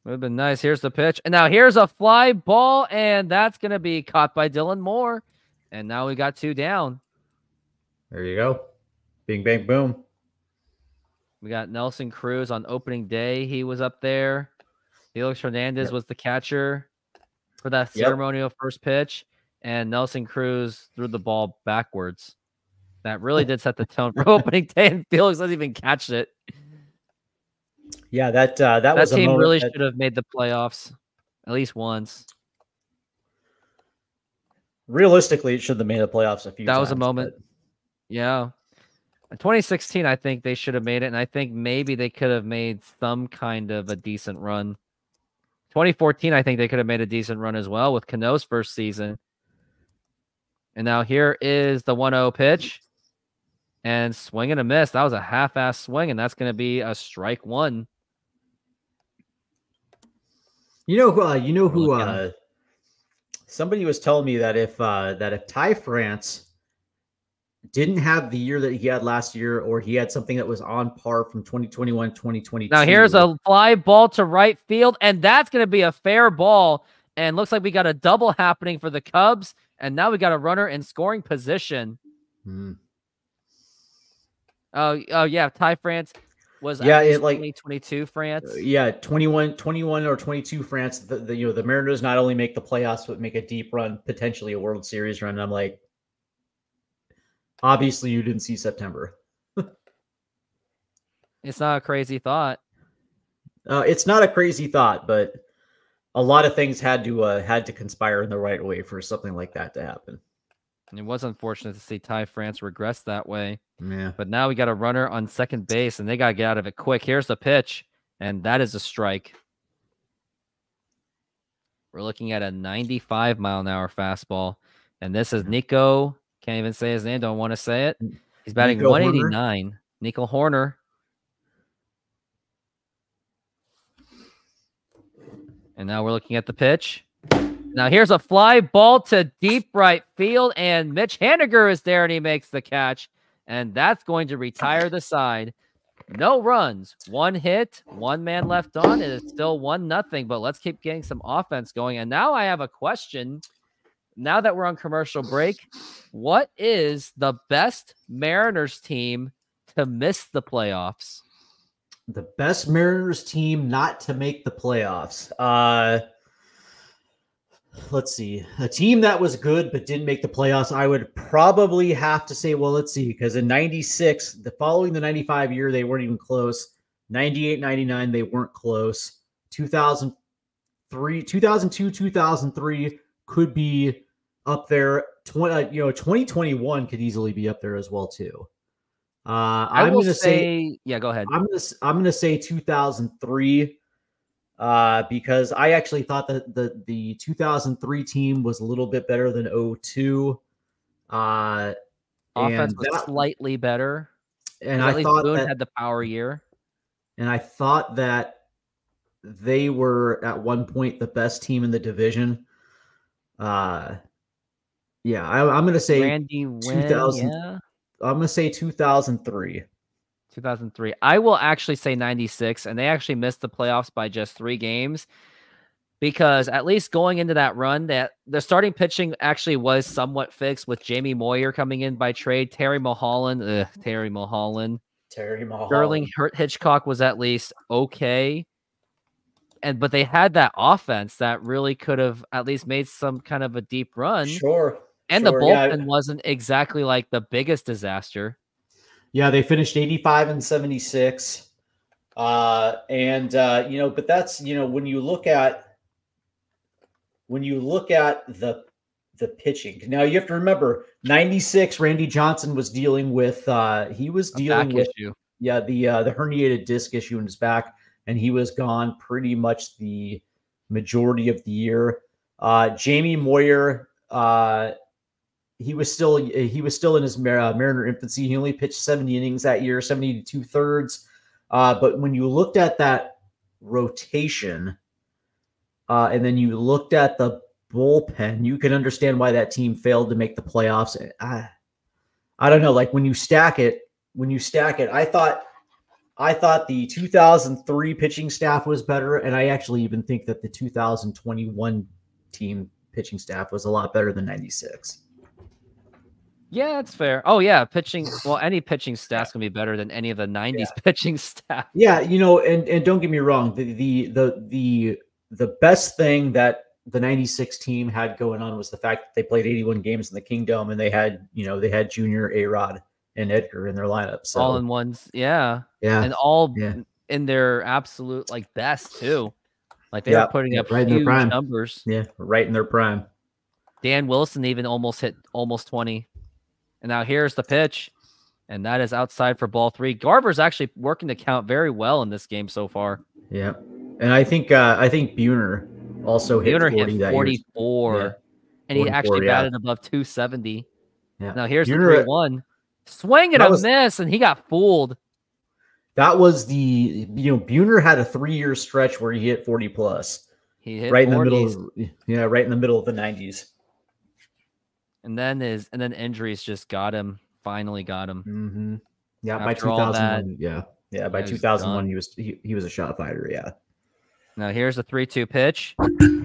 [SPEAKER 1] Would have been nice. Here's the pitch. And now here's a fly ball, and that's going to be caught by Dylan Moore. And now we got two down.
[SPEAKER 3] There you go, bing bang boom.
[SPEAKER 1] We got Nelson Cruz on opening day. He was up there. Felix Hernandez
[SPEAKER 3] Yep.
[SPEAKER 1] was the catcher for that
[SPEAKER 3] Yep.
[SPEAKER 1] ceremonial first pitch. And Nelson Cruz threw the ball backwards. That really did set the tone for opening day, and Felix doesn't even catch it.
[SPEAKER 3] Yeah, that uh, that,
[SPEAKER 1] That,
[SPEAKER 3] was
[SPEAKER 1] team really
[SPEAKER 3] that-
[SPEAKER 1] should have made the playoffs at least once.
[SPEAKER 3] Realistically it should have made the playoffs a few. Times.
[SPEAKER 1] That was a moment.
[SPEAKER 3] but-
[SPEAKER 1] Yeah. In 2016, I think they should have made it, and I think maybe they could have made some kind of a decent run. 2014, I think they could have made a decent run as well with Cano's first season. And now here is the 1 0 pitch. And swing and a miss. That was a half ass swing, and that's going to be a strike one.
[SPEAKER 3] You know who? Uh, you know who? Uh, somebody was telling me that if uh, that if Ty France didn't have the year that he had last year, or he had something that was on par from 2021, 2022.
[SPEAKER 1] Now here's a fly ball to right field, and that's going to be a fair ball. And looks like we got a double happening for the Cubs, and now we got a runner in scoring position.
[SPEAKER 3] Hmm.
[SPEAKER 1] Oh, oh yeah, Ty France was
[SPEAKER 3] Yeah, it, like-
[SPEAKER 1] 2022 France.
[SPEAKER 3] Uh, yeah, 21, 21 or 22 France. The, the you know the Mariners not only make the playoffs but make a deep run, potentially a World Series run. And I'm like, obviously you didn't see September.
[SPEAKER 1] It's not a crazy thought.
[SPEAKER 3] Uh, it's not a crazy thought, but a lot of things had to uh, had to conspire in the right way for something like that to happen.
[SPEAKER 1] And it was unfortunate to see Ty France regress that way.
[SPEAKER 3] Yeah.
[SPEAKER 1] But now we got a runner on second base, and they got to get out of it quick. Here's the pitch, and that is a strike. We're looking at a 95 mile an hour fastball, and this is Nico. Can't even say his name. Don't want to say it. He's batting
[SPEAKER 3] Nico Hoerner?
[SPEAKER 1] 189. Nico Hoerner. And now we're looking at the pitch. Now here's a fly ball to deep right field, and Mitch Haniger is there, and he makes the catch, and that's going to retire the side. No runs, one hit, one man left on. It is still one nothing, but let's keep getting some offense going. And now I have a question. Now that we're on commercial break, what is the best Mariners team to miss the playoffs?
[SPEAKER 3] The best Mariners team not to make the playoffs. Uh let's see. A team that was good but didn't make the playoffs. I would probably have to say, well, let's see, because in 96, the following the 95 year, they weren't even close. 98, 99, they weren't close. 2003, 2002, 2003 could be up there. 20, uh, you know, 2021 could easily be up there as well, too. Uh,
[SPEAKER 1] I
[SPEAKER 3] I'm going to
[SPEAKER 1] say, yeah, go ahead.
[SPEAKER 3] I'm gonna I'm gonna say 2003, uh, because I actually thought that the the 2003 team was a little bit better than 02. Uh,
[SPEAKER 1] Offense was
[SPEAKER 3] that-
[SPEAKER 1] slightly better.
[SPEAKER 3] and I
[SPEAKER 1] least
[SPEAKER 3] thought
[SPEAKER 1] Boone
[SPEAKER 3] that,
[SPEAKER 1] had the power year.
[SPEAKER 3] and I thought that they were at one point the best team in the division. Uh, yeah, I, I'm gonna say
[SPEAKER 1] Randy Winn,
[SPEAKER 3] 2000
[SPEAKER 1] yeah.
[SPEAKER 3] I'm gonna say 2003.
[SPEAKER 1] 2003. I will actually say 96, and they actually missed the playoffs by just three games because at least going into that run, that the starting pitching actually was somewhat fixed with Jamie Moyer coming in by trade, Terry Mulholland, ugh, Terry Mulholland,
[SPEAKER 3] Terry Mulholland.
[SPEAKER 1] Sterling Hurt Hitchcock was at least okay. and but they had that offense that really could have at least made some kind of a deep run.
[SPEAKER 3] Sure.
[SPEAKER 1] And
[SPEAKER 3] sure,
[SPEAKER 1] the
[SPEAKER 3] yeah.
[SPEAKER 1] bullpen wasn't exactly like the biggest disaster.
[SPEAKER 3] Yeah, they finished 85 and 76. Uh, and uh, you know, but that's you know, when you look at when you look at the the pitching. Now you have to remember 96 Randy Johnson was dealing with uh he was dealing with
[SPEAKER 1] issue.
[SPEAKER 3] yeah, the uh the herniated disc issue in his back and he was gone pretty much the majority of the year. Uh Jamie Moyer uh he was still he was still in his uh, Mariner infancy. He only pitched 70 innings that year, 70 to two thirds. Uh, but when you looked at that rotation, uh, and then you looked at the bullpen, you can understand why that team failed to make the playoffs. I, I don't know. Like when you stack it, when you stack it, I thought, I thought the 2003 pitching staff was better, and I actually even think that the 2021 team pitching staff was a lot better than 96.
[SPEAKER 1] Yeah, that's fair. Oh yeah, pitching. Well, any pitching staff's gonna be better than any of the '90s pitching staff.
[SPEAKER 3] Yeah, you know, and and don't get me wrong, the the the the the best thing that the 96 team had going on was the fact that they played 81 games in the Kingdom and they had, you know, they had Junior, A-Rod, and Edgar in their lineup. So
[SPEAKER 1] all in ones. Yeah,
[SPEAKER 3] yeah.
[SPEAKER 1] and all
[SPEAKER 3] Yeah.
[SPEAKER 1] in their absolute like best too. Like they
[SPEAKER 3] Yeah,
[SPEAKER 1] were putting
[SPEAKER 3] yeah,
[SPEAKER 1] up
[SPEAKER 3] right in their prime.
[SPEAKER 1] numbers.
[SPEAKER 3] yeah, right in their prime.
[SPEAKER 1] Dan Wilson even almost hit almost 20. And now here's the pitch. And that is outside for ball three. Garver's actually working the count very well in this game so far.
[SPEAKER 3] Yeah. And I think uh I think Buhner also hit
[SPEAKER 1] Buhner
[SPEAKER 3] 40
[SPEAKER 1] hit
[SPEAKER 3] that
[SPEAKER 1] 44.
[SPEAKER 3] Yeah.
[SPEAKER 1] And he actually
[SPEAKER 3] yeah.
[SPEAKER 1] batted above 270.
[SPEAKER 3] Yeah.
[SPEAKER 1] Now here's
[SPEAKER 3] Buhner-
[SPEAKER 1] the 3 1. Swing and a
[SPEAKER 3] was-
[SPEAKER 1] miss, and he got fooled.
[SPEAKER 3] That was the you know, Buhner had a three year stretch where he hit 40 plus.
[SPEAKER 1] He hit
[SPEAKER 3] Right in the middle of, yeah, right in the middle of the 90s.
[SPEAKER 1] And then his and then injuries just got him. Finally got him.
[SPEAKER 3] Mm-hmm. Yeah, by
[SPEAKER 1] After all
[SPEAKER 3] 2001. Yeah, yeah, by
[SPEAKER 1] Yeah, he was
[SPEAKER 3] 2001,
[SPEAKER 1] done.
[SPEAKER 3] he was he, he was a shot fighter. Yeah,
[SPEAKER 1] Now here's a 3 2 pitch.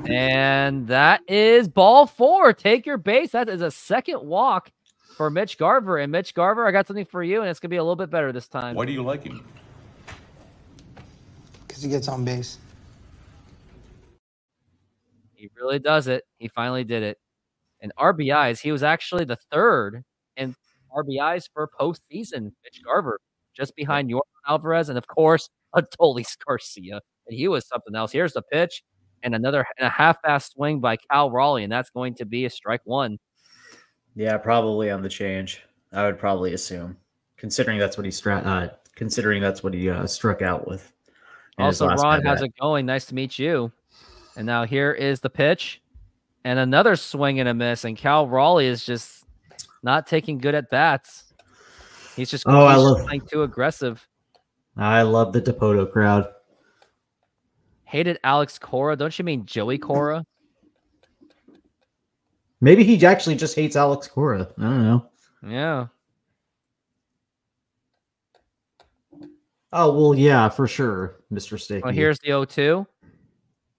[SPEAKER 1] And that is ball four. Take your base. That is a second walk for Mitch Garver. And Mitch Garver, I got something for you, and it's going to be a little bit better this time.
[SPEAKER 8] Why do you like him?
[SPEAKER 9] because he gets on base.
[SPEAKER 1] He really does it. He finally did it. And RBIs, he was actually the third in RBIs for postseason. Mitch Garver, just behind Yordan Alvarez, and of course, Adolis Garcia. And he was something else. Here's the pitch, and another and a half-fast swing by Cal Raleigh, and that's going to be a strike one.
[SPEAKER 3] yeah, probably on the change. I would probably assume, considering that's what he struck. Uh, considering that's what he uh, struck out with.
[SPEAKER 1] Also, Ron, how's it going? Nice to meet you. And now here is the pitch, and another swing and a miss. And Cal Raleigh is just not taking good at bats. He's just,
[SPEAKER 3] Oh, I love-
[SPEAKER 1] playing too aggressive.
[SPEAKER 3] I love the Dipoto crowd.
[SPEAKER 1] Hated Alex Cora. Don't you mean Joey Cora?
[SPEAKER 3] Maybe he actually just hates Alex Cora. I don't know.
[SPEAKER 1] Yeah.
[SPEAKER 10] Oh well, yeah, for sure, Mister Sticky.
[SPEAKER 1] Well, here's the 0-2.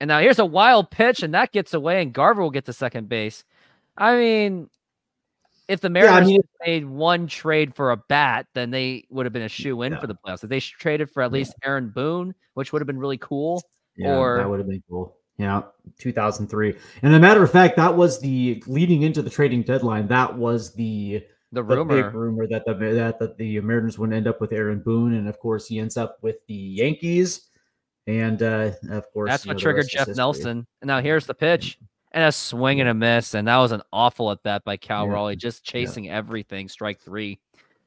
[SPEAKER 1] And now here's a wild pitch, and that gets away, and Garver will get to second base. I mean, if the
[SPEAKER 3] Yeah, I
[SPEAKER 1] Mariners
[SPEAKER 3] mean-
[SPEAKER 1] made one trade for a bat, then they would have been a shoe in
[SPEAKER 3] Yeah.
[SPEAKER 1] for the playoffs. If they traded for at least Aaron Boone, which would have been really cool.
[SPEAKER 10] yeah,
[SPEAKER 1] or-
[SPEAKER 10] that would have been cool. Yeah,
[SPEAKER 3] 2003.
[SPEAKER 10] and a matter of fact, that was the leading into the trading deadline. That was the
[SPEAKER 1] The
[SPEAKER 10] the
[SPEAKER 1] rumor.
[SPEAKER 10] rumor that the that, that the Mariners would end up with Aaron Boone, and of course he ends up with the Yankees, and uh, of course
[SPEAKER 1] That's
[SPEAKER 10] you
[SPEAKER 1] what triggered Jeff. Nelson. And now here's the pitch. And a swing and a miss. And that was an awful at bat by Cal
[SPEAKER 10] Yeah.
[SPEAKER 1] Raleigh, just chasing everything. Strike three.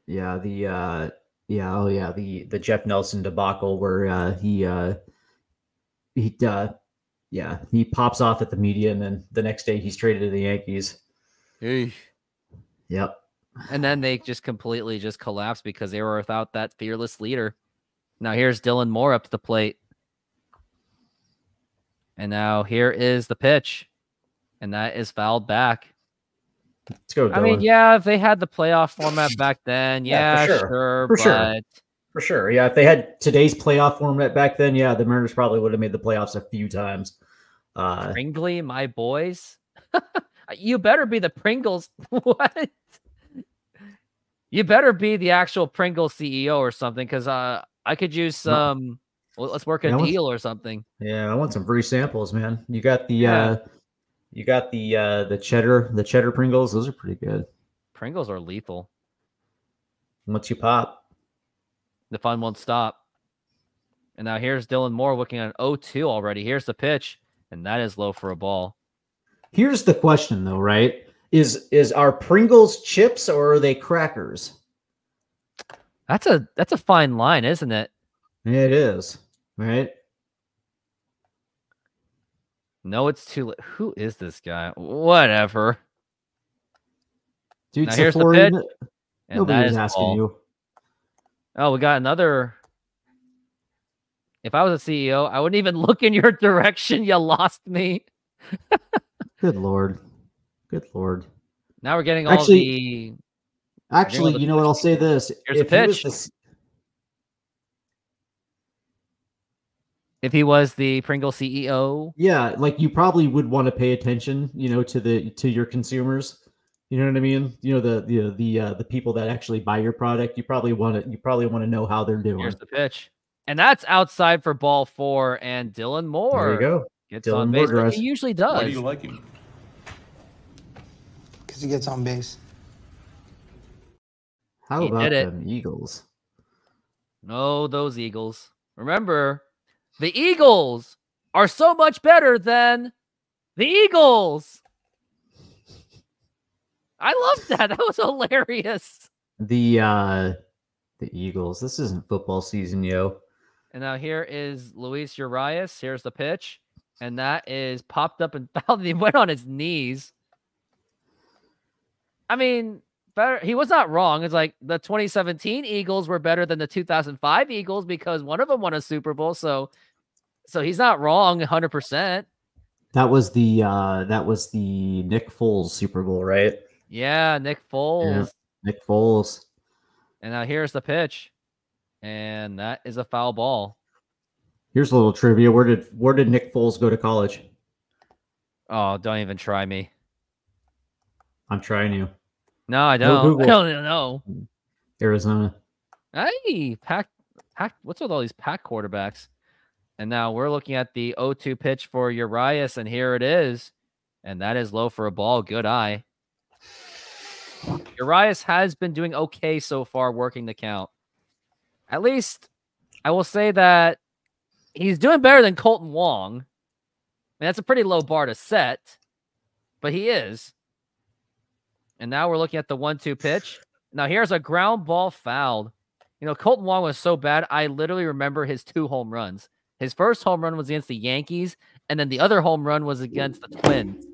[SPEAKER 10] Yeah, the uh, yeah, oh yeah, the
[SPEAKER 3] The the Jeff Nelson debacle where uh,
[SPEAKER 10] he uh, he uh, yeah,
[SPEAKER 3] he pops off at the media and then the next day he's traded to the Yankees. Hey.
[SPEAKER 10] yep.
[SPEAKER 1] And then they just completely just collapsed because they were without that fearless leader. Now here's Dylan Moore up to the plate. And now here is the pitch. And that is fouled back.
[SPEAKER 3] Let's go.
[SPEAKER 1] I mean, yeah, if they had the playoff format back then,
[SPEAKER 3] Yeah,
[SPEAKER 1] yeah,
[SPEAKER 3] for sure.
[SPEAKER 1] sure.
[SPEAKER 3] For
[SPEAKER 1] but
[SPEAKER 3] sure. for sure. Yeah, if they had today's playoff format back then, yeah, the Mariners probably would have made the playoffs a few times. Uh,
[SPEAKER 1] Pringley, my boys. you better be the Pringles. what? You better be the actual Pringle CEO or something, because uh, I could use some Well, let's work a deal or something.
[SPEAKER 3] Yeah, I want some free samples, man. You got the
[SPEAKER 1] Yeah.
[SPEAKER 3] uh you got the uh the cheddar, the cheddar Pringles. Those are pretty good.
[SPEAKER 1] Pringles are lethal.
[SPEAKER 3] Once you pop,
[SPEAKER 1] The fun won't stop. And now here's Dylan Moore looking at an 0-2 already. Here's the pitch, and that is low for a ball.
[SPEAKER 3] here's the question though, right? Is is our Pringles chips or are they crackers?
[SPEAKER 1] That's a that's a fine line, isn't it?
[SPEAKER 3] It is, right?
[SPEAKER 1] No, it's too late. Who is this guy? Whatever.
[SPEAKER 3] Dude,
[SPEAKER 1] Now here's the pitch, And
[SPEAKER 3] nobody was asking
[SPEAKER 1] ball.
[SPEAKER 3] you.
[SPEAKER 1] Oh, we got another. If I was a CEO, I wouldn't even look in your direction. You lost me.
[SPEAKER 3] Good lord. Good lord.
[SPEAKER 1] Now we're getting all
[SPEAKER 3] Actually-
[SPEAKER 1] the.
[SPEAKER 3] Actually, you know what? I'll say this.
[SPEAKER 1] Here's
[SPEAKER 3] if he was
[SPEAKER 1] pitch.
[SPEAKER 3] the s-
[SPEAKER 1] If he was the Pringle E CEO,
[SPEAKER 3] yeah, like you probably would want to pay attention, you know, to the to your consumers. You know what I mean? You know the the the uh, the people that actually buy your product. You probably want to you probably want to know how they're doing.
[SPEAKER 1] here's the pitch, and that's outside for ball four. And Dylan Moore
[SPEAKER 3] There you go.
[SPEAKER 1] gets
[SPEAKER 3] Dylan
[SPEAKER 1] on base, like
[SPEAKER 3] drives.
[SPEAKER 1] he usually does.
[SPEAKER 8] Why do you like him?
[SPEAKER 9] Because he gets on base.
[SPEAKER 3] How
[SPEAKER 1] He
[SPEAKER 3] about
[SPEAKER 1] did it.
[SPEAKER 3] them Eagles?
[SPEAKER 1] No, those Eagles. Remember, the Eagles are so much better than the Eagles. I love that. That was hilarious.
[SPEAKER 3] The uh the Eagles. This isn't football season, yo.
[SPEAKER 1] And now here is Luis Urias. Here's the pitch. And that is popped up and fouled. He went on his knees. I mean, better. He was not wrong. It's like the 2017 Eagles were better than the 2005 Eagles because one of them won a Super Bowl. So, so he's not wrong 100. percent
[SPEAKER 3] That was the uh that was the Nick Foles Super Bowl, right?
[SPEAKER 1] Yeah, Nick Foles.
[SPEAKER 3] Nick Foles.
[SPEAKER 1] And now here's the pitch, and that is a foul ball.
[SPEAKER 3] Here's a little trivia. Where did where did Nick Foles go to college?
[SPEAKER 1] Oh, don't even try me.
[SPEAKER 3] I'm trying you.
[SPEAKER 1] No, I don't. I don't know.
[SPEAKER 3] Arizona.
[SPEAKER 1] Hey, pack, pack. What's with all these pack quarterbacks? And now we're looking at the 0-2 pitch for Urias, and here it is, and that is low for a ball. Good eye. Urias has been doing okay so far, working the count. At least, I will say that he's doing better than Kolten Wong. I mean, that's a pretty low bar to set, but he is. And now we're looking at the one-two pitch. Now here's a ground ball fouled. You know, Kolten Wong was so bad. I literally remember his two home runs. His first home run was against the Yankees, and then the other home run was against the Twins.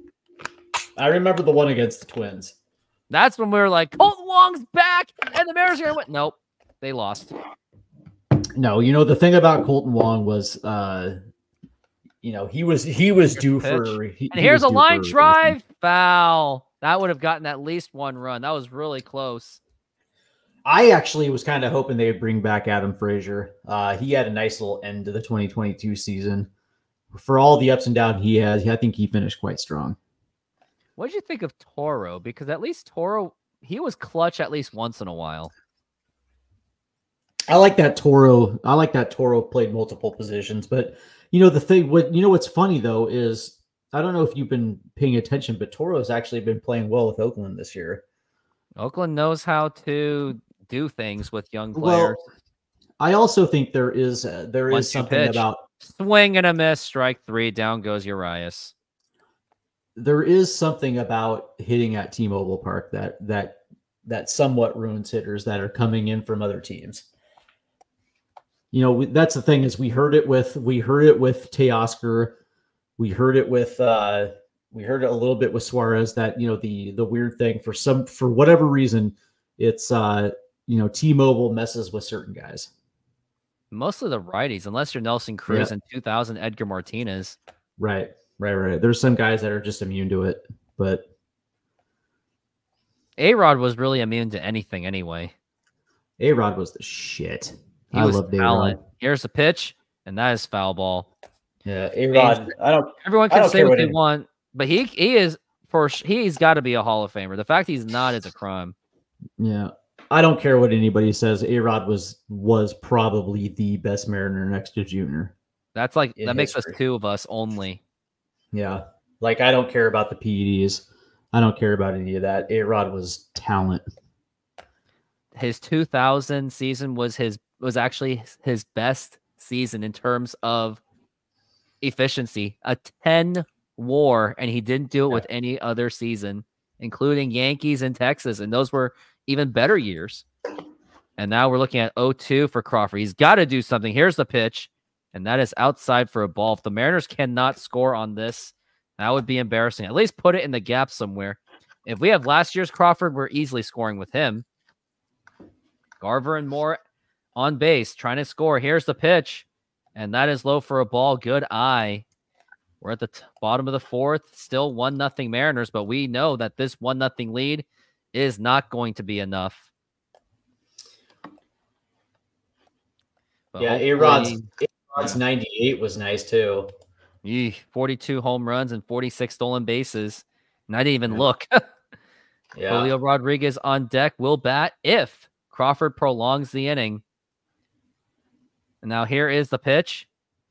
[SPEAKER 2] I remember the one against the Twins.
[SPEAKER 1] That's when we were like, Kolten Wong's back, and the Mariners are win. Nope, they lost.
[SPEAKER 3] No, you know the thing about Kolten Wong was uh
[SPEAKER 2] You know, he was he was
[SPEAKER 1] Here's
[SPEAKER 2] due for. He,
[SPEAKER 1] And
[SPEAKER 2] he
[SPEAKER 1] here's a line drive foul. That would have gotten at least one run. That was really close.
[SPEAKER 3] I actually was kind of hoping they would bring back Adam Frazier. Uh, he had a nice little end to the 2022 season. For all the ups and downs he has, I think he finished quite strong.
[SPEAKER 1] What did you think of Toro? Because at least Toro, he was clutch at least once in a while.
[SPEAKER 3] I like that Toro. I like that Toro played multiple positions, but you know the thing. What you know what's funny though is I don't know if you've been paying attention, but Toro's actually been playing well with Oakland this year.
[SPEAKER 1] Oakland knows how to do things with young
[SPEAKER 3] Well,
[SPEAKER 1] players.
[SPEAKER 3] I also think there is uh, there
[SPEAKER 1] Once
[SPEAKER 3] is something
[SPEAKER 1] pitch.
[SPEAKER 3] about
[SPEAKER 1] Swing and a miss, strike three. Down goes Urias.
[SPEAKER 3] there is something about hitting at T-Mobile Park that that that somewhat ruins hitters that are coming in from other teams. You know, we- that's the thing is we heard it with we heard it with Teoscar, we heard it with uh we heard it a little bit with Suarez that you know the the weird thing for some for whatever reason it's uh you know T-Mobile messes with certain guys.
[SPEAKER 1] Mostly the righties, unless you're Nelson Cruz
[SPEAKER 3] Yeah.
[SPEAKER 1] in 2000, Edgar Martinez.
[SPEAKER 3] Right, right, right. There's some guys that are just immune to it, but
[SPEAKER 1] A Rod was really immune to anything anyway.
[SPEAKER 3] A Rod was the shit.
[SPEAKER 1] He
[SPEAKER 3] I
[SPEAKER 1] was
[SPEAKER 3] loved A
[SPEAKER 1] talent.
[SPEAKER 3] Rod.
[SPEAKER 1] Here's a pitch, and that is foul ball.
[SPEAKER 2] Yeah, A Rod. I don't.
[SPEAKER 1] Everyone can
[SPEAKER 2] don't
[SPEAKER 1] say what they want, but he he is for he's got to be a Hall of Famer. The fact he's not is a crime.
[SPEAKER 3] Yeah. I don't care what anybody says. A Rod was was probably the best Mariner next to Junior.
[SPEAKER 1] That's like that makes us two of us only.
[SPEAKER 3] Yeah. Like I don't care about the PEDs. I don't care about any of that. A Rod was talent.
[SPEAKER 1] His 2000 season was his was actually his- his best season in terms of efficiency. A 10 war and he didn't do it
[SPEAKER 2] Yeah.
[SPEAKER 1] with any other season, including Yankees and Texas and those were even better years. And now we're looking at 0-2 for Crawford. He's got to do something. Here's the pitch and that is outside for a ball. If the Mariners cannot score on this, that would be embarrassing. At least put it in the gap somewhere. If we have last year's Crawford, we're easily scoring with him. Garver and Moore on base, trying to score. Here's the pitch, and that is low for a ball. Good eye. We're at the bottom of the fourth, still one nothing Mariners, but we know that this one nothing lead is not going to be enough. But
[SPEAKER 2] Yeah, A Rod's
[SPEAKER 1] hopefully-
[SPEAKER 2] A-Rod's 98 was nice too.
[SPEAKER 1] Yee, 42 home runs and 46 stolen bases. And I didn't even
[SPEAKER 3] Yeah.
[SPEAKER 1] look.
[SPEAKER 2] Yeah.
[SPEAKER 1] Julio Rodriguez on deck will bat if Crawford prolongs the inning. And now here is the pitch.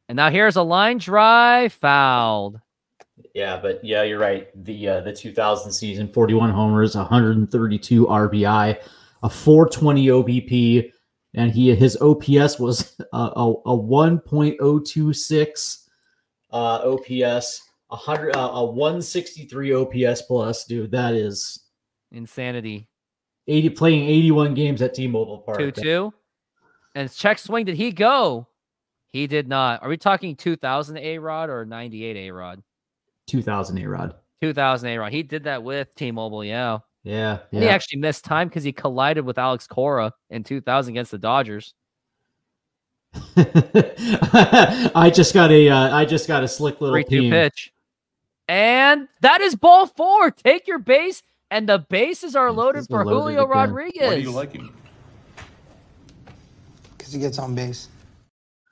[SPEAKER 1] And now here's a line drive fouled.
[SPEAKER 2] Yeah, but yeah, you're right. The uh, the 2000 season.
[SPEAKER 3] 41 homers, 132 RBI, a 420 OBP, and he his OPS was a, a, a 1.026
[SPEAKER 2] Uh, OPS 100 uh, a 163 OPS plus, dude. That is
[SPEAKER 1] Insanity.
[SPEAKER 3] 80 playing 81 games at T-Mobile Park.
[SPEAKER 1] 2 2. And check swing. Did he go? He did not. Are we talking 2000 A Rod or 98 A Rod?
[SPEAKER 3] 2000 A Rod.
[SPEAKER 1] 2000 A Rod. He did that with T Mobile. Yeah.
[SPEAKER 3] Yeah,
[SPEAKER 1] And he actually missed time because he collided with Alex Cora in 2000 against the Dodgers.
[SPEAKER 3] I just got a uh, I just got a slick little
[SPEAKER 1] 3 2 pitch. And that is ball four. Take your base, and the bases are loaded
[SPEAKER 3] are
[SPEAKER 1] for
[SPEAKER 3] loaded
[SPEAKER 1] Julio
[SPEAKER 3] again.
[SPEAKER 1] Rodriguez.
[SPEAKER 8] Why do you like him?
[SPEAKER 9] Because he gets on base.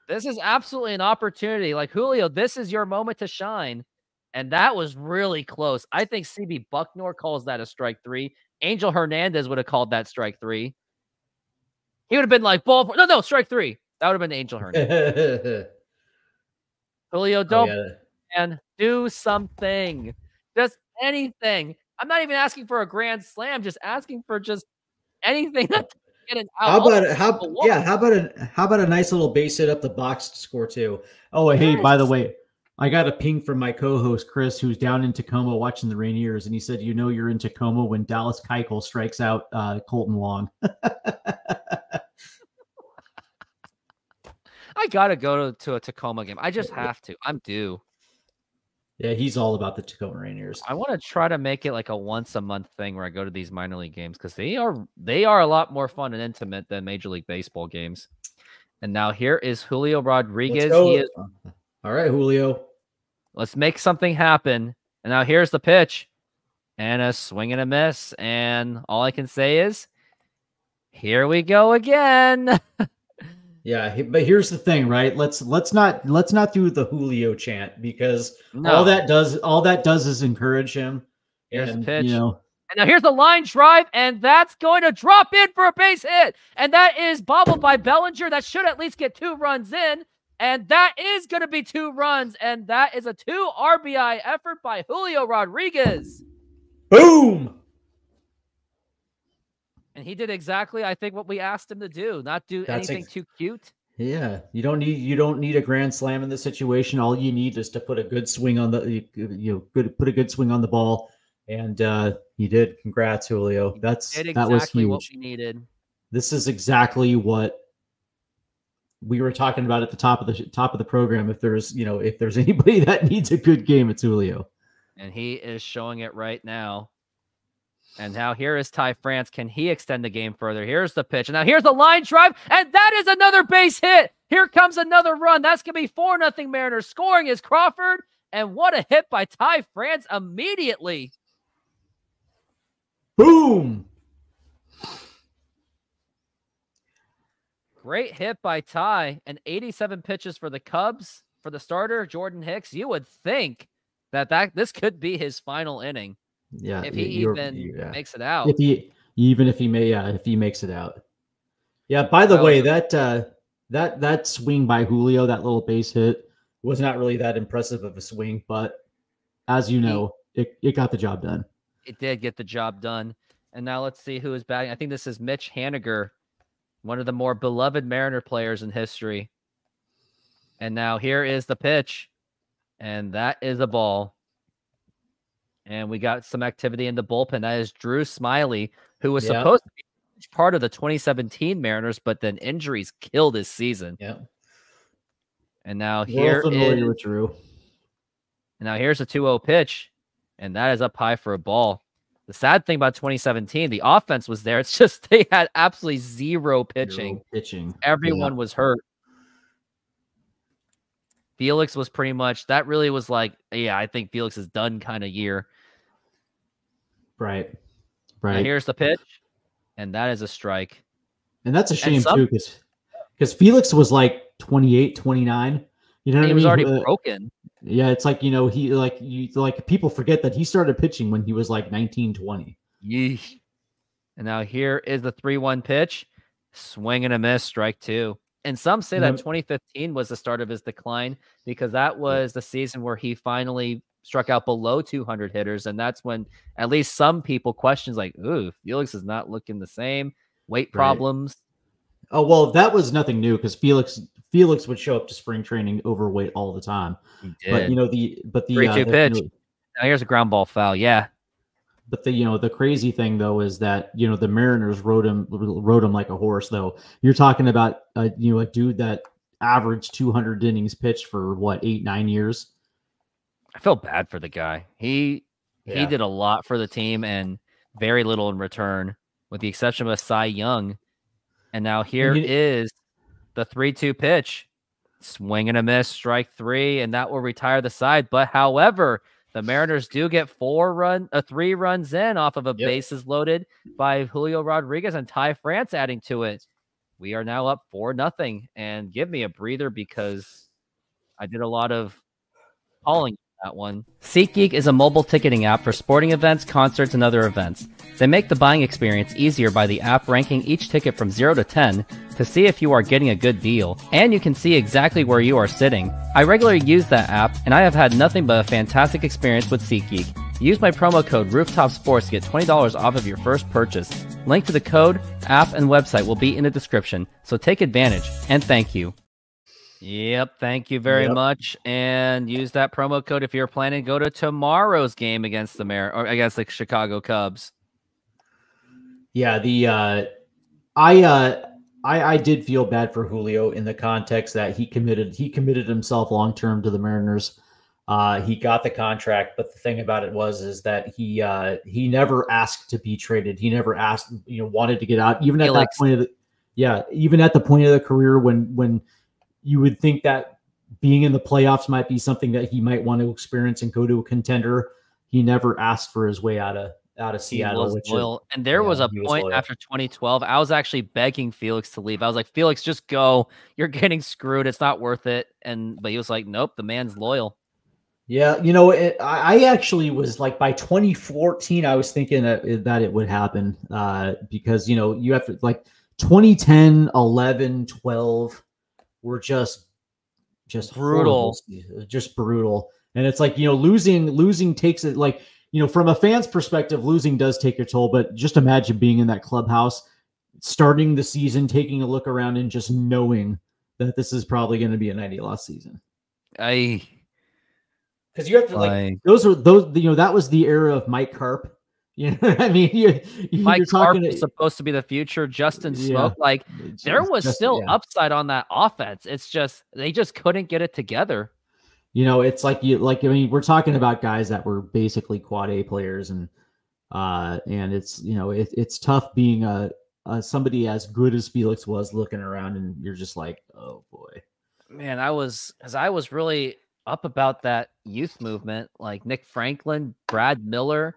[SPEAKER 1] This is absolutely an opportunity. Like Julio, this is your moment to shine. And that was really close. I think CB Bucknor calls that a strike three. Angel Hernandez would have called that strike three. He would have been like ball four. No, no, strike three. That would have been Angel Hernandez.
[SPEAKER 2] oh,
[SPEAKER 1] Julio, don't
[SPEAKER 2] yeah.
[SPEAKER 1] and do something. Just anything. I'm not even asking for a grand slam, just asking for just anything that get an out.
[SPEAKER 2] How
[SPEAKER 1] oh,
[SPEAKER 2] about how yeah? How about a how about a nice little base hit up the box to score too?
[SPEAKER 3] Oh, hey, by the way, I got a ping from my co-host Chris, who's down in Tacoma watching the Rainiers, and he said, "You know, you're in Tacoma when Dallas Keuchel strikes out uh, Kolten Wong."
[SPEAKER 1] I gotta go to, to a Tacoma game. I just have to. I'm due.
[SPEAKER 3] yeah, he's all about the Tacoma Rainiers.
[SPEAKER 1] I want to try to make it like a once a month thing where I go to these minor league games because they are they are a lot more fun and intimate than Major League Baseball games. And now here is Julio Rodriguez. He is,
[SPEAKER 2] All right, Julio.
[SPEAKER 1] let's make something happen. And now here's the pitch, and a swing and a miss. And all I can say is, here we go again.
[SPEAKER 2] Yeah,
[SPEAKER 3] But here's the thing, right? Let's let's not let's not do the Julio chant because
[SPEAKER 1] No.
[SPEAKER 3] all that does all that does is encourage him.
[SPEAKER 1] Here's the
[SPEAKER 3] and,
[SPEAKER 1] pitch.
[SPEAKER 3] You know,
[SPEAKER 1] And now here's the line drive, and that's going to drop in for a base hit. And that is bobbled by Bellinger. That should at least get two runs in. And that is going to be two runs. And that is a two RBI effort by Julio Rodriguez.
[SPEAKER 2] boom.
[SPEAKER 1] And he did exactly, I think, what we asked him to do. Not do
[SPEAKER 2] That's
[SPEAKER 1] anything
[SPEAKER 2] ex-
[SPEAKER 1] too cute.
[SPEAKER 3] yeah, you don't need you don't need a grand slam in this situation. All you need is to put a good swing on the you, know good put a good swing on the ball, and uh he did. Congrats, Julio. That's
[SPEAKER 1] Did
[SPEAKER 3] that was
[SPEAKER 1] exactly
[SPEAKER 3] huge.
[SPEAKER 1] what we needed.
[SPEAKER 3] this is exactly what we were talking about at the top of the top of the program. If there's you know if there's anybody that needs a good game, it's Julio.
[SPEAKER 1] And he is showing it right now. And now here is Ty France. Can he extend the game further? Here's the pitch. And now here's the line drive. And that is another base hit. Here comes another run. That's going to be 4 nothing Mariners. Scoring is Crawford. And what a hit by Ty France immediately.
[SPEAKER 3] Boom!
[SPEAKER 1] Great hit by Ty. And 87 pitches for the Cubs for the starter, Jordan Wicks. You would think that, that this could be his final inning
[SPEAKER 3] Yeah,
[SPEAKER 1] if he even
[SPEAKER 3] yeah.
[SPEAKER 1] makes it out.
[SPEAKER 3] if he even if he may, yeah, if he makes it out. Yeah. By the
[SPEAKER 1] That
[SPEAKER 3] way, that uh, that that swing by Julio, that little base hit, was not really that impressive of a swing, but as you know, it, it got the job done.
[SPEAKER 1] It did get the job done. And now let's see who is batting. I think this is Mitch Haniger, one of the more beloved Mariner players in history. And now here is the pitch. And that is a ball. And we got some activity in the bullpen. That is Drew Smyly, who was
[SPEAKER 2] Yeah.
[SPEAKER 1] supposed to be part of the 2017 Mariners, but then injuries killed his season.
[SPEAKER 2] Yeah.
[SPEAKER 1] And now here
[SPEAKER 3] familiar
[SPEAKER 1] is
[SPEAKER 3] with Drew.
[SPEAKER 1] and now here's a 2-0 pitch, and that is up high for a ball. The sad thing about 2017, the offense was there. It's just they had absolutely zero pitching.
[SPEAKER 3] Drew pitching.
[SPEAKER 1] Everyone was hurt. Felix was pretty much that really was like, yeah, I think Felix is done kind of year.
[SPEAKER 3] Right. Right.
[SPEAKER 1] here's the pitch, and that is a strike.
[SPEAKER 3] And that's a shame
[SPEAKER 1] some-
[SPEAKER 3] too, because because Felix was like 28, 29. You know
[SPEAKER 1] And he
[SPEAKER 3] I
[SPEAKER 1] was
[SPEAKER 3] mean?
[SPEAKER 1] already
[SPEAKER 3] Uh,
[SPEAKER 1] broken.
[SPEAKER 3] Yeah, it's like you know he like you like people forget that he started pitching when he was like 19, 20.
[SPEAKER 1] Yeesh. And now here is the 3 1 pitch. Swing and a miss, strike two. And some say that 2015 was the start of his decline because that was the season where he finally struck out below 200 hitters. And that's when at least some people questions like, ooh, Felix is not looking the same. Weight problems.
[SPEAKER 3] Oh well, that was nothing new because Felix Felix would show up to spring training overweight all the time.
[SPEAKER 1] He
[SPEAKER 3] But you know the but the,
[SPEAKER 1] 3-2
[SPEAKER 3] uh, the-
[SPEAKER 1] pitch.
[SPEAKER 3] you know,
[SPEAKER 1] now here's a ground ball foul. Yeah.
[SPEAKER 3] But the you know the crazy thing though is that you know the Mariners rode him rode him like a horse though. You're talking about a you know a dude that averaged 200 innings pitched for what eight nine years.
[SPEAKER 1] I feel bad for the guy. He he
[SPEAKER 2] Yeah.
[SPEAKER 1] did a lot for the team and very little in return, with the exception of a Cy Young. And now here
[SPEAKER 3] you-
[SPEAKER 1] is the three-two pitch, swing and a miss, strike three, and that will retire the side. But however, the Mariners do get four run, uh, three runs in off of a
[SPEAKER 2] Yep.
[SPEAKER 1] bases loaded by Julio Rodriguez and Ty France adding to it. We are now up four nothing, and give me a breather because I did a lot of calling that one. SeatGeek is a mobile ticketing app for sporting events, concerts, and other events. They make the buying experience easier by the app ranking each ticket from 0 to 10 to see if you are getting a good deal, and you can see exactly where you are sitting. I regularly use that app, and I have had nothing but a fantastic experience with SeatGeek. Use my promo code RooftopSports to get $20 off of your first purchase. Link to the code, app, and website will be in the description, so take advantage, and thank you. Yep, thank you very
[SPEAKER 2] Yep.
[SPEAKER 1] much. And use that promo code if you're planning to go to tomorrow's game against the Mar or against the Chicago Cubs.
[SPEAKER 3] Yeah, the uh I uh I I did feel bad for Julio in the context that he committed he committed himself long term to the Mariners.
[SPEAKER 2] Uh, he got the contract, but the thing about it was is that he uh, he never asked to be traded. He never asked, you know,
[SPEAKER 3] wanted to get out even at
[SPEAKER 1] Felix.
[SPEAKER 3] that point of the yeah even at the point of the career when when you would think that being in the playoffs might be something that he might want to experience and go to a contender he never asked for his way out of out of seattle is.
[SPEAKER 1] And there was a
[SPEAKER 2] he was
[SPEAKER 1] point after 2012. I was actually begging Felix to leave. I was like, Felix, just go. You're getting screwed. It's not worth it. And but he was like, Nope, the man's loyal.
[SPEAKER 3] yeah you know it, I, actually was like by 2014 i was thinking that, it- that it would happen uh because you know you have to like 2010 11 12 were just just
[SPEAKER 1] Brutal.
[SPEAKER 3] horrible, uh, just brutal. And it's like you know losing losing takes it like you know from a fan's perspective losing does take a toll but just imagine being in that clubhouse starting the season taking a look around and just knowing that this is probably going to be a 90 loss season.
[SPEAKER 1] I
[SPEAKER 2] because you have to like
[SPEAKER 1] like
[SPEAKER 3] those are those you know that was the era of mike carp you know what i mean you, you-
[SPEAKER 1] Mike
[SPEAKER 3] you're
[SPEAKER 1] Carp was supposed to be the future. Justin
[SPEAKER 3] Yeah.
[SPEAKER 1] Smoke, like there was
[SPEAKER 3] just-
[SPEAKER 1] still
[SPEAKER 3] yeah.
[SPEAKER 1] upside on that offense. It's just they just couldn't get it together.
[SPEAKER 3] you know it's like you like i mean we're talking about guys that were basically quad a players and uh and it's you know it, it's tough being a, a somebody as good as felix was looking around and you're just like oh boy
[SPEAKER 1] Man, I was as I was really up about that youth movement, like Nick Franklin, Brad Miller,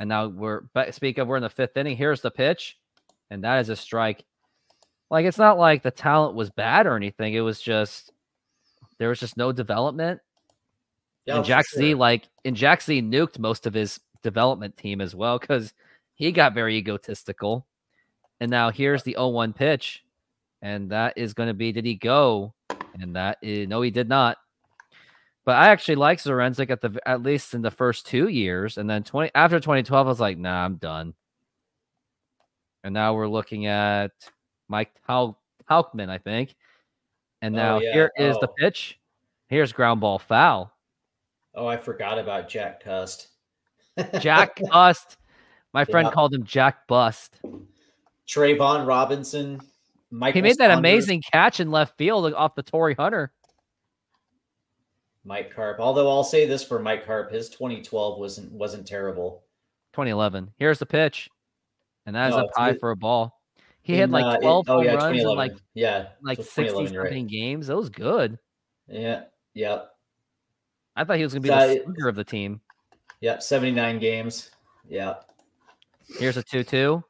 [SPEAKER 1] and now we're but speak of we're in the fifth inning. Here's the pitch, and that is a strike. Like it's not like the talent was bad or anything. It was just there was just no development.
[SPEAKER 2] yeah,
[SPEAKER 1] and Jack Z, like and Jack Z nuked most of his development team as well because he got very egotistical. And now here's the 0-1 pitch. And that is going to be did he go? And that is no, he did not. But I actually like Zduriencik at the at least in the first two years, and then twenty after 2012, I was like, nah, I'm done. And now we're looking at Mike Hal- Tauchman, I think. And
[SPEAKER 2] Oh,
[SPEAKER 1] now
[SPEAKER 2] yeah.
[SPEAKER 1] here is the
[SPEAKER 2] Oh.
[SPEAKER 1] pitch. Here's ground ball foul.
[SPEAKER 2] Oh, I forgot about Jack Cust.
[SPEAKER 1] Jack Bust. My friend
[SPEAKER 2] Yeah.
[SPEAKER 1] called him Jack Bust.
[SPEAKER 2] Trayvon Robinson. Michael
[SPEAKER 1] He made that
[SPEAKER 2] Saunders,
[SPEAKER 1] amazing catch in left field off the Torii Hunter.
[SPEAKER 2] Mike Carp. Although I'll say this for Mike Carp, his 2012 wasn't wasn't terrible.
[SPEAKER 1] 2011. Here's the pitch. And that is
[SPEAKER 2] No,
[SPEAKER 1] up high
[SPEAKER 2] good.
[SPEAKER 1] for a ball. He had
[SPEAKER 2] In,
[SPEAKER 1] like
[SPEAKER 2] uh, it-
[SPEAKER 1] 12
[SPEAKER 2] oh
[SPEAKER 1] home
[SPEAKER 2] yeah,
[SPEAKER 1] runs in like
[SPEAKER 2] yeah,
[SPEAKER 1] like
[SPEAKER 2] so
[SPEAKER 1] 60
[SPEAKER 2] 2011, you're right.
[SPEAKER 1] games. That was good.
[SPEAKER 2] Yeah, yeah,
[SPEAKER 1] I thought he was going to be
[SPEAKER 2] So
[SPEAKER 1] the
[SPEAKER 2] I-
[SPEAKER 1] slugger of the team.
[SPEAKER 2] yeah. 79 games. Yeah.
[SPEAKER 1] Here's a 2 2.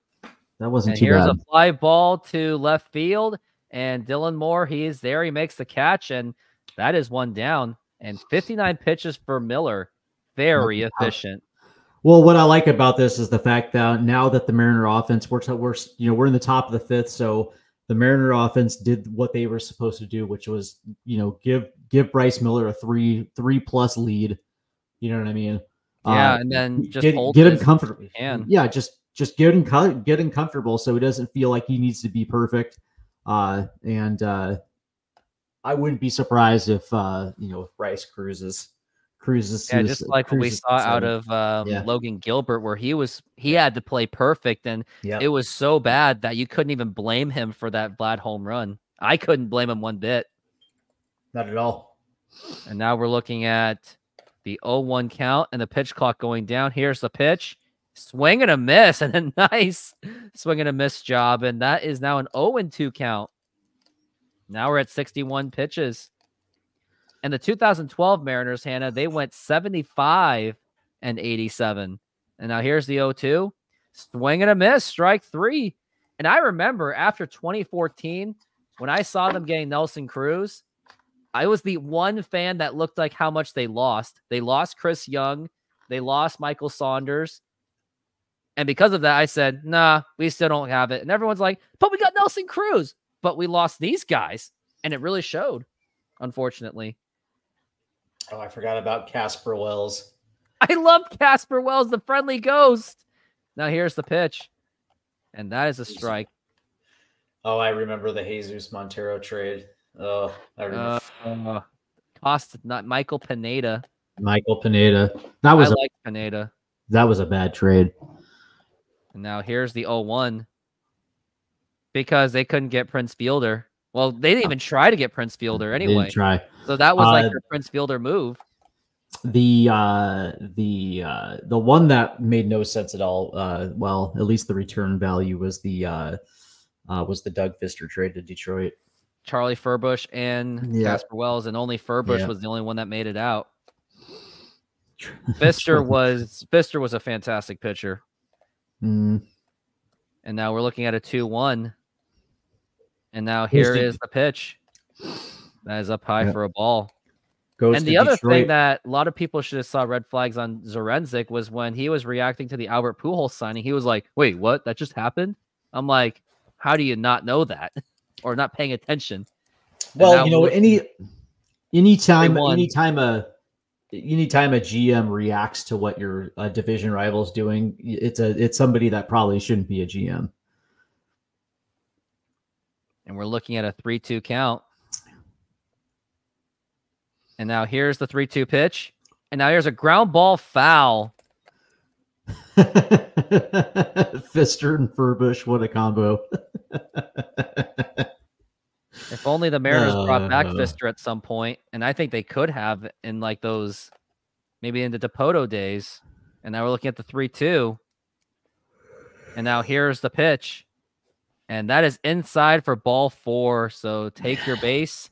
[SPEAKER 3] That wasn't
[SPEAKER 1] And
[SPEAKER 3] too
[SPEAKER 1] here's
[SPEAKER 3] bad.
[SPEAKER 1] a fly ball to left field. And Dylan Moore, he is there. He makes the catch. And that is one down. And 59 pitches for Miller. Very
[SPEAKER 3] Wow.
[SPEAKER 1] efficient.
[SPEAKER 3] Well, what I like about this is the fact that now that the Mariner offense we're we're you know we're in the top of the fifth, so the Mariner offense did what they were supposed to do, which was you know give give Bryce Miller a three three plus lead. You know what I mean?
[SPEAKER 1] Yeah.
[SPEAKER 3] Uh,
[SPEAKER 1] and then just
[SPEAKER 3] get,
[SPEAKER 1] hold
[SPEAKER 3] get him comfortable. Yeah, just just get him get him comfortable so he doesn't feel like he needs to be perfect. Uh, and uh, I wouldn't be surprised if uh, you know if Bryce cruises cruises.
[SPEAKER 1] Yeah, just like what we saw out of um,
[SPEAKER 3] Yeah.
[SPEAKER 1] Logan Gilbert, where he was he had to play perfect, and
[SPEAKER 2] Yeah.
[SPEAKER 1] it was so bad that you couldn't even blame him for that Vlad home run. I couldn't blame him one bit.
[SPEAKER 2] Not at all.
[SPEAKER 1] And now we're looking at the 0-1 count and the pitch clock going down. Here's the pitch. Swing and a miss, and a nice swing and a miss job. And that is now an 0-2 count. Now we're at 61 pitches. And the 2012 Mariners, Hannah, they went 75 and 87. And now here's the 0-2. Swing and a miss, strike three. And I remember after 2014, when I saw them getting Nelson Cruz, I was the one fan that looked like how much they lost. They lost Chris Young, they lost Michael Saunders. And because of that, I said, nah, we still don't have it. And everyone's like, but we got Nelson Cruz, but we lost these guys. And it really showed, unfortunately.
[SPEAKER 2] Oh, I forgot about Casper Wells.
[SPEAKER 1] I love Casper Wells, the friendly ghost. Now here's the pitch. And that is a strike.
[SPEAKER 2] Oh, I remember the Jesus Montero trade. Oh, I remember.
[SPEAKER 1] Uh, uh, cost not Michael Pineda.
[SPEAKER 3] Michael Pineda. That was
[SPEAKER 1] I
[SPEAKER 3] a,
[SPEAKER 1] like Pineda.
[SPEAKER 3] that was a bad trade.
[SPEAKER 1] And now here's the 0-1 because they couldn't get Prince Fielder. Well, they didn't even try to get Prince Fielder
[SPEAKER 3] They didn't
[SPEAKER 1] anyway.
[SPEAKER 3] try.
[SPEAKER 1] So that was like
[SPEAKER 3] Uh,
[SPEAKER 1] their Prince Fielder move.
[SPEAKER 3] the uh the uh the one that made no sense at all uh well at least the return value was the uh uh was the doug fister trade to detroit
[SPEAKER 1] Charlie Furbush and
[SPEAKER 3] Yeah.
[SPEAKER 1] Casper Wells, and only Furbush
[SPEAKER 3] Yeah.
[SPEAKER 1] was the only one that made it out. Fister was Fister was a fantastic pitcher.
[SPEAKER 3] Mm,
[SPEAKER 1] And now we're looking at a 2-1. And now
[SPEAKER 3] Here's the-
[SPEAKER 1] pitch. That is up high
[SPEAKER 3] Yeah.
[SPEAKER 1] for a ball.
[SPEAKER 3] goes
[SPEAKER 1] and the other thing that a lot of people should have saw red flags on Zduriencik was when he was reacting to the Albert Pujols signing. He was like, "Wait, what? That just happened?" I'm like, "How do you not know that, or not paying attention?"
[SPEAKER 3] Well you know any anytime
[SPEAKER 1] 3-1.
[SPEAKER 3] anytime a anytime a gm reacts to what your uh, division rival is doing it's a it's somebody that probably shouldn't be a gm
[SPEAKER 1] and we're looking at a 3-2 count. And now here's the 3-2 pitch. And now here's a ground ball foul.
[SPEAKER 3] Fister and Furbush, what a combo.
[SPEAKER 1] If only the Mariners brought back
[SPEAKER 3] Uh.
[SPEAKER 1] Fister at some point, and I think they could have in like those, maybe in the Dipoto days. And now we're looking at the three-two, and now here's the pitch, and that is inside for ball four. So take your base.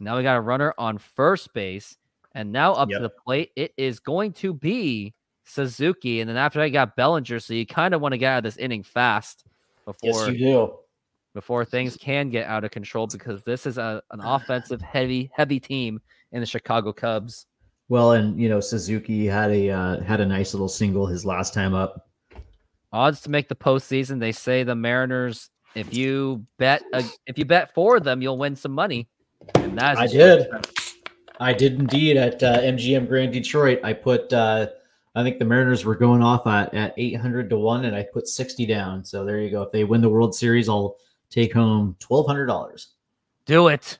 [SPEAKER 1] Now we got a runner on first base, and now up
[SPEAKER 2] Yep.
[SPEAKER 1] to the plate it is going to be Suzuki, and then after that you got Bellinger. So you kind of want to get out of this inning fast before
[SPEAKER 2] yes, you do.
[SPEAKER 1] before things can get out of control because this is a, an offensive heavy heavy team in the Chicago Cubs.
[SPEAKER 3] Well, and you know Suzuki had a uh, had a nice little single his last time up.
[SPEAKER 1] odds to make the postseason. They say the Mariners, if you bet uh, if you bet for them, you'll win some money. And that's
[SPEAKER 3] I did. I did indeed at uh, MGM Grand Detroit. I put uh, I think the Mariners were going off at, at 800 to 1 and I put 60 down. So there you go. If they win the World Series, I'll take home $1200.
[SPEAKER 1] Do it.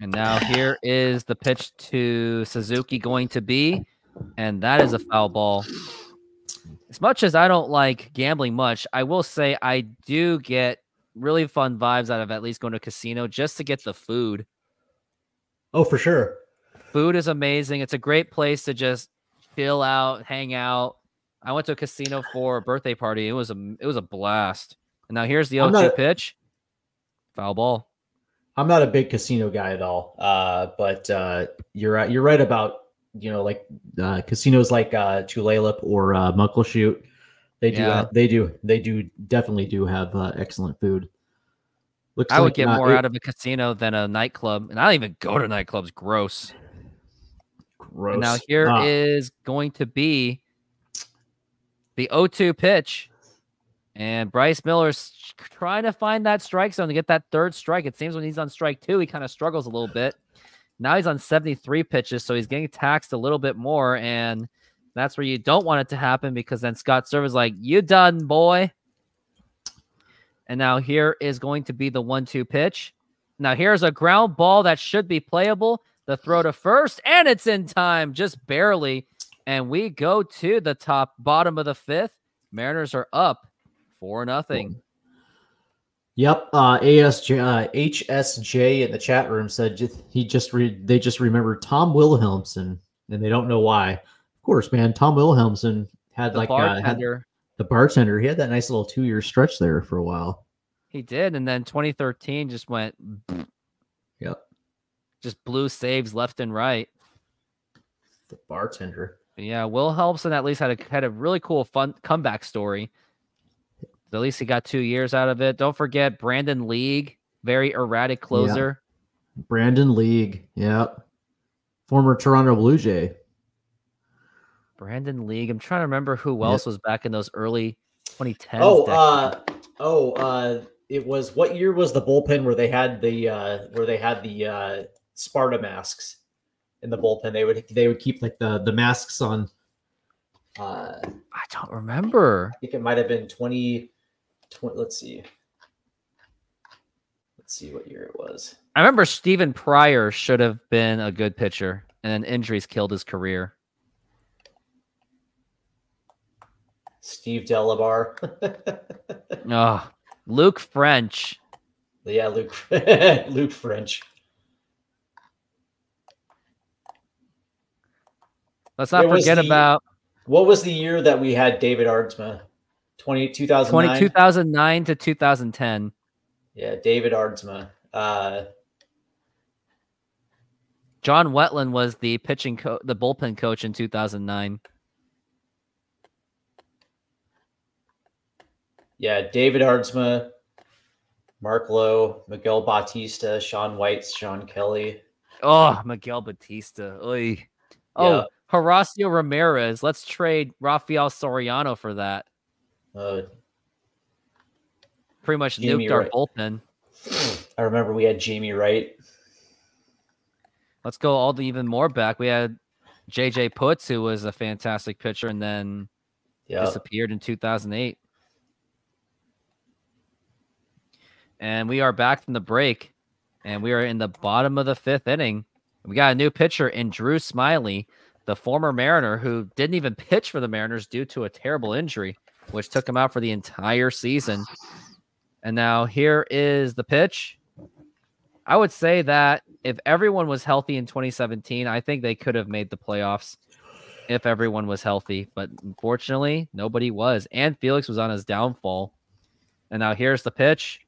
[SPEAKER 1] And now here is the pitch to Suzuki going to be, and that is a foul ball. As much as I don't like gambling much, I will say I do get really fun vibes out of at least going to a casino just to get the food.
[SPEAKER 3] Oh, for sure.
[SPEAKER 1] Food is amazing. It's a great place to just chill out, hang out. I went to a casino for a birthday party. It was a it was a blast. And now here's the 0-2
[SPEAKER 3] not-
[SPEAKER 1] pitch. Foul ball.
[SPEAKER 3] I'm not a big casino guy at all. Uh, but uh, you're right- you're right about you know like uh, casinos like uh, Tulalip or uh, Muckleshoot. They do
[SPEAKER 1] Yeah.
[SPEAKER 3] they do they do definitely do have uh, excellent food. Looks
[SPEAKER 1] I would get
[SPEAKER 3] uh,
[SPEAKER 1] more
[SPEAKER 3] it-
[SPEAKER 1] out of a casino than a nightclub, and I don't even go to nightclubs. Gross.
[SPEAKER 3] Gross.
[SPEAKER 1] And now here is
[SPEAKER 3] Ah.
[SPEAKER 1] going to be the 0-2 pitch, and Bryce Miller's trying to find that strike zone to get that third strike. It seems when he's on strike two, he kind of struggles a little bit. Now he's on 73 pitches, so he's getting taxed a little bit more, and that's where you don't want it to happen because then Scott Servais's like, "You done, boy." And now here is going to be the one-two pitch. Now here's a ground ball that should be playable. The throw to first, and it's in time, just barely. And we go to the top bottom of the fifth. Mariners are up four nothing.
[SPEAKER 3] Yep. Uh, ASJ, uh, HSJ in the chat room said he just re- they just remember Tom Wilhelmsen and they don't know why. Of course, man. Tom Wilhelmsen had
[SPEAKER 1] The
[SPEAKER 3] like uh, had the bartender. He had that nice little two year stretch there for a while.
[SPEAKER 1] he did, and then 2013 just went,
[SPEAKER 3] Yep.
[SPEAKER 1] just blew saves left and right.
[SPEAKER 3] The bartender.
[SPEAKER 1] Yeah, Wilhelmsen at least had a had a really cool fun comeback story. At least he got two years out of it. Don't forget Brandon League, very erratic closer.
[SPEAKER 3] Brandon League. Yep. Former Toronto Blue Jay.
[SPEAKER 1] Brandon League. I'm trying to remember who
[SPEAKER 3] Yep.
[SPEAKER 1] else was back in those early 2010s.
[SPEAKER 3] Oh,
[SPEAKER 1] decade.
[SPEAKER 3] uh, oh, uh, it was what year was the bullpen where they had the uh, where they had the uh, Sparta masks in the bullpen? They would they would keep like the the masks on. Uh, I
[SPEAKER 1] I don't remember.
[SPEAKER 3] I think it might have been 20, 20 Let's see. Let's see what year it was.
[SPEAKER 1] I remember Stephen Pryor should have been a good pitcher, and then injuries killed his career.
[SPEAKER 3] Steve Delabar.
[SPEAKER 1] Oh, Luke French.
[SPEAKER 3] yeah, Luke Luke French.
[SPEAKER 1] Let's not forget
[SPEAKER 3] the-
[SPEAKER 1] about
[SPEAKER 3] What was the year that we had David Aardsma? 20, 2009?
[SPEAKER 1] 20, 2009 to 2010.
[SPEAKER 3] Yeah, David Aardsma. Uh,
[SPEAKER 1] John Wetteland was the pitching co- the bullpen coach in 2009.
[SPEAKER 3] yeah, David Aardsma, Mark Lowe, Miguel Batista, Sean White, Shawn Kelley.
[SPEAKER 1] Oh, Miguel Batista. Oy. Oh,
[SPEAKER 3] Yeah.
[SPEAKER 1] Horacio Ramirez. Let's trade Rafael Soriano for that.
[SPEAKER 3] Uh,
[SPEAKER 1] Pretty much
[SPEAKER 3] Jamie
[SPEAKER 1] nuked our bullpen.
[SPEAKER 3] I remember we had Jamie Wright.
[SPEAKER 1] Let's go all the even more back. We had JJ Putz, who was a fantastic pitcher, and then
[SPEAKER 3] Yeah,
[SPEAKER 1] disappeared in 2008. And we are back from the break, and we are in the bottom of the fifth inning. We got a new pitcher in Drew Smyly, the former Mariner who didn't even pitch for the Mariners due to a terrible injury, which took him out for the entire season. And now here is the pitch. I would say that if everyone was healthy in 2017, I think they could have made the playoffs if everyone was healthy. But unfortunately, nobody was. And Felix was on his downfall. And now here's the pitch.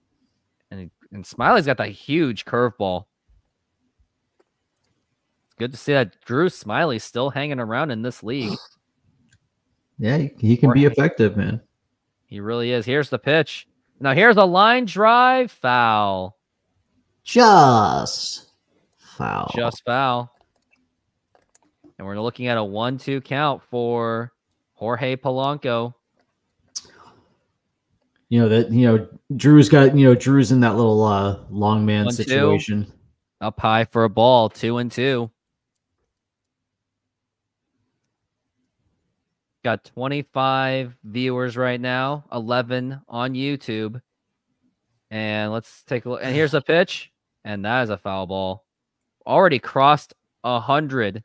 [SPEAKER 1] And, and Smyly's got that huge curveball. Good to see that Drew Smyly's still hanging around in this league.
[SPEAKER 3] Yeah, he, he can be effective, man.
[SPEAKER 1] He really is. Here's the pitch. Now here's a line drive foul.
[SPEAKER 3] Just foul.
[SPEAKER 1] Just foul. And we're looking at a one-two count for Jorge Polanco.
[SPEAKER 3] You know that you know Drew's got you know Drew's in that little uh long man
[SPEAKER 1] One, two.
[SPEAKER 3] situation.
[SPEAKER 1] Up high for a ball, two and two. Got 25 viewers right now, 11 on YouTube. And let's take a look. And here's a pitch, and that is a foul ball. Already crossed a hundred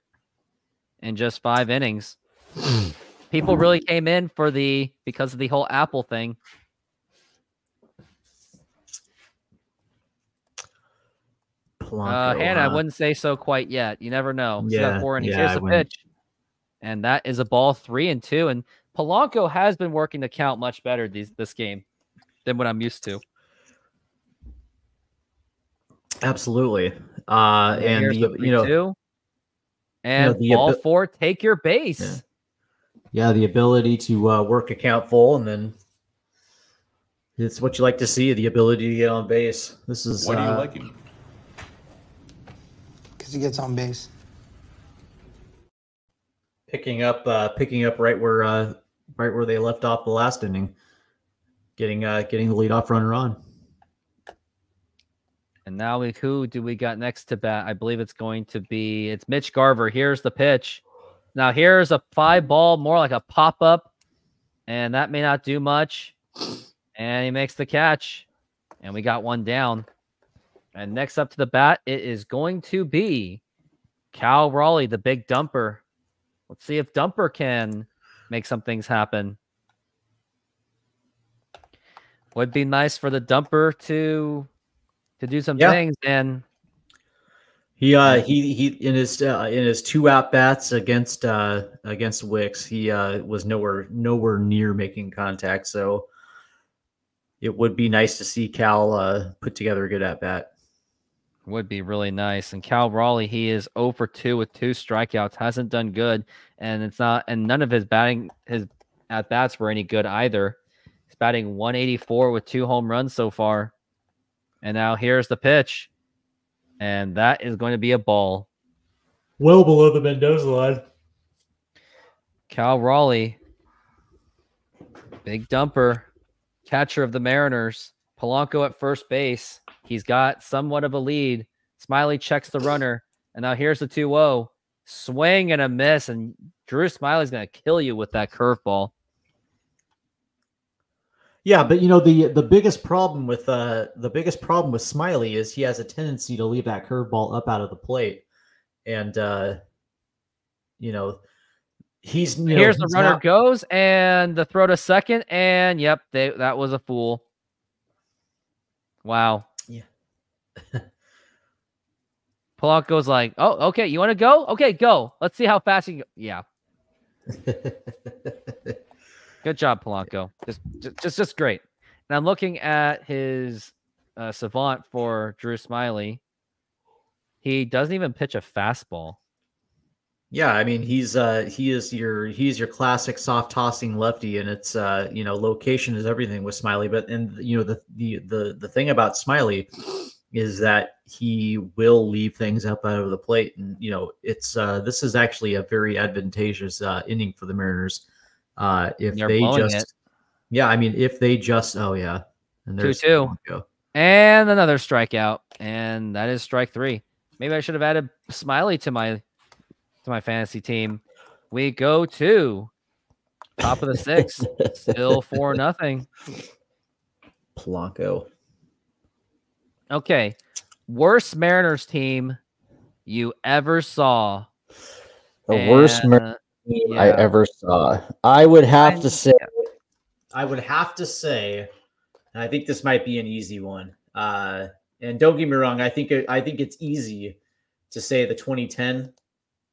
[SPEAKER 1] in just five innings. People really came in for the because of the whole Apple thing. Uh,
[SPEAKER 3] Polanco,
[SPEAKER 1] Hannah, I wouldn't say so quite yet. You never know.
[SPEAKER 3] Yeah,
[SPEAKER 1] four innings.
[SPEAKER 3] yeah,
[SPEAKER 1] Here's
[SPEAKER 3] I
[SPEAKER 1] the
[SPEAKER 3] wouldn't.
[SPEAKER 1] pitch, and that is a ball three and two. And Polanco has been working the count much better these this game than what I'm used to.
[SPEAKER 3] Absolutely. Uh, and
[SPEAKER 1] here's
[SPEAKER 3] the,
[SPEAKER 1] the
[SPEAKER 3] you know,
[SPEAKER 1] 3-2. and
[SPEAKER 3] the
[SPEAKER 1] ball
[SPEAKER 3] abi-
[SPEAKER 1] four, take your base.
[SPEAKER 3] Yeah. yeah, the ability to uh, work a count full, and then it's what you like to see: the ability to get on base. This is
[SPEAKER 8] Why do you
[SPEAKER 3] uh,
[SPEAKER 8] like him?
[SPEAKER 9] Because he gets on base.
[SPEAKER 3] Picking up, uh, picking up right where, uh, right where they left off the last inning, getting, uh, getting the leadoff runner on.
[SPEAKER 1] And now we who do we got next to bat? I believe it's going to be it's Mitch Garver. Here's the pitch. Now here's a five ball, more like a pop up, and that may not do much. And he makes the catch, and we got one down. And next up to the bat, it is going to be Cal Raleigh, the big dumper. Let's see if Dumper can make some things happen. Would be nice for the Dumper to to do some
[SPEAKER 3] Yeah.
[SPEAKER 1] things, and
[SPEAKER 3] He uh he he in his uh, in his two at bats against uh against Wicks, he uh was nowhere nowhere near making contact. So it would be nice to see Cal uh put together a good at bat.
[SPEAKER 1] Would be really nice. And Cal Raleigh, he is 0 for 2 with two strikeouts, hasn't done good, and it's not, and none of his batting, his at bats were any good either. He's batting 184 with two home runs so far. And now here's the pitch, and that is going to be a ball.
[SPEAKER 3] Well below the Mendoza line.
[SPEAKER 1] Cal Raleigh, big dumper, catcher of the Mariners. Polanco at first base. He's got somewhat of a lead. Smyly checks the runner. And now here's the 2 0. Swing and a miss. And Drew Smyly's going to kill you with that curveball.
[SPEAKER 3] Yeah, but you know the the biggest problem with uh the biggest problem with Smyly is he has a tendency to leave that curveball up out of the plate, and uh you know he's you know,
[SPEAKER 1] here's the runner
[SPEAKER 3] not-
[SPEAKER 1] goes and the throw to second. And yep, they, that was a fool. Wow.
[SPEAKER 3] Yeah.
[SPEAKER 1] Polanco's like, oh, okay, you want to go? Okay, go. Let's see how fast you go. Yeah. Good job, Polanco. Just, just, just, just great. And I'm looking at his uh, savant for Drew Smyly. He doesn't even pitch a fastball.
[SPEAKER 3] Yeah, I mean he's uh he is your he's your classic soft tossing lefty, and it's uh you know location is everything with Smyly. But and you know the the the the thing about Smyly is that he will leave things up out of the plate, and you know it's uh this is actually a very advantageous uh inning for the Mariners. Uh, if they just
[SPEAKER 1] it.
[SPEAKER 3] yeah, I mean if they just oh yeah, and there's
[SPEAKER 1] 2-2.
[SPEAKER 3] Polanco.
[SPEAKER 1] And another strikeout. And that is strike three. Maybe I should have added Smyly to my to my fantasy team. We go to top of the six, Still four nothing.
[SPEAKER 3] Polanco.
[SPEAKER 1] Okay. Worst Mariners team you ever saw.
[SPEAKER 11] The worst Mariners
[SPEAKER 1] uh,
[SPEAKER 11] team I ever saw. I would have
[SPEAKER 1] I'm-
[SPEAKER 11] to say
[SPEAKER 3] I would have to say, and I think this might be an easy one. Uh, and don't get me wrong, I think it, I think it's easy to say the 2010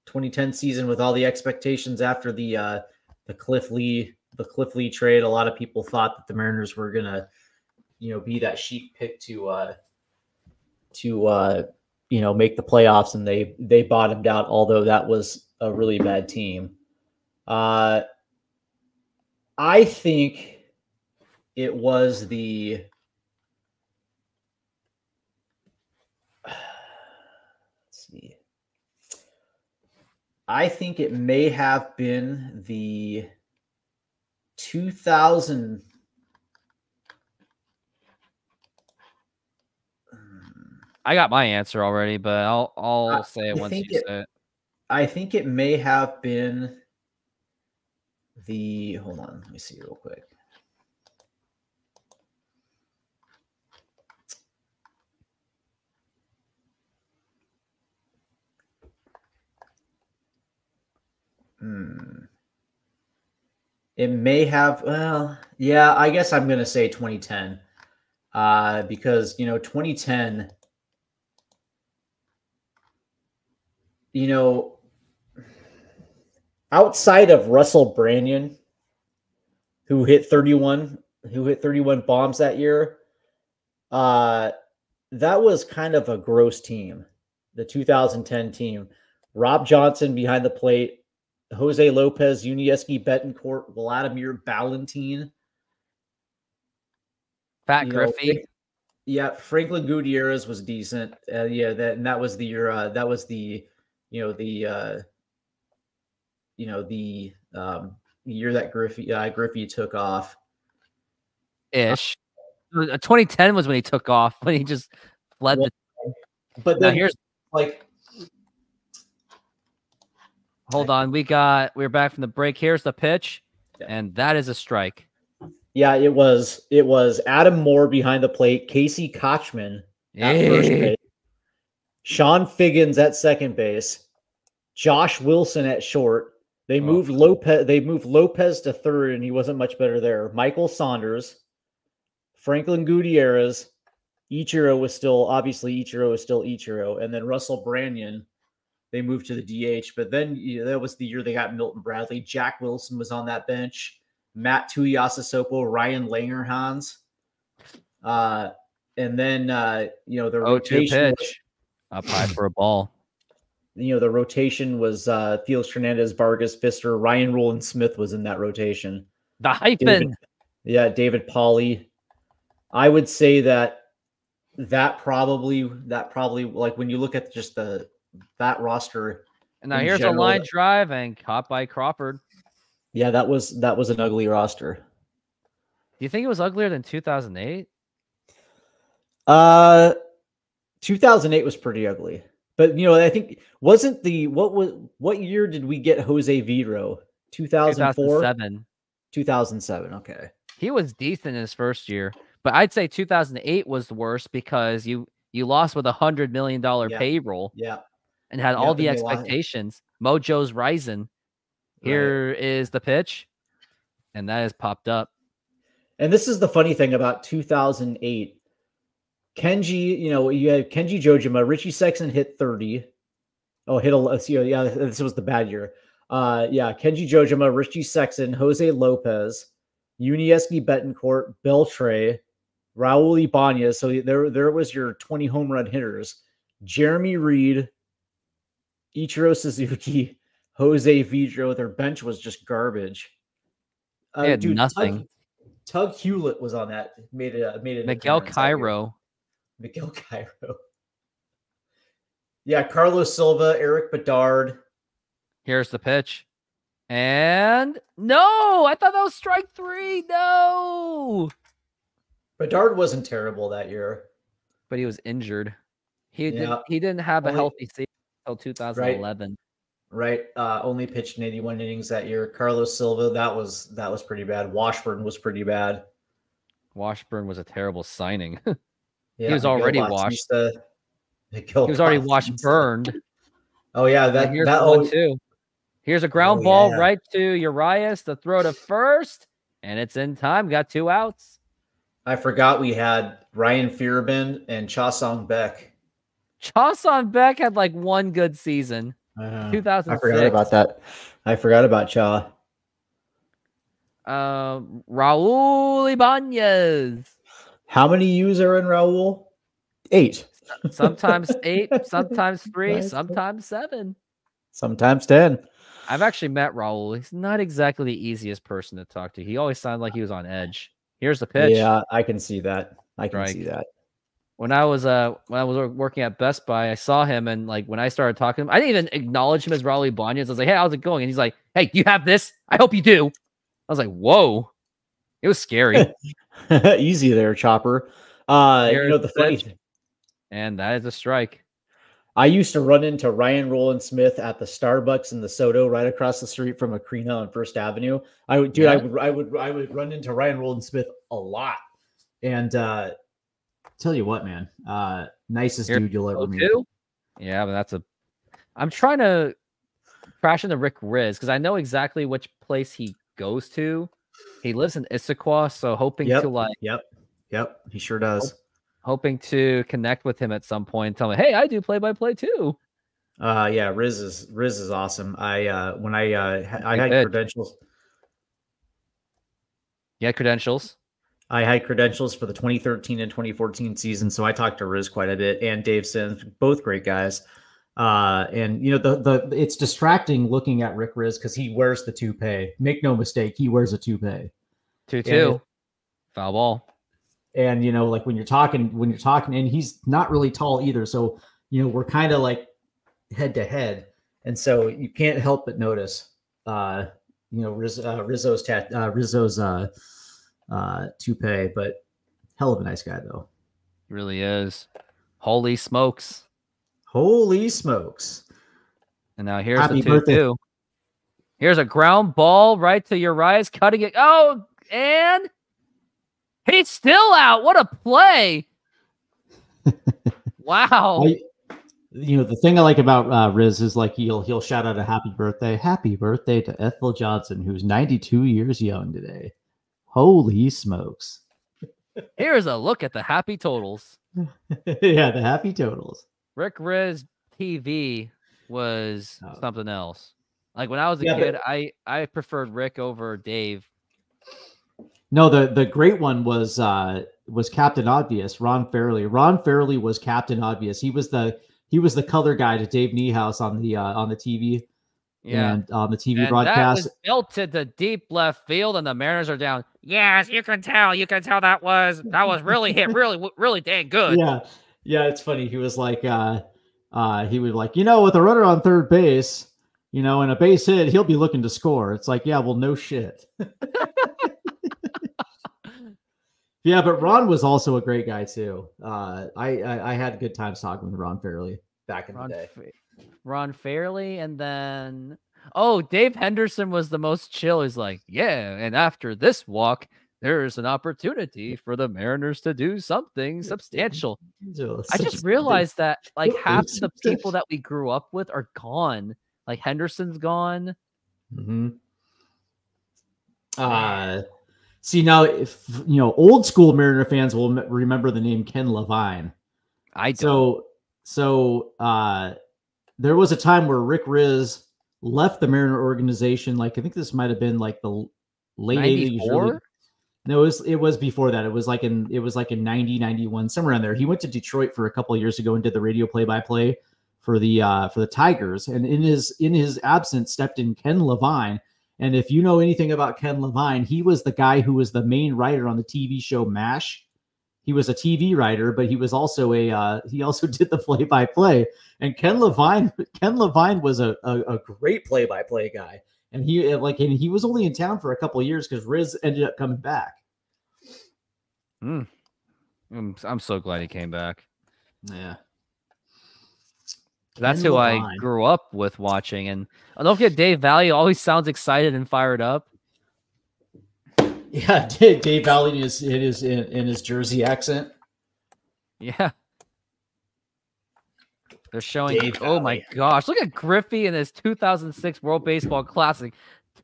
[SPEAKER 3] 2010 season with all the expectations after the uh, the Cliff Lee the Cliff Lee trade. A lot of people thought that the Mariners were gonna, you know, be that sheep pick to uh, to uh, you know make the playoffs, and they they bottomed out. Although that was a really bad team. Uh, I think it was the let's see. I think it may have been the 2000.
[SPEAKER 1] I got my answer already, but I'll I'll
[SPEAKER 3] I-
[SPEAKER 1] say it once you
[SPEAKER 3] it-
[SPEAKER 1] say it.
[SPEAKER 3] I think it may have been the. Hold on, let me see real quick. Hmm. It may have. Well, yeah. I guess I'm gonna say 2010, uh, because you know 2010. You know, outside of Russell Branyan, who hit 31, who hit 31 bombs that year, uh, that was kind of a gross team. The 2010 team, Rob Johnson behind the plate, Jose Lopez, Yuniesky Betancourt, Vladimir Balentien,
[SPEAKER 1] Fat
[SPEAKER 3] you know,
[SPEAKER 1] Griffey.
[SPEAKER 3] Frank- yeah, Franklin Gutierrez was decent. Uh, yeah, that and that was the year. Uh, that was the, you know, the, uh, you know, the um, year that Griffey uh, Griffey took off.
[SPEAKER 1] ish. Uh, 2010 was when he took off when he just fled the.
[SPEAKER 3] But
[SPEAKER 1] Now
[SPEAKER 3] then
[SPEAKER 1] here's
[SPEAKER 3] like
[SPEAKER 1] hold on. We got we're back from the break. Here's the pitch,
[SPEAKER 3] Yeah.
[SPEAKER 1] and that is a strike.
[SPEAKER 3] yeah, it was it was Adam Moore behind the plate, Casey Kotchman at first base, Chone Figgins at second base, Josh Wilson at short. They
[SPEAKER 1] Oh.
[SPEAKER 3] moved Lopez. They moved Lopez to third, and he wasn't much better there. Michael Saunders, Franklin Gutierrez, Ichiro was still obviously Ichiro was still Ichiro, and then Russell Branyan. They moved to the DH, but then you know, that was the year they got Milton Bradley. Jack Wilson was on that bench. Matt Tuiasosopo, Ryan Langerhans, uh, and then uh, you know the
[SPEAKER 1] 0-2
[SPEAKER 3] rotation. was-
[SPEAKER 1] pitch. Up high for a ball.
[SPEAKER 3] you know the rotation was uh Felix Hernandez, Vargas, Fister, Ryan Rowland-Smith was in that rotation.
[SPEAKER 1] The hyphen.
[SPEAKER 3] David, yeah, David Pauley. I would say that that probably that probably like when you look at just the that roster,
[SPEAKER 1] And now here's
[SPEAKER 3] general,
[SPEAKER 1] a line drive and caught by Crawford.
[SPEAKER 3] yeah, that was that was an ugly roster.
[SPEAKER 1] Do you think it was uglier than 2008?
[SPEAKER 3] Uh 2008 was pretty ugly. But you know, I think wasn't the what was what year did we get Jose Vidro? 2004,
[SPEAKER 1] 2007.
[SPEAKER 3] 2007. Okay.
[SPEAKER 1] He was decent in his first year, but I'd say 2008 was the worst because you you lost with a hundred million dollar
[SPEAKER 3] Yeah.
[SPEAKER 1] payroll
[SPEAKER 3] Yeah.
[SPEAKER 1] And had all the
[SPEAKER 3] and they lost-
[SPEAKER 1] expectations. Mojo's rising.
[SPEAKER 3] right.
[SPEAKER 1] Here is the pitch, and that has popped up.
[SPEAKER 3] And this is the funny thing about 2008. Kenji, you know, you had Kenji Johjima, Richie Sexson hit 30. Oh, hit a let's see, yeah, this was the bad year. Uh yeah, Kenji Johjima, Richie Sexson, Jose Lopez, Yuniesky Betancourt, Beltre, Raul Ibanez. So there, there was your 20 home run hitters. Jeremy Reed, Ichiro Suzuki, Jose Vidro. Their bench was just garbage. Uh,
[SPEAKER 1] They had
[SPEAKER 3] Tug-
[SPEAKER 1] nothing.
[SPEAKER 3] Tug Hulett was on that. Made it. Made it.
[SPEAKER 1] Miguel Cairo.
[SPEAKER 3] Miguel Cairo. Yeah, Carlos Silva, Erik Bedard.
[SPEAKER 1] Here's the pitch. And no, I thought that was strike three. No,
[SPEAKER 3] Bedard wasn't terrible that year.
[SPEAKER 1] but he was injured. He didn't. He didn't have a healthy season until 2011.
[SPEAKER 3] Right. Uh, only pitched in 81 innings that year. Carlos Silva, that was that was pretty bad. Washburn was pretty bad.
[SPEAKER 1] Washburn was a terrible signing.
[SPEAKER 3] Yeah,
[SPEAKER 1] was
[SPEAKER 3] Miguel
[SPEAKER 1] already washed.
[SPEAKER 3] Miguel
[SPEAKER 1] he was already washed burned.
[SPEAKER 3] Oh yeah,
[SPEAKER 1] And
[SPEAKER 3] that
[SPEAKER 1] here's
[SPEAKER 3] that
[SPEAKER 1] the one
[SPEAKER 3] oh,
[SPEAKER 1] too. Here's a ground
[SPEAKER 3] Oh,
[SPEAKER 1] ball
[SPEAKER 3] yeah.
[SPEAKER 1] right to Urias to throw to first, and it's in time. Got two outs.
[SPEAKER 3] I forgot we had Ryan Feierabend and Cha Seung Baek.
[SPEAKER 1] Cha Seung Baek had like one good season.
[SPEAKER 3] Uh, I forgot about that. I forgot about Cha.
[SPEAKER 1] Um, Raul Ibanez.
[SPEAKER 3] How many U's are in Raul? Eight.
[SPEAKER 1] Sometimes eight, sometimes three,
[SPEAKER 3] Nice.
[SPEAKER 1] sometimes seven.
[SPEAKER 3] Sometimes ten.
[SPEAKER 1] I've actually met Raul. He's not exactly the easiest person to talk to. He always sounded like he was on edge. Here's the pitch.
[SPEAKER 3] Yeah, I can see that. I can
[SPEAKER 1] Strike.
[SPEAKER 3] see that.
[SPEAKER 1] When I was uh when I was working at Best Buy, I saw him and like when I started talking, to him, I didn't even acknowledge him as Raul Ibanez. I was like, "Hey, how's it going?" And he's like, "Hey, do you have this? I hope you do." I was like, "Whoa!" It was scary.
[SPEAKER 2] Easy there, Chopper. Uh, you know the funny
[SPEAKER 1] pitch. and that is a strike.
[SPEAKER 2] I used to run into Ryan Rowland-Smith at the Starbucks in the Soto right across the street from Akrina on First Avenue. I would, dude, I would, I would, I would run into Ryan Rowland-Smith a lot. And uh,
[SPEAKER 3] Tell you what, man, uh, nicest
[SPEAKER 1] Here-
[SPEAKER 3] dude you'll ever meet.
[SPEAKER 1] Yeah, but that's a. I'm trying to crash into Rick Rizzs because I know exactly which place he goes to. He lives in Issaquah, so hoping
[SPEAKER 2] Yep.
[SPEAKER 1] to like
[SPEAKER 2] yep, yep, he sure does.
[SPEAKER 1] hoping to connect with him at some point. Tell me, hey, I do play by play too.
[SPEAKER 2] Uh, yeah, Rizzs is Rizzs is awesome. I uh, when I uh, I had credentials.
[SPEAKER 1] Yeah, credentials.
[SPEAKER 2] I had credentials for the 2013 and 2014 season, so I talked to Rizzs quite a bit and Dave Sims, both great guys. Uh, and you know the the
[SPEAKER 3] It's distracting looking at Rick Rizzs because he wears the toupee. Make no mistake, he wears a toupee.
[SPEAKER 1] Two two. Foul ball.
[SPEAKER 3] And you know, like when you're talking, when you're talking, and he's not really tall either. So you know, we're kind of like
[SPEAKER 2] head to head, and so you can't help but notice, uh, you know, Rizzs, uh, Rizzo's tat, uh, Rizzo's uh, uh, toupee, but hell of a nice guy though.
[SPEAKER 1] He really is. Holy smokes.
[SPEAKER 2] Holy smokes!
[SPEAKER 1] And now here's
[SPEAKER 3] Happy
[SPEAKER 1] the two
[SPEAKER 3] birthday.
[SPEAKER 1] two. Here's a ground ball right to Urias, cutting it. Oh, and he's still out. What a play! wow.
[SPEAKER 3] I- you know the thing I like about uh, Rizzs is like he'll he'll shout out a happy birthday, happy birthday to Ethel Johnson, who's 92 years young today. Holy smokes!
[SPEAKER 1] Here's a look at the happy totals.
[SPEAKER 3] yeah, the happy totals.
[SPEAKER 1] Rick Rizzs TV was
[SPEAKER 3] Oh.
[SPEAKER 1] something else. Like when I was a
[SPEAKER 2] Yeah, but-
[SPEAKER 1] kid, I I preferred Rick over Dave.
[SPEAKER 3] No, the the great one was uh was Captain Obvious, Ron Fairly. Ron Fairly was Captain Obvious. He was the he was the color guy to Dave Niehaus on the uh, on the TV
[SPEAKER 1] Yeah.
[SPEAKER 3] and on the TV
[SPEAKER 1] And that
[SPEAKER 3] broadcast.
[SPEAKER 1] was belted to the deep left field, and the Mariners are down. Yes, you can tell. You can tell that was that was really hit, really, really dang good.
[SPEAKER 3] Yeah, yeah, it's funny. He was like, uh, uh, he was like, you know, with a runner on third base, you know, and a base hit, he'll be looking to score. It's like, yeah, well, no shit. yeah, but Ron was also a great guy too. Uh, I, I I had good times talking with Ron Fairly back in
[SPEAKER 1] Ron,
[SPEAKER 3] the day.
[SPEAKER 1] Fa- Ron Fairly, and then oh, Dave Henderson was the most chill. He's like, yeah, and after this walk, there's an opportunity for the Mariners to do something substantial. I just realized that like half the people that we grew up with are gone. Like Henderson's gone.
[SPEAKER 3] hmm Uh, see now, if you know, old school Mariner fans will m- remember the name Ken Levine.
[SPEAKER 1] I don't.
[SPEAKER 3] So, so uh, there was a time where Rick Rizzs left the Mariner organization. Like I think this might have been like the late 80s. early- No, it was it was before that. It was like in it was like in 90, 91, somewhere around there. He went to Detroit for a couple of years ago and did the radio play by play for the uh for the Tigers. And in his in his absence stepped in Ken Levine. And if you know anything about Ken Levine, he was the guy who was the main writer on the TV show MASH. He was a TV writer, but he was also a uh, he also did the play by play. And Ken Levine Ken Levine was a, a, a great play by play guy. And he like and he was only in town for a couple of years because Rizzs ended up coming back.
[SPEAKER 1] Mm. I'm, I'm so glad he came back.
[SPEAKER 3] Yeah.
[SPEAKER 1] That's
[SPEAKER 3] Ken
[SPEAKER 1] who I grew up with watching. And I don't forget Dave Valle always sounds excited and fired up.
[SPEAKER 2] Yeah, Dave, Valle is it is in, in his Jersey accent.
[SPEAKER 1] Yeah. They're showing.
[SPEAKER 2] Dave
[SPEAKER 1] oh my gosh! Look at Griffey in his 2006 World Baseball Classic.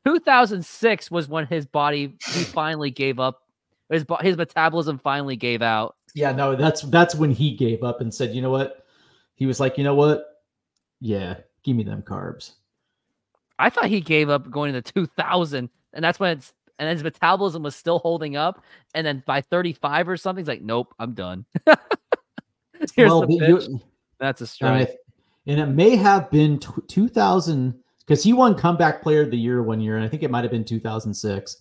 [SPEAKER 1] 2006 was when his body he finally gave up. His his metabolism finally gave out.
[SPEAKER 3] Yeah, no, that's that's when he gave up and said, you know what? He was like, you know what? Yeah, give me them carbs.
[SPEAKER 1] I thought he gave up going into 2000, and that's when it's and his metabolism was still holding up. And then by 35 or something, he's like, "Nope, I'm done." Here's
[SPEAKER 3] well,
[SPEAKER 1] the pitch. That's a strike.
[SPEAKER 3] And it may have been t- 2000 because he won comeback player of the year one year, and I think it might have been 2006.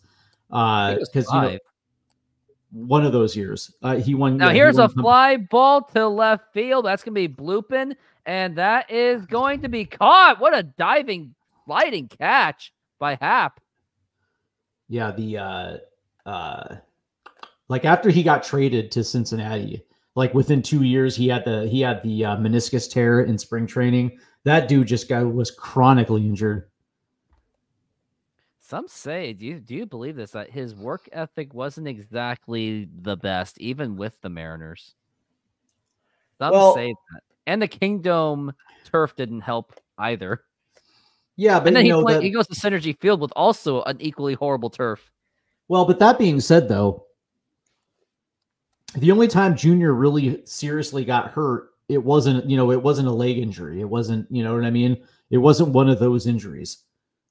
[SPEAKER 1] I
[SPEAKER 3] Uh,
[SPEAKER 1] think it was
[SPEAKER 3] because you know, one of those years, uh, he won.
[SPEAKER 1] Now
[SPEAKER 3] yeah, he
[SPEAKER 1] here's a
[SPEAKER 3] won come-
[SPEAKER 1] fly ball to left field. That's gonna be blooping, and that is going to be caught. What a diving, sliding catch by Hap.
[SPEAKER 3] Yeah, the uh, uh like after he got traded to Cincinnati, like within two years he had the he had the uh, meniscus tear in spring training. That dude just got was chronically injured.
[SPEAKER 1] Some say, do you do you believe this that his work ethic wasn't exactly the best, even with the Mariners? Some
[SPEAKER 2] Well-
[SPEAKER 1] say that, and the Kingdome turf didn't help either.
[SPEAKER 3] Yeah, but
[SPEAKER 1] and then
[SPEAKER 3] you
[SPEAKER 1] he
[SPEAKER 3] know
[SPEAKER 1] play,
[SPEAKER 3] that-
[SPEAKER 1] he goes to Cinergy Field with also an equally horrible turf.
[SPEAKER 3] Well, but that being said, though, the only time Junior really seriously got hurt, it wasn't, you know, it wasn't a leg injury. It wasn't, you know what I mean? It wasn't one of those injuries.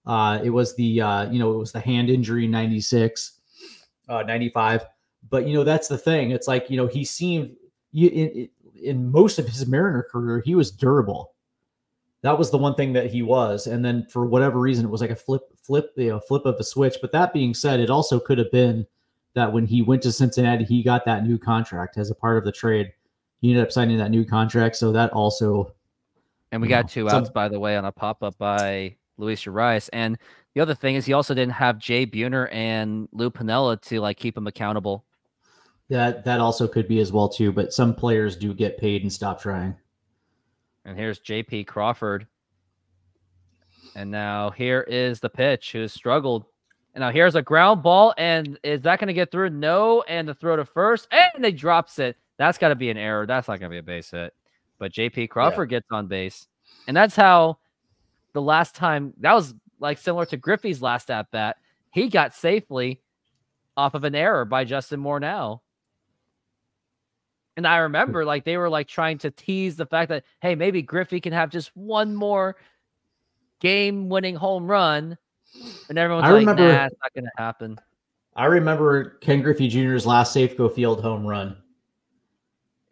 [SPEAKER 3] Uh, it was the, uh, you know, it was the hand injury in 96, uh, 95. But, you know, that's the thing. It's like, you know, he seemed, in, in most of his Mariner career, he was durable. That was the one thing that he was. And then for whatever reason, it was like a flip, flip, you know, flip of a switch. But that being said, it also could have been that when he went to Cincinnati, he got that new contract as a part of the trade. He ended up signing that new contract. So that also,
[SPEAKER 1] And we got two
[SPEAKER 3] Some-
[SPEAKER 1] outs, by the way, on a pop up by Luis Urias. And the other thing is he also didn't have Jay Buhner and Lou Piniella to like keep him accountable.
[SPEAKER 3] that that also could be as well too. But some players do get paid and stop trying.
[SPEAKER 1] And here's JP Crawford. And now here is the pitch who struggled. And now here's a ground ball. And is that going to get through? No. And the throw to first. And they drops it. That's got to be an error. That's not going to be a base hit. But JP Crawford gets on base. And that's how the last time that was like similar to Griffey's last at bat. He got safely off of an error by Justin Moore now. And I hmm. remember like they were like trying to tease the fact that hey, maybe Griffey can have just one more game-winning home run, and everyone's
[SPEAKER 3] I
[SPEAKER 1] like,
[SPEAKER 3] remember-
[SPEAKER 1] "Nah, it's not going to happen."
[SPEAKER 3] I remember Ken Griffey Jr.'s last Safeco Field home run.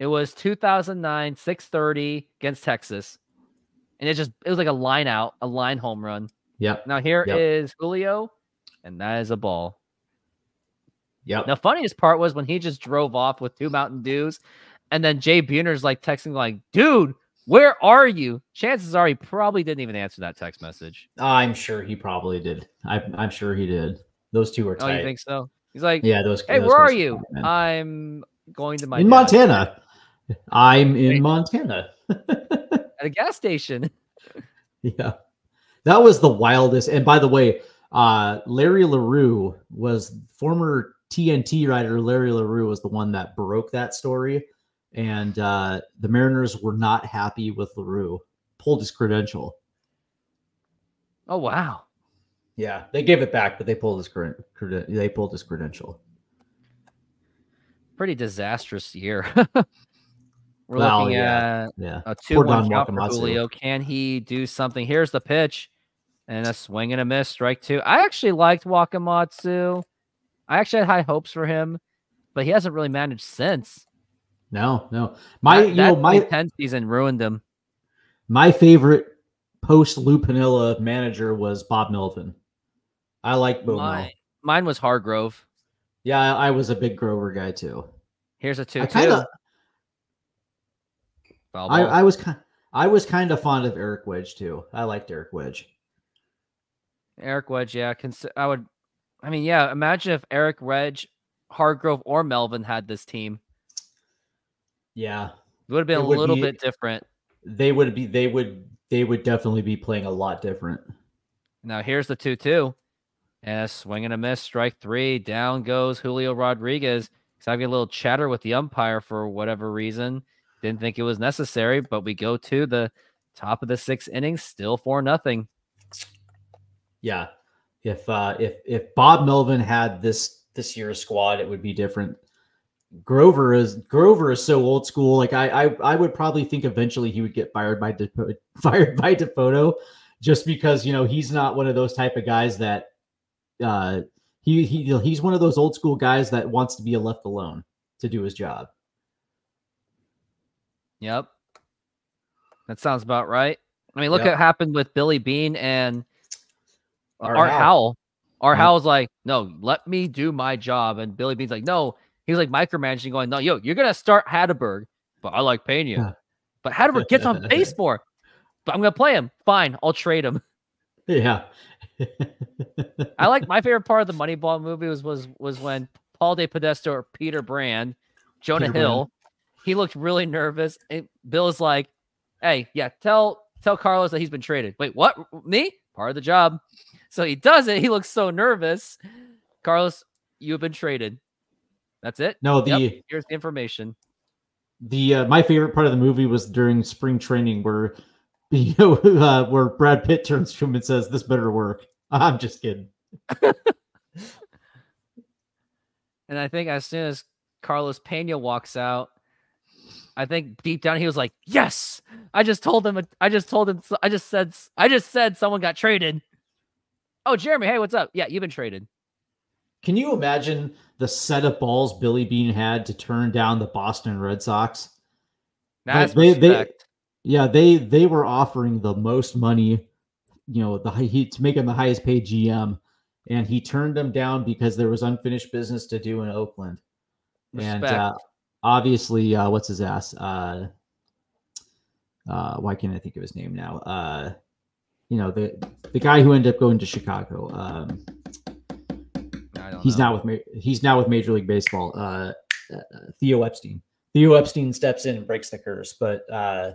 [SPEAKER 1] It was 2009, 630 against Texas, and it just it was like a line out, a line home run.
[SPEAKER 3] Yep.
[SPEAKER 1] Now here is
[SPEAKER 3] Yep.
[SPEAKER 1] Julio, and that is a ball.
[SPEAKER 3] Yep.
[SPEAKER 1] The funniest part was when he just drove off with two Mountain Dews, and then Jay Buhner's like texting, like, "Dude, where are you?" Chances are he probably didn't even answer that text message.
[SPEAKER 3] I'm sure he probably did. I, I'm sure he did. Those two are
[SPEAKER 1] Oh, you think so? He's like,
[SPEAKER 3] yeah, those.
[SPEAKER 1] "Hey,
[SPEAKER 3] those
[SPEAKER 1] where are you?
[SPEAKER 3] tight.
[SPEAKER 1] I'm going to my
[SPEAKER 3] in Montana. I'm in Montana.
[SPEAKER 1] at a gas station."
[SPEAKER 3] Yeah. That was the wildest. And by the way, uh Larry LaRue was former TNT writer Larry LaRue was the one that broke that story. And uh the Mariners were not happy with LaRue. Pulled his credential.
[SPEAKER 1] Oh wow.
[SPEAKER 3] Yeah, they gave it back, but they pulled his cred- creden- they pulled his credential.
[SPEAKER 1] pretty disastrous year. We're
[SPEAKER 3] Well,
[SPEAKER 1] looking
[SPEAKER 3] yeah.
[SPEAKER 1] at
[SPEAKER 3] Yeah.
[SPEAKER 1] a
[SPEAKER 3] Poor
[SPEAKER 1] 2
[SPEAKER 3] Don
[SPEAKER 1] 1 count for Julio. Can he do something? Here's the pitch and a swing and a miss, strike two. I actually liked Wakamatsu. I actually had high hopes for him, but he hasn't really managed since.
[SPEAKER 3] No, no. My
[SPEAKER 1] that,
[SPEAKER 3] you know, my
[SPEAKER 1] 2010 season ruined him.
[SPEAKER 3] my favorite post Lou Piniella manager was Bob Melvin. I like Bo Mel.
[SPEAKER 1] Mine, mine was Hargrove.
[SPEAKER 3] Yeah, I I was a big Grover guy too.
[SPEAKER 1] Here's a 2
[SPEAKER 3] I kind of I. I was kind I was kind of fond of Eric Wedge too. I liked Eric Wedge.
[SPEAKER 1] Eric Wedge, yeah. Cons- I would, I mean, yeah. Imagine if Eric Wedge, Hargrove, or Melvin had this team.
[SPEAKER 3] Yeah,
[SPEAKER 1] It would have been
[SPEAKER 3] It
[SPEAKER 1] a little
[SPEAKER 3] be-
[SPEAKER 1] bit different.
[SPEAKER 3] they would be they would they would definitely be playing a lot different.
[SPEAKER 1] Now here's the 2 2. And a swing and a miss, strike three. Down goes Julio Rodriguez. He's having a little chatter with the umpire for whatever reason. Didn't think it was necessary, but we go to the top of the sixth inning, still for nothing.
[SPEAKER 3] Yeah, if uh if if Bob Melvin had this this year's squad, it would be different. Grover is Grover is so old school. Like I I, I would probably think eventually he would get fired by Depo- fired by Dipoto, just because you know he's not one of those type of guys that uh he he he's one of those old school guys that wants to be left alone to do his job.
[SPEAKER 1] Yep. That sounds about right. I mean, look
[SPEAKER 3] Yep.
[SPEAKER 1] at what happened with Billy Beane and
[SPEAKER 3] Art
[SPEAKER 1] Art,
[SPEAKER 3] Howe.
[SPEAKER 1] Howell. Art
[SPEAKER 3] Yep.
[SPEAKER 1] Howell's like, no, let me do my job. And Billy Beane's like, no. He's like micromanaging, going, no, yo, you're going to start Hatteberg, but I like paying you. But Hatteberg gets on base more. But I'm going to play him. Fine. I'll trade him.
[SPEAKER 3] Yeah.
[SPEAKER 1] I like my favorite part of the Moneyball movie was was was when Paul DePodesta or Peter Brand, Jonah
[SPEAKER 3] Peter
[SPEAKER 1] Hill, he looked really nervous. And Bill's like, "Hey, yeah, tell tell Carlos that he's been traded." Wait, what? Me? Part of the job. So he does it. He looks so nervous. Carlos, you have been traded. That's it.
[SPEAKER 3] no, the
[SPEAKER 1] Yep, here's the information.
[SPEAKER 3] the uh, my favorite part of the movie was during spring training where you know uh, where Brad Pitt turns to him and says, "This better work." I'm just kidding.
[SPEAKER 1] And I think as soon as Carlos Pena walks out, I think deep down he was like, "Yes, I just told him. I just told him. I just said. I just said someone got traded." Oh, Jeremy, hey, what's up? Yeah, you've been traded.
[SPEAKER 3] Can you imagine the set of balls Billy Beane had to turn down the Boston Red Sox?
[SPEAKER 1] That's
[SPEAKER 3] they- they-
[SPEAKER 1] respect.
[SPEAKER 3] Yeah, they they were offering the most money, you know, the he to make him the highest paid GM, and he turned them down because there was unfinished business to do in Oakland. And uh, obviously, uh, what's his ass? Uh, uh, why can't I think of his name now? Uh, you know, the the guy who ended up going to Chicago. Um,
[SPEAKER 1] I don't
[SPEAKER 3] he's
[SPEAKER 1] know.
[SPEAKER 3] now with he's now with Major League Baseball. Uh, uh, Theo Epstein.
[SPEAKER 2] Theo Epstein steps in and breaks the curse, but uh, yeah,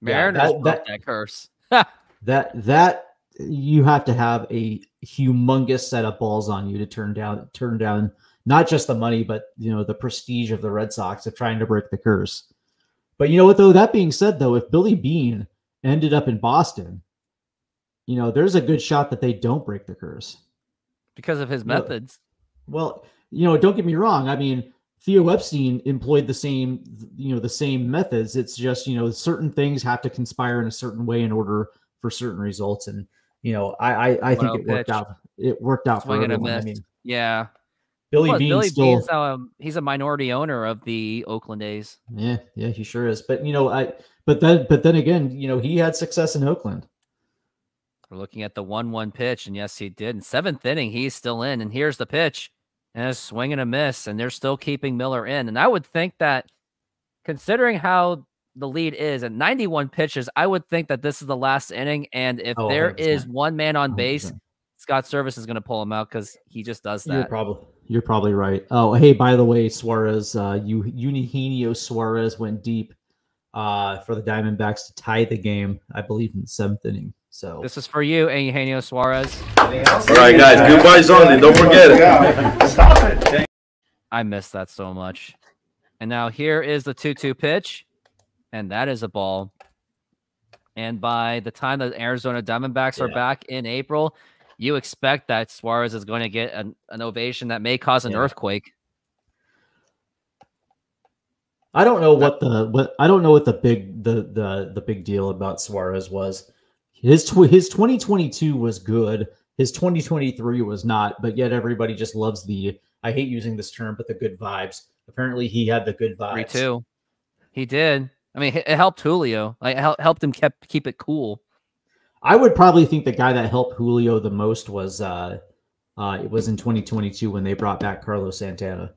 [SPEAKER 1] Mariners
[SPEAKER 2] that-
[SPEAKER 1] broke
[SPEAKER 2] that-
[SPEAKER 1] that curse.
[SPEAKER 3] That that you have to have a humongous set of balls on you to turn down turn down not just the money, but you know the prestige of the Red Sox of trying to break the curse. But you know what though? That being said, though, if Billy Beane ended up in Boston, you know there's a good shot that they don't break the curse.
[SPEAKER 1] because of his methods.
[SPEAKER 3] Well, you know, don't get me wrong. I mean, Theo Epstein employed the same, you know, the same methods. It's just, you know, certain things have to conspire in a certain way in order for certain results. And, you know, I I, I think
[SPEAKER 1] Well
[SPEAKER 3] it worked
[SPEAKER 1] pitched.
[SPEAKER 3] out. It worked out
[SPEAKER 1] Swing
[SPEAKER 3] for everyone. I mean,
[SPEAKER 1] Yeah.
[SPEAKER 3] Billy
[SPEAKER 1] Plus,
[SPEAKER 3] Beane
[SPEAKER 1] Billy
[SPEAKER 3] still,
[SPEAKER 1] Beane's um, he's a minority owner of the Oakland A's.
[SPEAKER 3] yeah, yeah, he sure is. But you know, I, but then, but then again, you know, he had success in Oakland.
[SPEAKER 1] We're looking at the one-one pitch, and yes, he did. In seventh inning, he's still in, and here's the pitch, and a swing and a miss, and they're still keeping Miller in. And I would think that, considering how the lead is at 91 pitches, I would think that this is the last inning, and if
[SPEAKER 3] Oh,
[SPEAKER 1] there is
[SPEAKER 3] 100%.
[SPEAKER 1] one man on base,
[SPEAKER 3] 100%.
[SPEAKER 1] Scott Servais is going to pull him out because he just does
[SPEAKER 3] You're
[SPEAKER 1] that.
[SPEAKER 3] probably you're probably right. Oh, hey, by the way, Suarez, uh, you Eugenio Suarez went deep uh, for the Diamondbacks to tie the game, I believe, in the seventh inning. So
[SPEAKER 1] This is for you, Eugenio Suarez.
[SPEAKER 8] All right, guys. Goodbyes only. Don't forget it.
[SPEAKER 9] Stop it.
[SPEAKER 1] I miss that so much. And now here is the 2 2 pitch, and that is a ball. And by the time the Arizona Diamondbacks are back in April, you expect that Suarez is going to get an, an ovation that may cause an
[SPEAKER 2] Yeah.
[SPEAKER 1] earthquake.
[SPEAKER 3] I don't know what the what I don't know what the big the the the big deal about Suarez was. His tw- his 2022 was good. His 2023 was not, but yet everybody just loves the I hate using this term, but the good vibes. Apparently, he had the good
[SPEAKER 1] 3
[SPEAKER 3] vibes.
[SPEAKER 1] too. He did. I mean, it helped Julio. Like, it helped him kept keep it cool.
[SPEAKER 3] I would probably think the guy that helped Julio the most was uh uh it was in 2022 when they brought back Carlos Santana.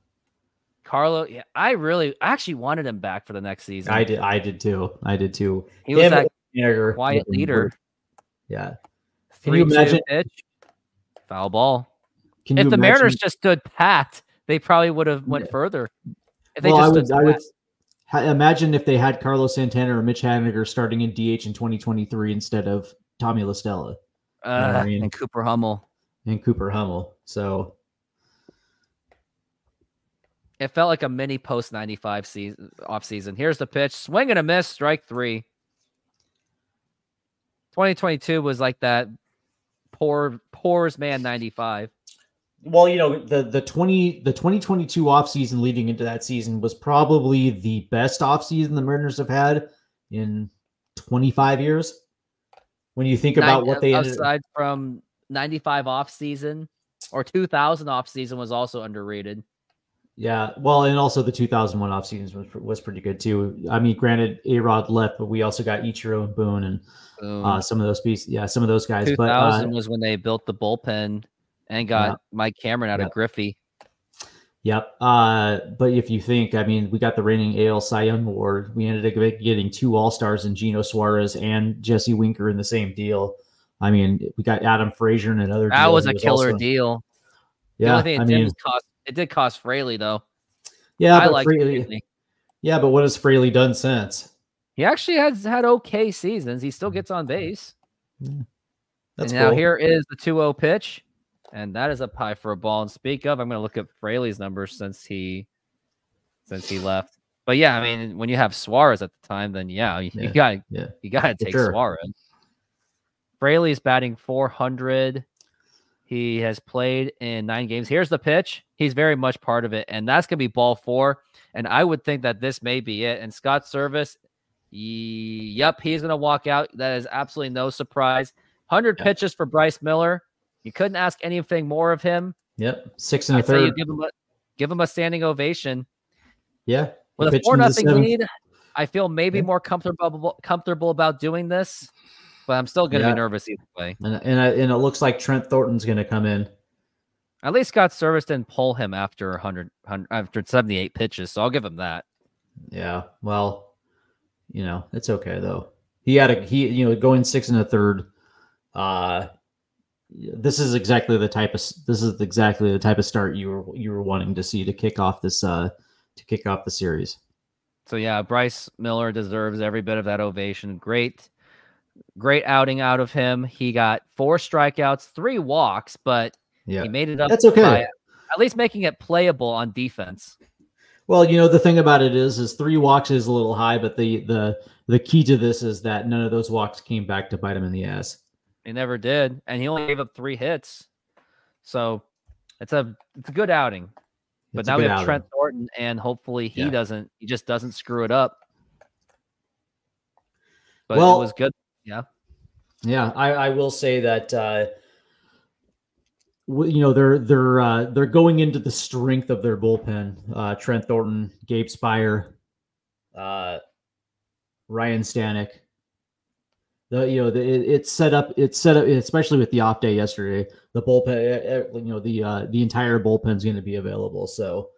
[SPEAKER 1] Carlo, yeah, I really, I actually wanted him back for the next season.
[SPEAKER 3] I did I did too. I did too.
[SPEAKER 1] He was
[SPEAKER 3] Him,
[SPEAKER 1] that
[SPEAKER 3] Jagger,
[SPEAKER 1] quiet leader.
[SPEAKER 3] Yeah. Can you
[SPEAKER 1] 3-2
[SPEAKER 3] imagine-
[SPEAKER 1] pitch, foul ball.
[SPEAKER 3] Can
[SPEAKER 1] if
[SPEAKER 3] you
[SPEAKER 1] the Mariners just stood pat, they probably would have went
[SPEAKER 3] Yeah.
[SPEAKER 1] further. If they
[SPEAKER 3] well, I would, I would imagine if they had Carlos Santana or Mitch Haniger starting in DH in 2023 instead of Tommy La Stella
[SPEAKER 1] Uh,
[SPEAKER 3] I mean-
[SPEAKER 1] and Cooper Hummel.
[SPEAKER 3] and Cooper Hummel. So
[SPEAKER 1] It felt like a mini post 95 season off season. Here's the pitch. Swing and a miss, strike three. 2022 was like that poor, poor's man 95.
[SPEAKER 2] well, you know,
[SPEAKER 3] the the 20 the 2022 offseason leading into that season was probably the best offseason the Mariners have had in 25 years. When you think about
[SPEAKER 1] Nine-
[SPEAKER 3] what they ended,
[SPEAKER 1] aside from 95 off season or 2000 off season was also underrated.
[SPEAKER 3] Yeah, well, and also the 2001 off season was was pretty good too. I mean, granted, A Rod left, but we also got Ichiro and Boone and
[SPEAKER 1] Boom.
[SPEAKER 3] uh, some of those pieces. Yeah, some of those guys.
[SPEAKER 1] 2000
[SPEAKER 3] But uh,
[SPEAKER 1] was when they built the bullpen and got
[SPEAKER 3] Yeah.
[SPEAKER 1] Mike Cameron out
[SPEAKER 3] Yeah.
[SPEAKER 1] of Griffey.
[SPEAKER 3] Yep. Uh, but if you think, I mean, we got the reigning AL Cy Young Award. We ended up getting two All Stars in Geno Suarez and Jesse Winker in the same deal. I mean, we got Adam Frazier and another.
[SPEAKER 1] That was a killer
[SPEAKER 3] also-
[SPEAKER 1] deal. The
[SPEAKER 3] Yeah,
[SPEAKER 1] only thing it
[SPEAKER 3] I mean,
[SPEAKER 1] cost it did cost Fraley though.
[SPEAKER 3] yeah,
[SPEAKER 1] I like
[SPEAKER 3] Fraley, yeah, but what has Fraley done since?
[SPEAKER 1] He actually has had okay seasons. He still gets on base.
[SPEAKER 3] That's
[SPEAKER 1] and now
[SPEAKER 3] cool.
[SPEAKER 1] here is the 2-0 pitch, and that is up high for a ball. And speak of, I'm going to look at Fraley's numbers since he since he left. But yeah, I mean, when you have Suarez at the time, then yeah, you,
[SPEAKER 3] Yeah,
[SPEAKER 1] got
[SPEAKER 3] yeah,
[SPEAKER 1] you got to take
[SPEAKER 3] sure.
[SPEAKER 1] Suarez. Fraley's batting 400. He has played in nine games. Here's the pitch. He's very much part of it, and that's gonna be ball four. And I would think that this may be it. And Scott Servais, yep, he's gonna walk out. That is absolutely no surprise. 100
[SPEAKER 3] Yeah.
[SPEAKER 1] pitches for Bryce Miller. You couldn't ask anything more of him.
[SPEAKER 3] Yep, six and a
[SPEAKER 1] I'd
[SPEAKER 3] third.
[SPEAKER 1] give him a give him a standing ovation.
[SPEAKER 3] Yeah,
[SPEAKER 1] With a four
[SPEAKER 3] in
[SPEAKER 1] nothing lead, I feel maybe more comfortable comfortable about doing this, but I'm still gonna
[SPEAKER 3] Yeah.
[SPEAKER 1] be nervous either way.
[SPEAKER 3] and and, I, and it looks like Trent Thornton's going to come in.
[SPEAKER 1] At least Scott Servais didn't pull him after 100, 100 after 78 pitches, so I'll give him that.
[SPEAKER 3] Yeah, well, you know, it's okay though. He had a he, you know, going six and a third. Uh, this is exactly the type of this is exactly the type of start you were you were wanting to see to kick off this uh to kick off the series.
[SPEAKER 1] So yeah, Bryce Miller deserves every bit of that ovation. Great, great outing out of him. He got four strikeouts, three walks, but
[SPEAKER 3] Yeah,
[SPEAKER 1] he made it up.
[SPEAKER 3] that's okay.
[SPEAKER 1] by at least making it playable on defense.
[SPEAKER 3] Well, you know the thing about it is, is three walks is a little high, but the the the key to this is that none of those walks came back to bite him in the ass.
[SPEAKER 1] He never did, and he only gave up three hits. So it's a it's a good outing. But
[SPEAKER 3] It's
[SPEAKER 1] now we have
[SPEAKER 3] outing.
[SPEAKER 1] Trent Thornton, and hopefully he
[SPEAKER 3] Yeah.
[SPEAKER 1] doesn't. He just doesn't screw it up. But
[SPEAKER 3] Well-
[SPEAKER 1] it was good.
[SPEAKER 3] Yeah, Yeah, I, I will say that uh, w- you know they're they're uh, they're going into the strength of their bullpen. Uh, Trent Thornton, Gabe Speier, uh, Ryan Stanek. The you know the, it, it's set up it's set up especially with the off day yesterday. The bullpen, you know the uh, the entire bullpen's going to be available. So,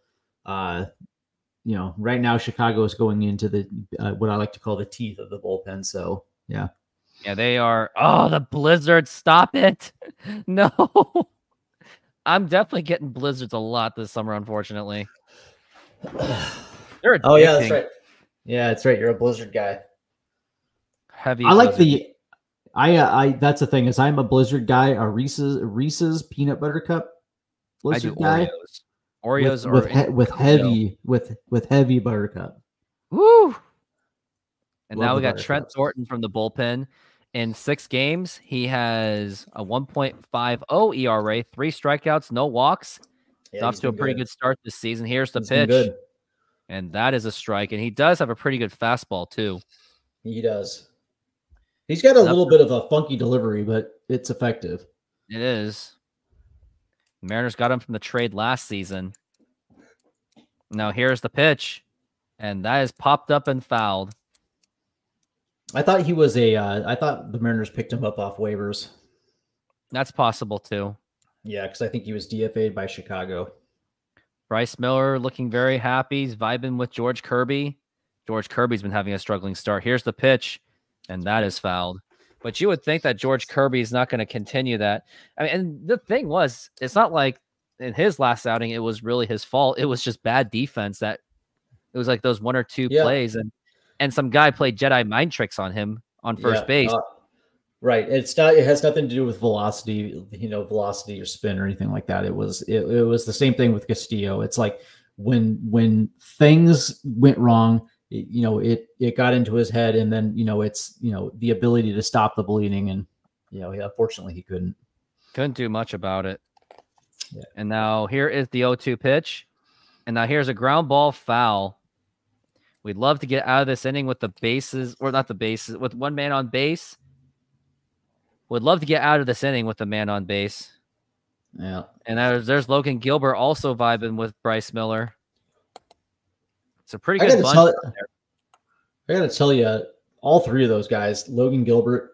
[SPEAKER 3] uh, you know, right now Chicago is going into the uh, what I like to call the teeth of the bullpen. So yeah.
[SPEAKER 1] Yeah, they are. Oh, the blizzard! Stop it! No, I'm definitely getting blizzards a lot this summer. Unfortunately, they're
[SPEAKER 2] Oh yeah, that's right. Yeah, that's right. You're a Blizzard guy.
[SPEAKER 1] Heavy.
[SPEAKER 3] I like the. I uh, I that's the thing is I'm a Blizzard guy, a Reese's Reese's peanut butter cup
[SPEAKER 1] I do
[SPEAKER 3] Blizzard guy
[SPEAKER 1] Oreos. Oreos
[SPEAKER 3] with
[SPEAKER 1] are
[SPEAKER 3] with, he- with heavy with with heavy buttercup.
[SPEAKER 1] Woo! And
[SPEAKER 3] Love
[SPEAKER 1] now we got Trent
[SPEAKER 3] buttercups.
[SPEAKER 1] Thornton from the bullpen. In six games, he has a 1.50 ERA, three strikeouts, no walks.
[SPEAKER 2] Yeah,
[SPEAKER 1] off to a pretty
[SPEAKER 2] good.
[SPEAKER 1] good start this season. Here's the
[SPEAKER 2] He's
[SPEAKER 1] pitch,
[SPEAKER 2] good.
[SPEAKER 1] and that is a strike. And he does have a pretty good fastball too.
[SPEAKER 2] He does. He's got a little bit of a funky delivery, but
[SPEAKER 3] It's effective.
[SPEAKER 1] It is. Mariners got him from the trade last season. Now here's the pitch, and that is popped up and fouled.
[SPEAKER 2] I thought he was a. Uh, I thought the Mariners picked him up off waivers.
[SPEAKER 1] That's possible too.
[SPEAKER 2] Yeah, because I think he was DFA'd by Chicago.
[SPEAKER 1] Bryce Miller looking very happy. He's vibing with George Kirby. George Kirby's been having a struggling start. Here's the pitch, and that is fouled. But you would think that George Kirby is not going to continue that. I mean, and the thing was, it's not like in his last outing it was really his fault. It was just bad defense that it was like those one or two
[SPEAKER 2] Yeah.
[SPEAKER 1] plays, and and some guy played Jedi mind tricks on him on first
[SPEAKER 2] Yeah,
[SPEAKER 1] base.
[SPEAKER 2] uh, right. It's not. It has nothing to do with velocity. You know, velocity or spin or anything like that. It was. It, it was the same thing with Castillo. It's like when when things went wrong. It, you know, it it got into his head, and then you know, it's you know the ability to stop the bleeding, and you know, unfortunately, he couldn't.
[SPEAKER 1] Couldn't do much about it.
[SPEAKER 2] Yeah.
[SPEAKER 1] And now here is the 0-2 pitch. And now here's a ground ball foul. We'd love to get out of this inning with the bases, or not the bases, with one man on base. Would love to get out of this inning with a man on base.
[SPEAKER 3] Yeah.
[SPEAKER 1] And there's, there's Logan Gilbert also vibing with Bryce Miller. It's a pretty
[SPEAKER 2] I
[SPEAKER 1] good bunch.
[SPEAKER 2] tell-. I got to tell you, all three of those guys, Logan Gilbert,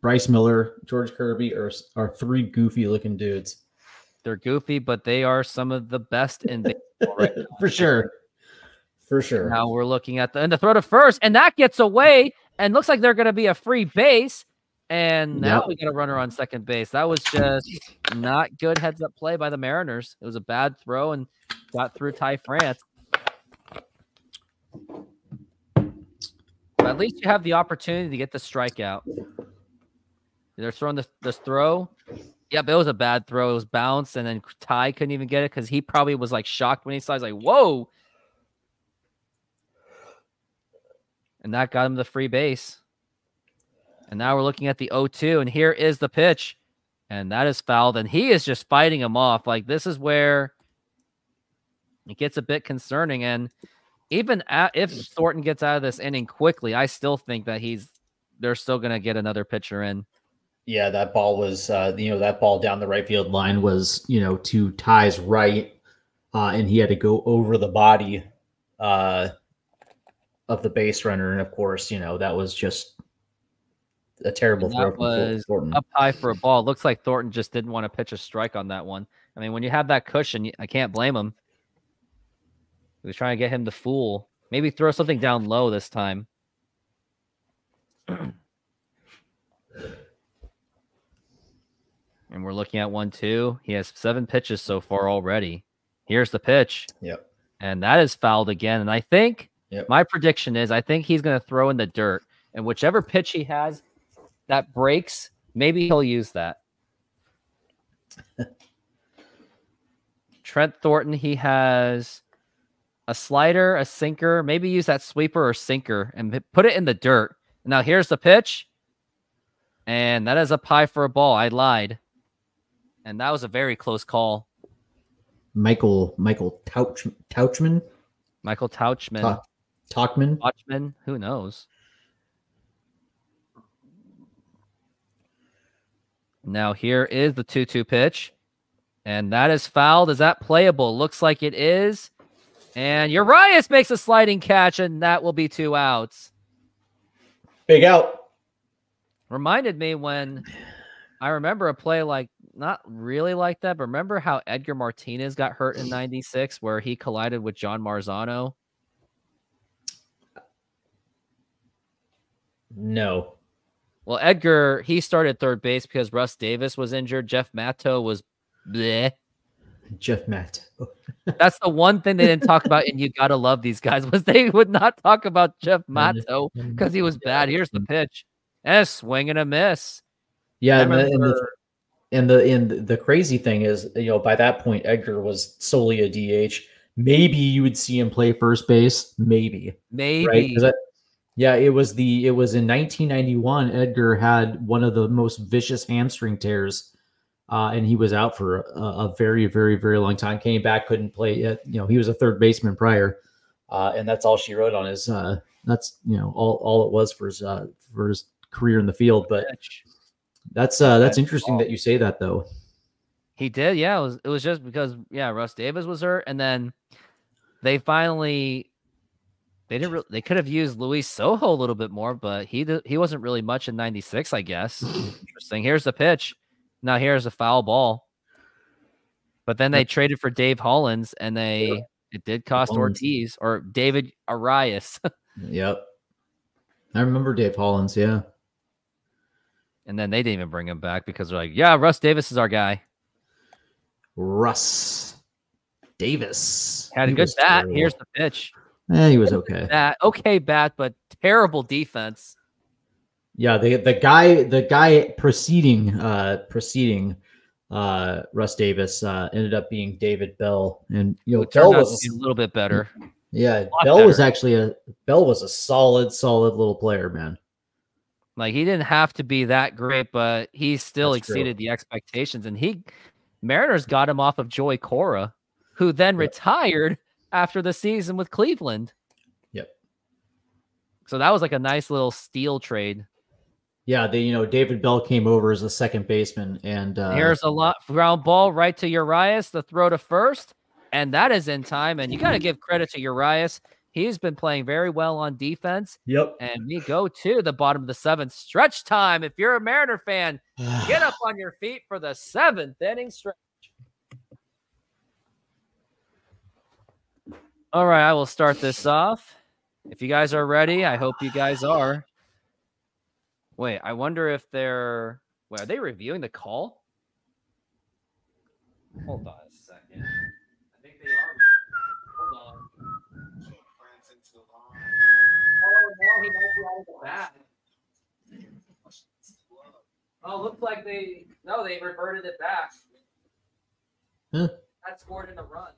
[SPEAKER 3] Bryce Miller.
[SPEAKER 2] George Kirby, are are three goofy looking dudes.
[SPEAKER 1] They're goofy, but they are some of the best in baseball right.
[SPEAKER 2] For sure. For sure.
[SPEAKER 1] Now we're looking at the and the throw to first, and that gets away, and looks like they're going to be a free base. And now
[SPEAKER 3] Yep.
[SPEAKER 1] we got a runner on second base. That was just not good heads up play by the Mariners. It was a bad throw and got through Ty France. But at least you have the opportunity to get the strikeout. They're throwing this this throw. Yep, it was a bad throw. It was bounced, and then Ty couldn't even get it because he probably was like shocked when he saw. He's like, "Whoa!" And that got him the free base. And now we're looking at the 0-2, and here is the pitch, and that is fouled, and he is just fighting him off. Like this is where it gets a bit concerning. And even if Thornton gets out of this inning quickly, I still think that he's they're still going to get another pitcher in.
[SPEAKER 2] Yeah, that ball was, uh, you know, that ball down the right field line.
[SPEAKER 3] was, you know, to Ty's right, uh, and he had to go
[SPEAKER 2] over the body uh, of the base runner, and of course, you know that was just a terrible
[SPEAKER 1] And
[SPEAKER 2] throw
[SPEAKER 1] that was
[SPEAKER 2] Thornton.
[SPEAKER 1] up high for a ball. Looks like Thornton just didn't want to pitch a strike on that one. I mean, when you have that cushion, I can't blame him. He was trying to get him to fool. Maybe throw something down low this time. and we're looking at one, two. He has seven pitches so far already. Here's the pitch.
[SPEAKER 2] Yep.
[SPEAKER 1] And that is fouled again. And I think
[SPEAKER 2] Yep.
[SPEAKER 1] my prediction is I think he's going to throw in the dirt. And whichever pitch he has that breaks, maybe he'll use that. Trent Thornton, he has a slider, a sinker, maybe use that sweeper or sinker and put it in the dirt. Now here's the pitch. And that is a pie for a ball. I lied. And that was a very close call.
[SPEAKER 3] Michael Michael Touch Touchman
[SPEAKER 1] Michael
[SPEAKER 3] Touchman. Talkman.
[SPEAKER 1] Watchman, who knows? Now here is the 2-2 pitch. And that is fouled. Is that playable? Looks like it is. And Urias makes a sliding catch, and that will be two outs.
[SPEAKER 2] Big out.
[SPEAKER 1] Reminded me when I remember a play like not really like that, but remember how Edgar Martinez got hurt in 96 where he collided with John Marzano?
[SPEAKER 2] No.
[SPEAKER 1] Well, Edgar, he started third base because Russ Davis was injured. Jeff Manto was bleh.
[SPEAKER 3] Jeff Matt.
[SPEAKER 1] That's the one thing they didn't talk about, and you gotta love these guys was they would not talk about Jeff Manto because he was bad. Here's the pitch, and a swing and a miss.
[SPEAKER 2] Yeah, and the, and the and the and the crazy thing is, you know, by that point, Edgar was solely a DH. Maybe you would see him play first base. Maybe
[SPEAKER 1] Maybe
[SPEAKER 2] right?
[SPEAKER 3] Yeah, it was the it was in 1991. Edgar had one of the most vicious hamstring tears, uh, and he was out for a, a very, very, very long time. Came back, couldn't play yet. You know, he was a third baseman prior,
[SPEAKER 2] uh, and that's all she wrote on his.
[SPEAKER 3] uh, that's you know all all it was for his uh, for his career in the field. But that's uh, That's interesting that you say that though.
[SPEAKER 1] He did, yeah. It was it was just because yeah, Russ Davis was hurt, and then they finally they didn't. Re- they could have used Luis Sojo a little bit more, but he he wasn't really much in '96, I guess. Interesting. Here's the pitch. Now here's a foul ball. But then they traded for Dave Hollins, and they it did cost. Ortiz or David Arias,
[SPEAKER 3] Yep, I remember Dave Hollins. Yeah,
[SPEAKER 1] and then they didn't even bring him back because they're like, yeah, Russ Davis is our guy.
[SPEAKER 3] Russ Davis
[SPEAKER 1] Had a good bat. Here's the pitch.
[SPEAKER 3] Eh, he was okay.
[SPEAKER 1] Bat okay bat, but terrible defense.
[SPEAKER 3] Yeah, the the guy the guy preceding uh preceding uh Russ Davis uh ended up being David Bell. And you know,
[SPEAKER 1] Who
[SPEAKER 3] Bell was
[SPEAKER 1] a little bit better.
[SPEAKER 3] yeah, Bell was actually a Bell was a solid, solid little player, man.
[SPEAKER 1] Like he didn't have to be that great, but he still
[SPEAKER 3] That's true.
[SPEAKER 1] exceeded the expectations. And he Mariners got him off of Joey Cora, who then
[SPEAKER 3] Yep.
[SPEAKER 1] retired after the season with Cleveland.
[SPEAKER 3] Yep.
[SPEAKER 1] So that was like a nice little steal trade.
[SPEAKER 3] Yeah, they you know, David Bell came over as a second baseman and uh
[SPEAKER 1] Here's a lot ground ball right to Urias, the throw to first, and that is in time. And you got to give credit to Urias. He's been playing very well on defense.
[SPEAKER 2] Yep.
[SPEAKER 1] And we go to the bottom of the seventh. Stretch time. If you're a Mariner fan, get up on your feet for the seventh inning stretch. All right, I will start this off. If you guys are ready, I hope you guys are. Wait, I wonder if they're. Wait, are they reviewing the call? Hold on a second. I think they are. Hold on. Oh no, he might be out of the. Oh, looks like they no, they reverted it back.
[SPEAKER 3] Huh?
[SPEAKER 1] That scored in a run.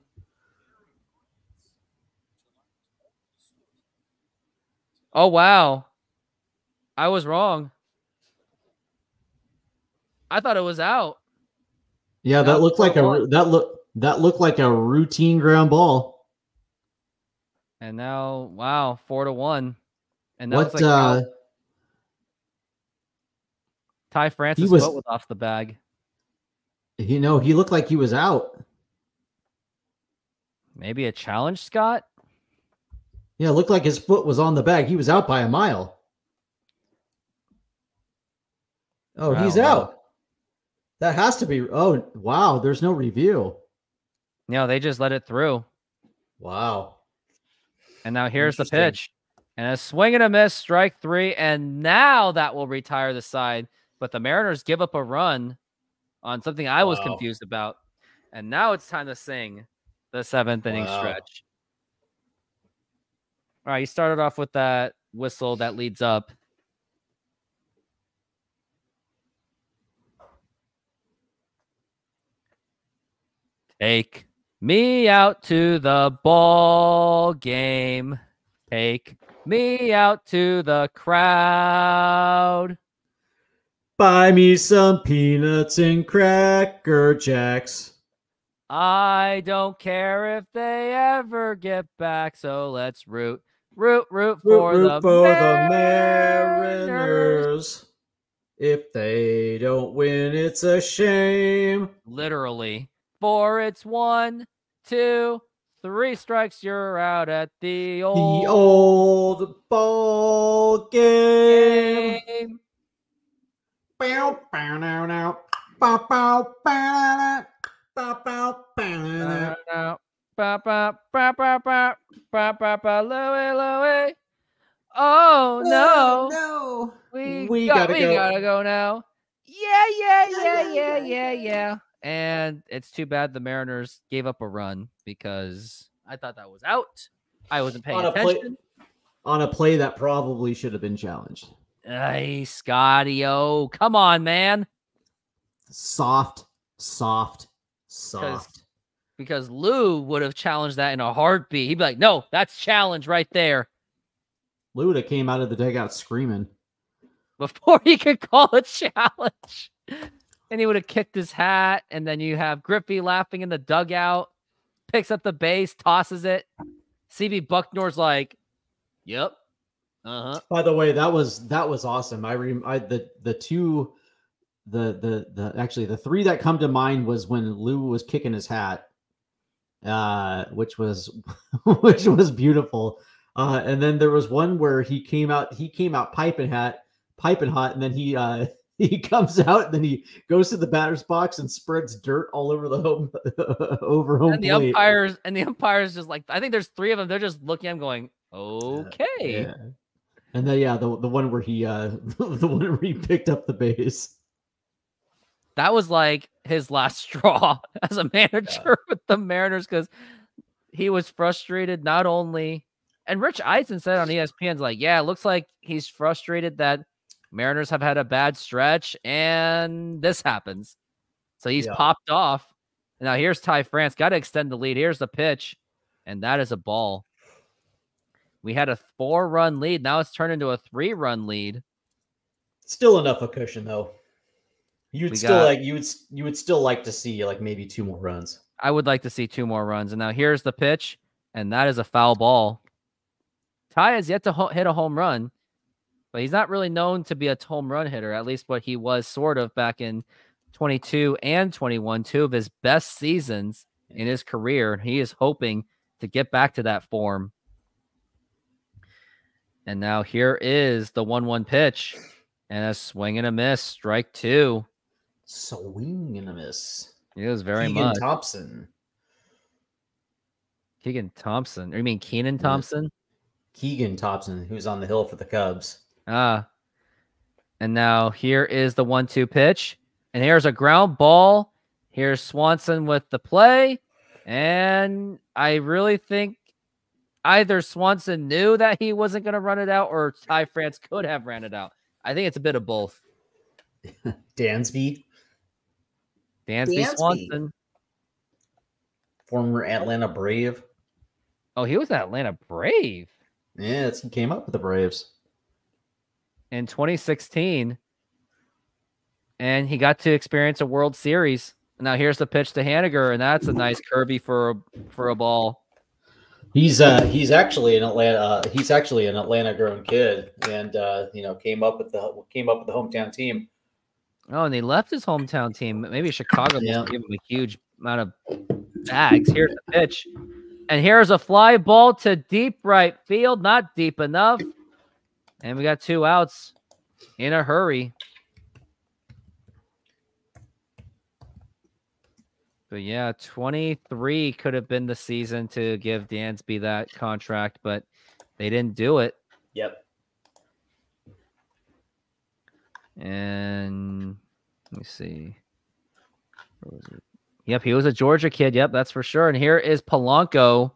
[SPEAKER 1] Oh wow. I was wrong. I thought it was out.
[SPEAKER 3] Yeah,
[SPEAKER 1] No,
[SPEAKER 3] that looked like a that look that looked like a routine ground ball.
[SPEAKER 1] And now, wow, four to one. And that was
[SPEAKER 3] What
[SPEAKER 1] like
[SPEAKER 3] uh
[SPEAKER 1] Ty Francis
[SPEAKER 3] was-
[SPEAKER 1] was off the bag.
[SPEAKER 3] you know, he looked like he was out.
[SPEAKER 1] Maybe a challenge, Scott?
[SPEAKER 3] Yeah, it looked like his foot was on the bag. He was out by a mile. Oh,
[SPEAKER 1] Wow,
[SPEAKER 3] he's
[SPEAKER 1] wow.
[SPEAKER 3] out. That has to be. Oh, wow. There's no review.
[SPEAKER 1] No, they just let it through.
[SPEAKER 3] Wow.
[SPEAKER 1] And now here's the pitch. And a swing and a miss, strike three. And now that will retire the side. But the Mariners give up a run on something I was
[SPEAKER 3] Wow.
[SPEAKER 1] confused about. And now it's time to sing the seventh inning stretch. All right, you started off with that whistle that leads up. Take me out to the ball game. Take me out to the crowd.
[SPEAKER 3] Buy me some peanuts and cracker jacks.
[SPEAKER 1] I don't care if they ever get back, so let's root, root, root
[SPEAKER 3] Root,
[SPEAKER 1] for,
[SPEAKER 3] root
[SPEAKER 1] the,
[SPEAKER 3] for the
[SPEAKER 1] Mariners.
[SPEAKER 3] Mariners. If they don't win, it's a shame.
[SPEAKER 1] Literally, for it's one, two, three strikes, you're out at the old,
[SPEAKER 3] The old ball game.
[SPEAKER 1] game.
[SPEAKER 3] Bow, bow, now, now. Bow, bow, bow, bow, bow, bow,
[SPEAKER 1] Ba, Ba ba ba ba ba ba ba ba loe loe. Oh no.
[SPEAKER 3] Oh, no.
[SPEAKER 1] no
[SPEAKER 3] We,
[SPEAKER 1] we
[SPEAKER 3] gotta
[SPEAKER 1] we
[SPEAKER 3] go.
[SPEAKER 1] gotta go now. Yeah, yeah, yeah, yeah, yeah, yeah. And it's too bad the Mariners gave up a run because I thought that was out. I wasn't paying
[SPEAKER 3] on attention. Play, on a play that probably should have been challenged.
[SPEAKER 1] Hey, Scotty, oh, come on, man.
[SPEAKER 3] Soft, soft, soft.
[SPEAKER 1] Because Lou would have challenged that in a heartbeat. He'd be like, no, that's challenge right there.
[SPEAKER 3] Luda came out of the dugout screaming.
[SPEAKER 1] before he could call a challenge. And he would have kicked his hat. And then you have Griffey laughing in the dugout, picks up the base, tosses it. CB Bucknor's like, yep. Uh huh.
[SPEAKER 3] By the way, that was that was awesome. I rem I the the two the the the actually the three that come to mind was when Lou was kicking his hat, uh, which was which was beautiful. Uh, and then there was one where he came out he came out piping hat piping hot, and then he uh he comes out and then he goes to the batter's box and spreads dirt all over the home over home
[SPEAKER 1] And the
[SPEAKER 3] plate.
[SPEAKER 1] umpires, and the umpires just like, I think there's three of them. They're just looking at him going, okay.
[SPEAKER 3] Yeah. And then yeah, the the one where he uh the one where he picked up the base.
[SPEAKER 1] That was like his last straw as a manager with the Mariners because he was frustrated not only and Rich Eisen said on ESPN's like, yeah, it looks like he's frustrated that Mariners have had a bad stretch and this happens. So he's
[SPEAKER 3] Yeah.
[SPEAKER 1] popped off. Now here's Ty France, got to extend the lead. Here's the pitch, and that is a ball. We had a four run lead. Now it's turned into a three run lead.
[SPEAKER 2] Still enough a cushion though. You'd
[SPEAKER 1] We
[SPEAKER 2] still
[SPEAKER 1] got-
[SPEAKER 2] like you would you would still like to see like maybe two more runs.
[SPEAKER 1] I would like to see two more runs. And now here's the pitch, and that is a foul ball. Ty has yet to ho- hit a home run, but he's not really known to be a home run hitter, at least what he was sort of back in 22 and 21, two of his best seasons in his career. And he is hoping to get back to that form. And now here is the 1 1 pitch and a swing and a miss, strike two.
[SPEAKER 2] Swing and a miss.
[SPEAKER 1] It was very
[SPEAKER 2] Keegan
[SPEAKER 1] much.
[SPEAKER 2] Thompson.
[SPEAKER 1] Keegan Thompson. Or you mean Kenan Thompson?
[SPEAKER 2] Keegan Thompson, who's on the hill for the Cubs.
[SPEAKER 1] Ah. And now here is the one-two pitch, and here's a ground ball. Here's Swanson with the play, and I really think either Swanson knew that he wasn't going to run it out, or Ty France could have ran it out. I think it's a bit of both.
[SPEAKER 2] Dansby,
[SPEAKER 1] Dansby,
[SPEAKER 9] Dansby.
[SPEAKER 1] Swanson.
[SPEAKER 2] former Atlanta Brave.
[SPEAKER 1] Oh, he was an Atlanta Brave
[SPEAKER 3] Yeah, it's, he came up with the Braves.
[SPEAKER 1] in 2016, and he got to experience a World Series. Now here's the pitch to Haniger, and that's a nice curvy for a, for a ball.
[SPEAKER 2] He's uh he's actually an Atlanta uh, he's actually an Atlanta grown kid and uh you know came up with the came up with the hometown team.
[SPEAKER 1] Oh, and they left his hometown team. Maybe Chicago
[SPEAKER 2] Yeah.
[SPEAKER 1] must give him a huge amount of bags. Here's the pitch. And here's a fly ball to deep right field, not deep enough. And we got two outs in a hurry. But yeah, 23 could have been the season to give Dansby that contract, but they didn't do it.
[SPEAKER 2] Yep.
[SPEAKER 1] And let me see. Where was it? Yep, he was a Georgia kid. Yep, that's for sure. And here is Polanco.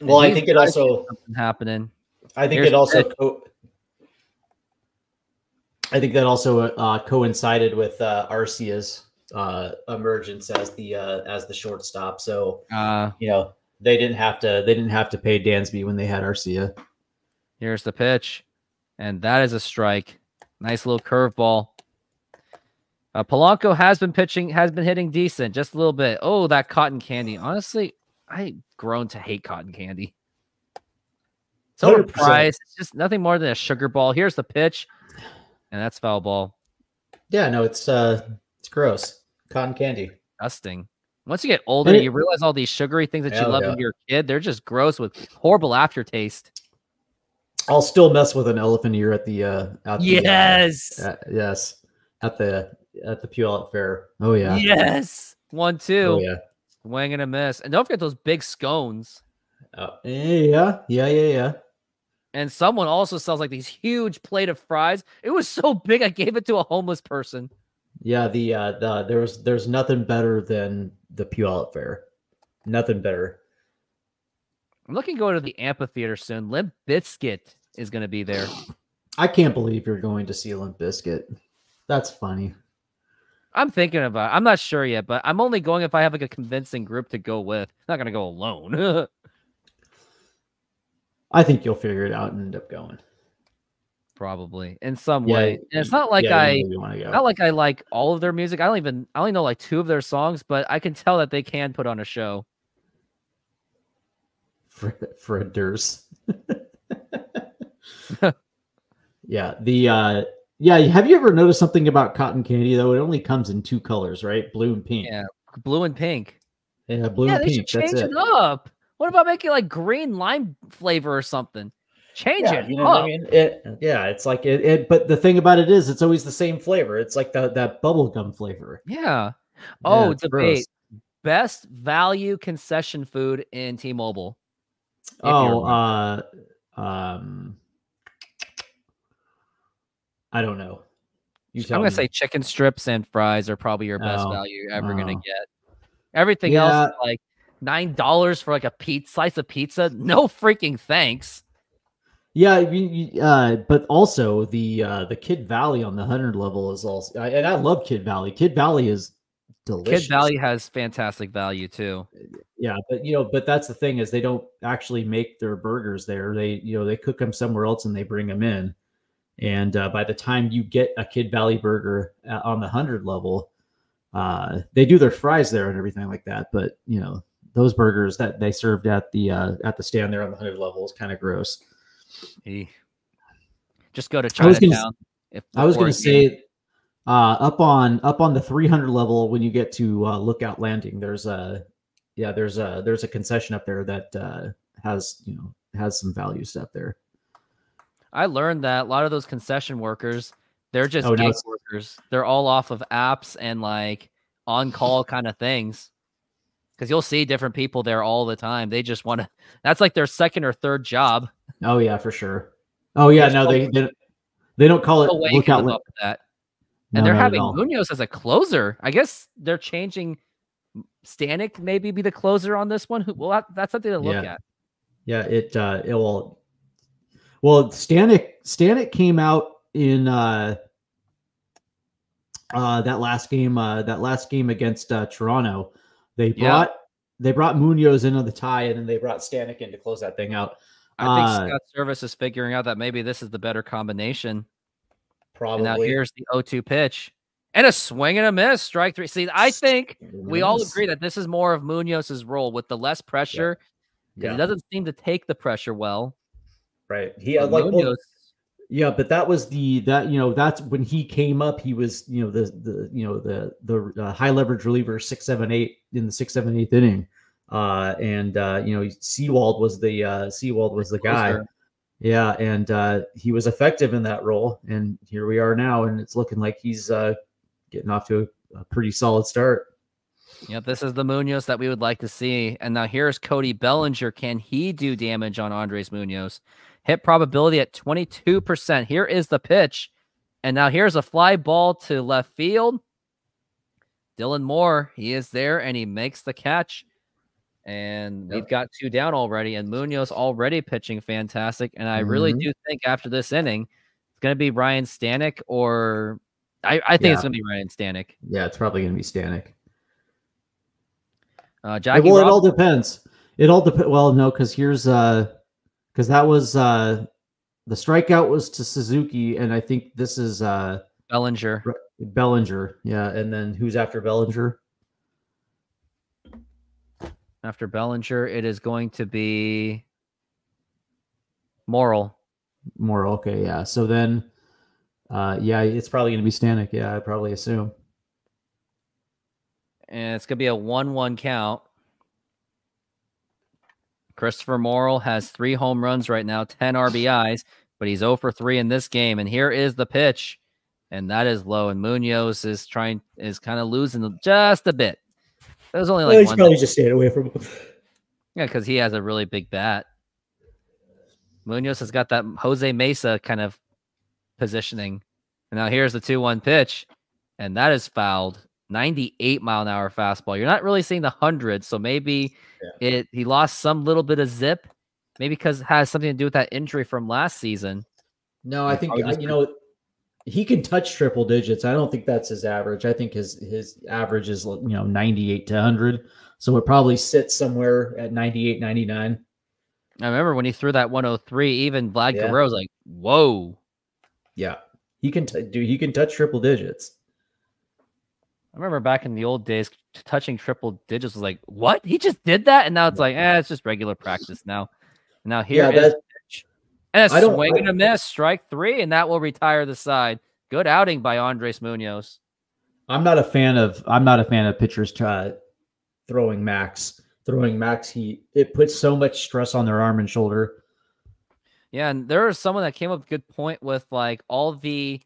[SPEAKER 2] Well, I think it also
[SPEAKER 1] something happening.
[SPEAKER 2] I think
[SPEAKER 1] Here's
[SPEAKER 2] it also co- I think that also uh, coincided with uh, Arcia's uh, emergence as the uh, as the shortstop. So
[SPEAKER 1] Uh,
[SPEAKER 2] you know they didn't have to they didn't have to pay Dansby when they had Arcia.
[SPEAKER 1] here's the pitch, and that is a strike. Nice little curveball. Uh, Polanco has been pitching, has been hitting decent, just a little bit. Oh, that cotton candy. Honestly, I grown to hate cotton candy. So
[SPEAKER 2] 100%.
[SPEAKER 1] overpriced. It's just nothing more than a sugar ball. Here's the pitch, and that's foul ball.
[SPEAKER 2] Yeah, no, it's uh it's gross. Cotton candy.
[SPEAKER 1] disgusting. Once you get older,
[SPEAKER 2] it-
[SPEAKER 1] you realize all these sugary things that you love
[SPEAKER 2] yeah.
[SPEAKER 1] when you're a kid, they're just gross with horrible aftertaste.
[SPEAKER 3] I'll still mess with an elephant ear at the uh at the, uh,
[SPEAKER 1] Yes.
[SPEAKER 3] uh, yes at the at the Puyallup Fair. Oh yeah.
[SPEAKER 1] Yes. One, two.
[SPEAKER 3] Oh yeah.
[SPEAKER 1] Swing and a miss. And don't forget those big scones.
[SPEAKER 2] Oh,
[SPEAKER 3] Yeah, yeah, yeah, yeah.
[SPEAKER 1] And someone also sells like these huge plate of fries. It was so big, I gave it to a homeless person.
[SPEAKER 3] Yeah, the uh the there's there's nothing better than the Puyallup Fair. Nothing better.
[SPEAKER 1] I'm looking to go to the amphitheater soon. Limp Bizkit is going to be there.
[SPEAKER 3] I can't believe you're going to see Limp Bizkit. That's funny.
[SPEAKER 1] I'm thinking about. It. I'm not sure yet, but I'm only going if I have like a convincing group to go with. I'm not going to go alone.
[SPEAKER 3] I think you'll figure it out and end up going.
[SPEAKER 1] Probably in some
[SPEAKER 3] Yeah,
[SPEAKER 1] way. And it's not like
[SPEAKER 3] Yeah,
[SPEAKER 1] I.
[SPEAKER 3] really want to go.
[SPEAKER 1] Not like I like all of their music. I don't even I only know like two of their songs, but I can tell that they can put on a show.
[SPEAKER 3] For for a Durs. yeah, the uh yeah, have you ever noticed something about cotton candy though? It only comes in two colors, right? Blue and pink.
[SPEAKER 1] Yeah, blue and pink.
[SPEAKER 3] Yeah, blue
[SPEAKER 1] yeah,
[SPEAKER 3] and
[SPEAKER 1] they
[SPEAKER 3] pink.
[SPEAKER 1] should
[SPEAKER 3] That's
[SPEAKER 1] change
[SPEAKER 3] it.
[SPEAKER 1] it up. What about making like green lime flavor or something? Change
[SPEAKER 2] yeah,
[SPEAKER 1] it
[SPEAKER 2] you know
[SPEAKER 1] up.
[SPEAKER 2] what I mean? It,
[SPEAKER 3] Yeah, it's like it, it but the thing about it is it's always the same flavor. It's like the that bubble gum flavor.
[SPEAKER 1] Yeah.
[SPEAKER 3] Yeah,
[SPEAKER 1] Oh,
[SPEAKER 3] it's
[SPEAKER 1] debate.
[SPEAKER 3] gross.
[SPEAKER 1] Best value concession food in T-Mobile.
[SPEAKER 3] Oh, uh um I don't know. You
[SPEAKER 1] I'm gonna
[SPEAKER 3] me.
[SPEAKER 1] say chicken strips and fries are probably your best
[SPEAKER 3] Oh,
[SPEAKER 1] value you're ever gonna
[SPEAKER 3] oh.
[SPEAKER 1] get. Everything else
[SPEAKER 3] Yeah.
[SPEAKER 1] is like nine dollars for like a pizza slice of pizza. No freaking thanks.
[SPEAKER 3] Yeah, you, you- uh, but also the uh, the Kidd Valley on the hundred level is also, I, and I love Kidd Valley. Kidd Valley is delicious.
[SPEAKER 1] Kidd Valley has fantastic value too.
[SPEAKER 3] yeah, but you know, but that's the thing is they don't actually make their burgers there. They you know they cook them somewhere else and they bring them in, and uh, by the time you get a Kidd Valley burger uh, on the hundred level, uh, they do their fries there and everything like that. But you know those burgers that they served at the uh, at the stand there on the hundred level is kind of gross.
[SPEAKER 1] Eh. Just go to
[SPEAKER 3] I was gonna s-
[SPEAKER 1] Chinatown.
[SPEAKER 3] I was going to say, uh, up on up on the 300 level when you get to uh, Lookout Landing, there's a yeah, there's a there's a concession up there that uh, has you know has some value stuff there.
[SPEAKER 1] I learned that a lot of those concession workers, they're just
[SPEAKER 3] Oh,
[SPEAKER 1] workers. They're all off of apps and like on call kind of things. Because you'll see different people there all the time. They just want to. That's like their second or third job.
[SPEAKER 3] Oh yeah, for sure. Oh yeah, no, they, they They don't call it
[SPEAKER 1] No way you
[SPEAKER 3] lookout.
[SPEAKER 1] live
[SPEAKER 3] Li-
[SPEAKER 1] up to that.
[SPEAKER 3] No,
[SPEAKER 1] And they're having. Munoz as a closer. I guess they're changing Stanek maybe be the closer on this one. Who- Well, that's something to look
[SPEAKER 3] Yeah.
[SPEAKER 1] at.
[SPEAKER 3] Yeah, it uh it will well Stanek Stanek came out in uh uh that last game uh that last game against uh Toronto. They
[SPEAKER 1] Yeah.
[SPEAKER 3] brought they brought Munoz into the tie and then they brought Stanek in to close that thing out.
[SPEAKER 1] I think
[SPEAKER 3] Uh,
[SPEAKER 1] Scott Servais is figuring out that maybe this is the better combination.
[SPEAKER 2] Probably.
[SPEAKER 1] And now here's the 0-2 pitch. And a swing and a miss, strike three. See, I think we all agree that this is more of Munoz's role with the less pressure. 'cause
[SPEAKER 2] Yeah,
[SPEAKER 1] He doesn't seem to take the pressure well.
[SPEAKER 2] right. He had
[SPEAKER 1] But
[SPEAKER 2] like well,
[SPEAKER 1] Munoz,
[SPEAKER 3] Yeah, but that was the that you know that's when he came up. He was you know the the you know the the uh, high leverage reliever six seven eight in the six seven eighth inning, uh, and uh, you know Sewald was the uh, Sewald was the guy.
[SPEAKER 1] closer.
[SPEAKER 3] Yeah, and uh, he was effective in that role, and here we are now, and it's looking like he's uh, getting off to a, a pretty solid start.
[SPEAKER 1] Yep, this is the Munoz that we would like to see. And now here's Cody Bellinger. Can he do damage on Andres Munoz? Hit probability at 22%. Here is the pitch. And now here's a fly ball to left field. Dylan Moore, he is there and he makes the catch. And
[SPEAKER 2] Yep.
[SPEAKER 1] we've got two down already. And Munoz already pitching fantastic. And I really
[SPEAKER 3] Mhm.
[SPEAKER 1] do think after this inning, it's going to be Ryan Stanek or I, I think it's going to be Ryan Stanek.
[SPEAKER 3] Yeah, it's probably going to be Stanek.
[SPEAKER 1] Uh, Jackie
[SPEAKER 3] well, it all depends. It all depends. Well, no, because here's uh, because that was uh, the strikeout was to Suzuki, and I think this is uh
[SPEAKER 1] Bellinger.
[SPEAKER 3] Bellinger. Yeah, and then who's after Bellinger?
[SPEAKER 1] After Bellinger, it is going to be Morel.
[SPEAKER 3] More okay, yeah. So then, uh, yeah, it's probably going to be Stanek. Yeah, I probably assume.
[SPEAKER 1] And it's going to be a 1 1 count. Christopher Morel has three home runs right now, 10 RBIs, but he's 0 for 3 in this game. And here is the pitch. And that is low. And Munoz is trying, is kind of losing just a bit. It was only
[SPEAKER 2] Well,
[SPEAKER 1] like
[SPEAKER 2] he's
[SPEAKER 1] one.
[SPEAKER 2] probably just staying away from him.
[SPEAKER 1] Yeah, because he has a really big bat. Munoz has got that Jose Mesa kind of positioning. And now here's the 2 1 pitch, and that is fouled. 98 mile an hour fastball. You're not really seeing the hundred, so maybe it he lost some little bit of zip, maybe because it has something to do with that injury from last season.
[SPEAKER 3] No, I think
[SPEAKER 1] probably
[SPEAKER 3] uh, you know he can touch triple digits. I don't think that's his average. I think his his average is you know 98 to 100. So it probably sits somewhere at 98, 99.
[SPEAKER 1] I remember when he threw that 103, even Vlad
[SPEAKER 2] Yeah.
[SPEAKER 1] Guerrero was like, "Whoa!"
[SPEAKER 3] Yeah, he can t- do. He can touch triple digits.
[SPEAKER 1] I remember back in the old days, touching triple digits was like, "What? He just did that?" And now it's like, "Eh, it's just regular practice now." Now here
[SPEAKER 3] Yeah,
[SPEAKER 1] is
[SPEAKER 3] that-.
[SPEAKER 1] And a
[SPEAKER 3] I don't-
[SPEAKER 1] swing and a miss, strike three, and that will retire the side. Good outing by Andres Munoz.
[SPEAKER 3] I'm not a fan of. I'm not a fan of pitchers try throwing max. Throwing max heat. It puts so much stress on their arm and shoulder.
[SPEAKER 1] Yeah, and there is someone that came up with a good point with like all the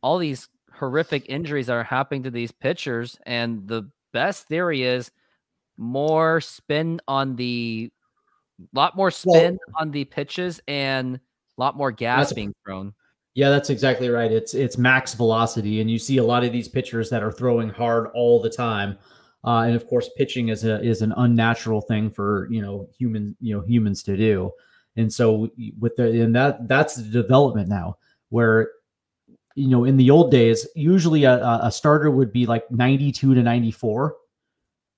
[SPEAKER 1] all these horrific injuries that are happening to these pitchers, and the best theory is more spin on the lot more spin on the pitches and a lot more gas being thrown.
[SPEAKER 3] Yeah, that's exactly right. It's it's max velocity, and you see a lot of these pitchers that are throwing hard all the time. Uh, and of course, pitching is a is an unnatural thing for you know human you know humans to do. And so with the and that that's the development now, where you know in the old days, usually a, a a starter would be like ninety two to ninety four,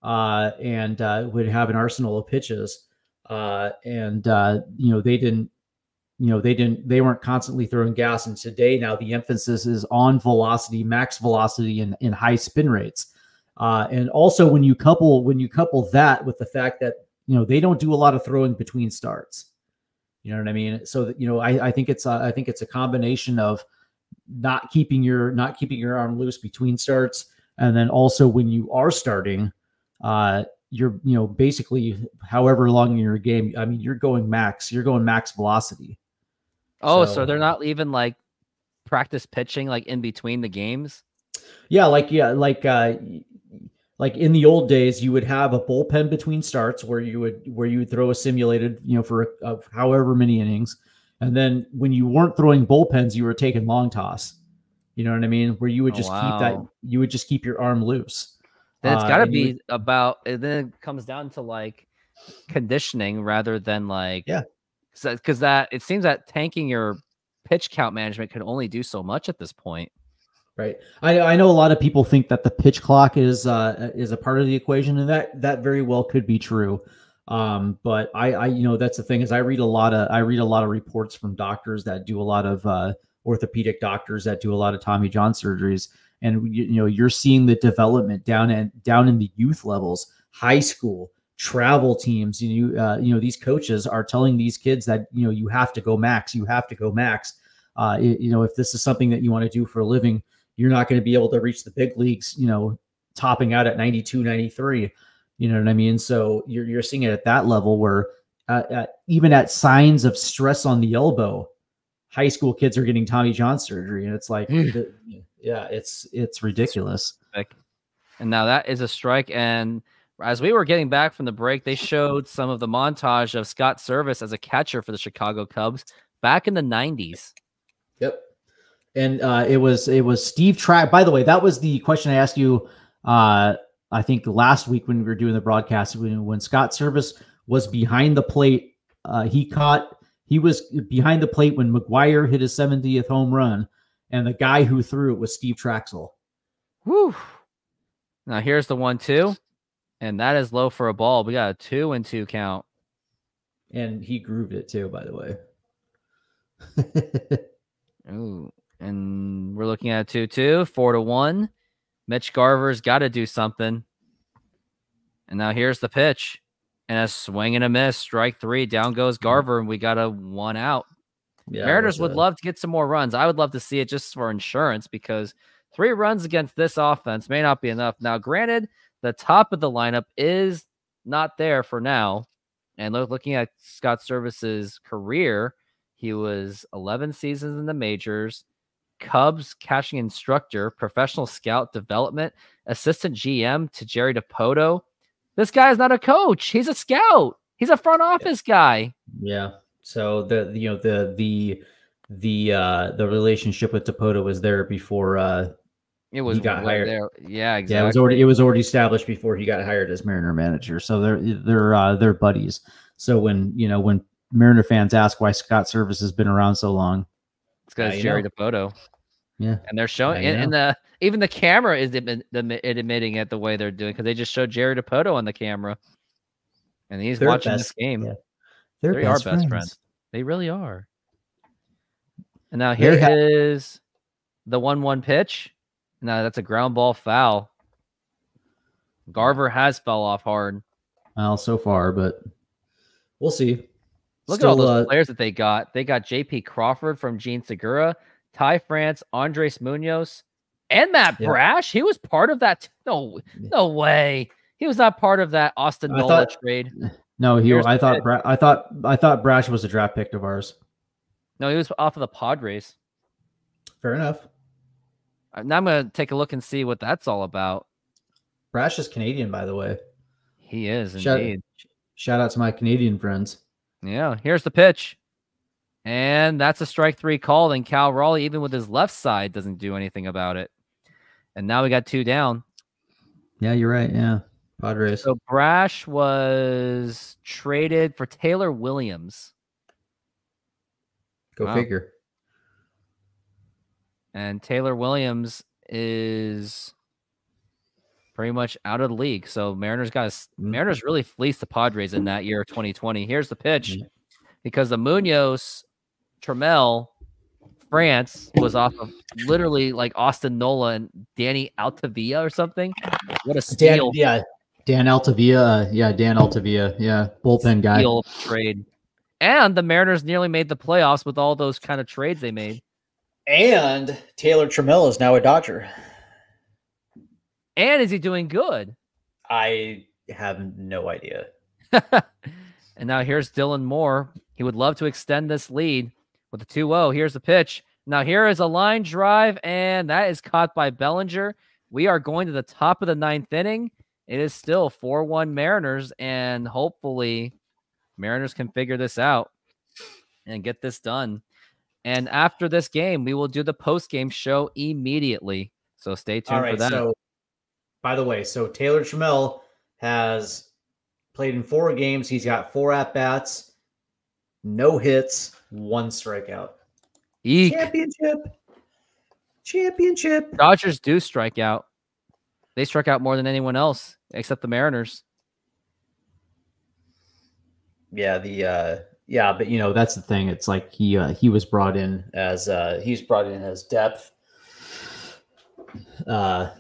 [SPEAKER 3] uh, and uh, would have an arsenal of pitches. Uh, and uh, you know they didn't you know they didn't they weren't constantly throwing gas. And today now the emphasis is on velocity max velocity and, and high spin rates. Uh, and also when you couple when you couple that with the fact that you know they don't do a lot of throwing between starts. You know what i mean? So that you know i, I think it's a, i think it's a combination of not keeping your not keeping your arm loose between starts. And then also when you are starting uh you're you know basically however long in your game i mean you're going max you're going max velocity
[SPEAKER 1] Oh, so,
[SPEAKER 3] So-
[SPEAKER 1] they're not even like practice pitching like in between the games.
[SPEAKER 3] Yeah, like yeah, like uh like in the old days, you would have a bullpen between starts where you would where you would throw a simulated, you know, for uh, however many innings, And then when you weren't throwing bullpens, you were taking long toss. You know what I mean? Where you would
[SPEAKER 1] Oh,
[SPEAKER 3] just keep that, you would just keep your arm loose.
[SPEAKER 1] Then it's
[SPEAKER 3] Uh,
[SPEAKER 1] got to
[SPEAKER 3] you
[SPEAKER 1] be about. And then it comes down to like conditioning rather than like
[SPEAKER 3] Yeah.
[SPEAKER 1] because that it seems that tanking your pitch count management can only do so much at this point.
[SPEAKER 3] Right. I, I know a lot of people think that the pitch clock is uh, is a part of the equation, and that that very well could be true. Um, but I, I, you know, that's the thing is I read a lot of I read a lot of reports from doctors that do a lot of uh, orthopedic doctors that do a lot of Tommy John surgeries, and you, you know you're seeing the development down and down in the youth levels, high school travel teams. You know, uh, you know these coaches are telling these kids that you know you have to go max, you have to go max. Uh, y- you know, if this is something that you want to do for a living, you're not going to be able to reach the big leagues, you know, topping out at 92, 93. You know what I mean? So you're, you're seeing it at that level where uh, uh, even at signs of stress on the elbow, high school kids are getting Tommy John surgery. And it's like, the- yeah, it's, it's ridiculous.
[SPEAKER 1] And now that is a strike. And as we were getting back from the break, they showed some of the montage of Scott Servais as a catcher for the Chicago Cubs back in the 90s.
[SPEAKER 3] Yep. And uh, it was it was Steve Track. By the way, that was the question I asked you. Uh, I think last week when we were doing the broadcast, when, when Scott Servais was behind the plate, uh, he caught he was behind the plate when McGwire hit his 70th home run, and the guy who threw it was Steve Trachsel.
[SPEAKER 1] Whew. Now here's the one two, and that is low for a ball. We got a two and two count.
[SPEAKER 3] And he grooved it too, by the way.
[SPEAKER 1] Ooh, and we're looking at a two two, four to one. Mitch Garver's got to do something. And now here's the pitch, and a swing and a miss, strike three. Down goes Garver, and we got a one out.
[SPEAKER 3] yeah,
[SPEAKER 1] Mariners would love to get some more runs. I would love to see it just for insurance because three runs against this offense may not be enough. Now, granted, the top of the lineup is not there for now. And look, looking at Scott Servais's career, he was 11 seasons in the majors, Cubs catching instructor, professional scout development, assistant GM to Jerry Dipoto. This guy is not a coach. He's a scout. He's a front office guy.
[SPEAKER 3] Yeah. So the you know the the the uh the relationship with Dipoto was there before uh
[SPEAKER 1] It was
[SPEAKER 3] got
[SPEAKER 1] right
[SPEAKER 3] hired.
[SPEAKER 1] there. Yeah, exactly.
[SPEAKER 3] yeah, it was already it was already established before he got hired as Mariner manager. So they're they're uh they're buddies. So when you know when Mariner fans ask why Scott Servais has been around so long,
[SPEAKER 1] It's because
[SPEAKER 3] Yeah,
[SPEAKER 1] Jerry
[SPEAKER 3] know.
[SPEAKER 1] Dipoto.
[SPEAKER 3] Yeah.
[SPEAKER 1] And they're showing and, and the even the camera is admi- admi- admitting it the way they're doing because they just showed Jerry Dipoto on the camera. And he's
[SPEAKER 3] They're
[SPEAKER 1] watching this game.
[SPEAKER 3] yeah. they're
[SPEAKER 1] They are
[SPEAKER 3] best,
[SPEAKER 1] best
[SPEAKER 3] friends.
[SPEAKER 1] friends. They really are. And now here
[SPEAKER 3] ha-
[SPEAKER 1] is the one-one pitch. Now that's a ground ball foul. Garver has fell off hard.
[SPEAKER 3] Well, so far, but we'll see.
[SPEAKER 1] Look at all
[SPEAKER 3] Still,
[SPEAKER 1] those
[SPEAKER 3] uh,
[SPEAKER 1] players that they got. They got J.P. Crawford from Jean Segura, Ty France, Andres Munoz, and Matt
[SPEAKER 3] Yeah.
[SPEAKER 1] Brash. He was part of that. No, no way. He was not part of that Austin
[SPEAKER 3] I
[SPEAKER 1] Nola
[SPEAKER 3] thought-
[SPEAKER 1] trade.
[SPEAKER 3] No, he.
[SPEAKER 1] Here's
[SPEAKER 3] I thought. Bra- I thought. I thought Brash was a draft pick of ours.
[SPEAKER 1] No, he was off of the Padres.
[SPEAKER 3] Fair enough.
[SPEAKER 1] Uh, Now I'm gonna take a look and see what that's all about.
[SPEAKER 3] Brash is Canadian, by the way.
[SPEAKER 1] He is
[SPEAKER 3] Shout,
[SPEAKER 1] indeed.
[SPEAKER 3] shout out to my Canadian friends.
[SPEAKER 1] Yeah, here's the pitch. And that's a strike three call. And Cal Raleigh, even with his left side, doesn't do anything about it. And now we got two down.
[SPEAKER 3] Yeah, you're right. Yeah, Padres.
[SPEAKER 1] So Brash was traded for Taylor Williams.
[SPEAKER 3] Go
[SPEAKER 1] wow.
[SPEAKER 3] figure.
[SPEAKER 1] And Taylor Williams is pretty much out of the league. So Mariners got
[SPEAKER 3] Mm.
[SPEAKER 1] Mariners really fleeced the Padres in that year 2020. Here's the pitch
[SPEAKER 3] Mm.
[SPEAKER 1] because the Munoz Trammell France was off of literally like Austin Nola and Danny Altavilla or something. What a
[SPEAKER 3] Dan,
[SPEAKER 1] steal,
[SPEAKER 3] yeah, Dan Altavilla. Uh, yeah, Dan Altavilla. Yeah, bullpen guy.
[SPEAKER 1] steal trade. And the Mariners nearly made the playoffs with all those kind of trades they made.
[SPEAKER 2] And Taylor Trammell is now a Dodger.
[SPEAKER 1] And is he doing good?
[SPEAKER 2] I have no idea.
[SPEAKER 1] and now here's Dylan Moore. He would love to extend this lead with the 2 0. Here's the pitch. Now, here is a line drive, and that is caught by Bellinger. We are going to the top of the ninth inning. It is still 4 1 Mariners, and hopefully, Mariners can figure this out. and get this done. And after this game, we will do the post game show immediately. So stay tuned
[SPEAKER 3] All right.
[SPEAKER 1] for that.
[SPEAKER 3] So, by the way, so Taylor Trammell has played in four games. He's got four at bats, no hits, one strikeout.
[SPEAKER 1] Eek.
[SPEAKER 3] Championship. Championship.
[SPEAKER 1] Dodgers do strike out. They strike out more than anyone else except the Mariners.
[SPEAKER 3] Yeah, the uh yeah, but you know, that's the thing. It's like he uh he was brought in as uh he's brought in as depth. Uh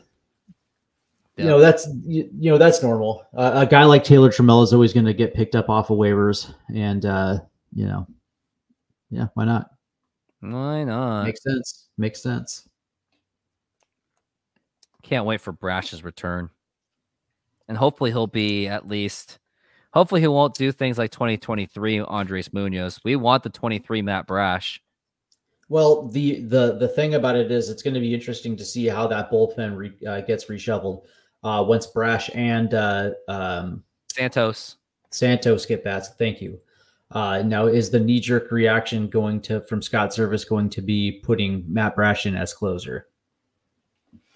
[SPEAKER 3] you know that's you, you know that's normal.
[SPEAKER 12] Uh, a guy like Taylor Trammell is always going to get picked up off of waivers, and uh, you know, yeah, why not?
[SPEAKER 1] Why not?
[SPEAKER 12] Makes sense. Makes sense.
[SPEAKER 1] Can't wait for Brash's return. And hopefully he'll be at least hopefully he won't do things like 2023 Andres Munoz. We want the 23 Matt Brash.
[SPEAKER 3] Well, the the the thing about it is, it's going to be interesting to see how that bullpen re, uh, gets reshuffled uh, once Brash and uh, um,
[SPEAKER 1] Santos.
[SPEAKER 3] Santos get bats. Thank you. Uh, now, is the knee jerk reaction going to from Scott Servais going to be putting Matt Brash in as closer?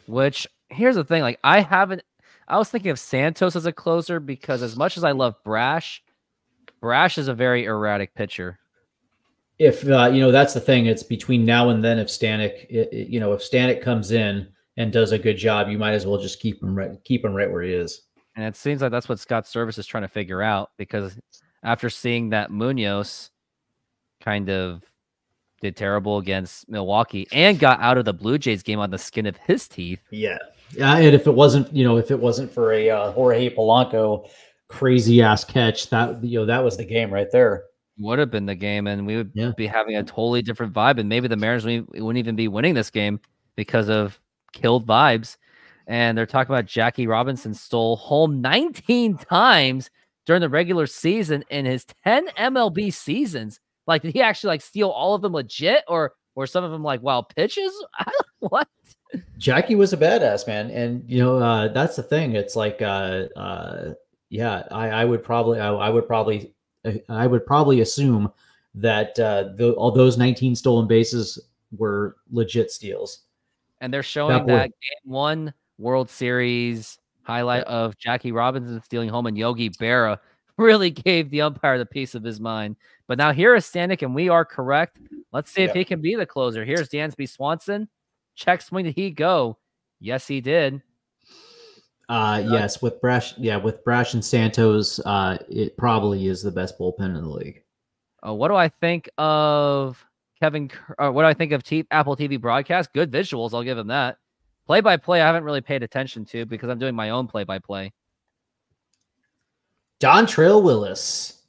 [SPEAKER 1] Which here's the thing, like I haven't. I was thinking of Santos as a closer because as much as I love Brash, Brash is a very erratic pitcher.
[SPEAKER 3] If uh, you know, that's the thing. It's between now and then. If Stanek, it, it- you know, if Stanek comes in and does a good job, you might as well just keep him right, keep him right where he is.
[SPEAKER 1] And it seems like that's what Scott Servais is trying to figure out because after seeing that Munoz kind of did terrible against Milwaukee and got out of the Blue Jays game on the skin of his teeth.
[SPEAKER 3] Yeah, yeah. And if it wasn't, you know, if it wasn't for a uh, Jorge Polanco
[SPEAKER 12] Crazy ass catch.
[SPEAKER 3] that you know that was the game right there.
[SPEAKER 1] Would have been the game, and we would
[SPEAKER 12] Yeah.
[SPEAKER 1] be having a totally different vibe. And maybe the Mariners wouldn't wouldn't even be winning this game because of killed vibes. And they're talking about Jackie Robinson stole home 19 times during the regular season in his 10 MLB seasons. Like, did he actually like steal all of them legit, or or some of them like wild pitches? what?
[SPEAKER 3] Jackie was a badass man, and you know uh, that's the thing. It's like, uh, uh, yeah, I, I would probably, I, I would probably,
[SPEAKER 12] I would probably assume
[SPEAKER 3] that uh, the, all those 19 stolen bases were legit steals.
[SPEAKER 1] And they're showing
[SPEAKER 12] boy.
[SPEAKER 1] that game one World Series highlight of Jackie Robinson stealing home and Yogi Berra really gave the umpire the piece of his mind. But now here is Stanek, and we are correct. Let's see if
[SPEAKER 3] Yep.
[SPEAKER 1] he can be the closer. Here's Dansby Swanson. Check swing. Did he go? Yes, he did.
[SPEAKER 12] Uh, yes, with Brash, yeah, with Brash and Santos, uh, it probably is the best bullpen in the league.
[SPEAKER 1] Uh, what do I think of Kevin? Uh, what do I think of T- Apple TV broadcast? Good visuals. I'll give him that. Play by play, I haven't really paid attention to because I'm doing my own play by play.
[SPEAKER 3] Dontrelle Willis.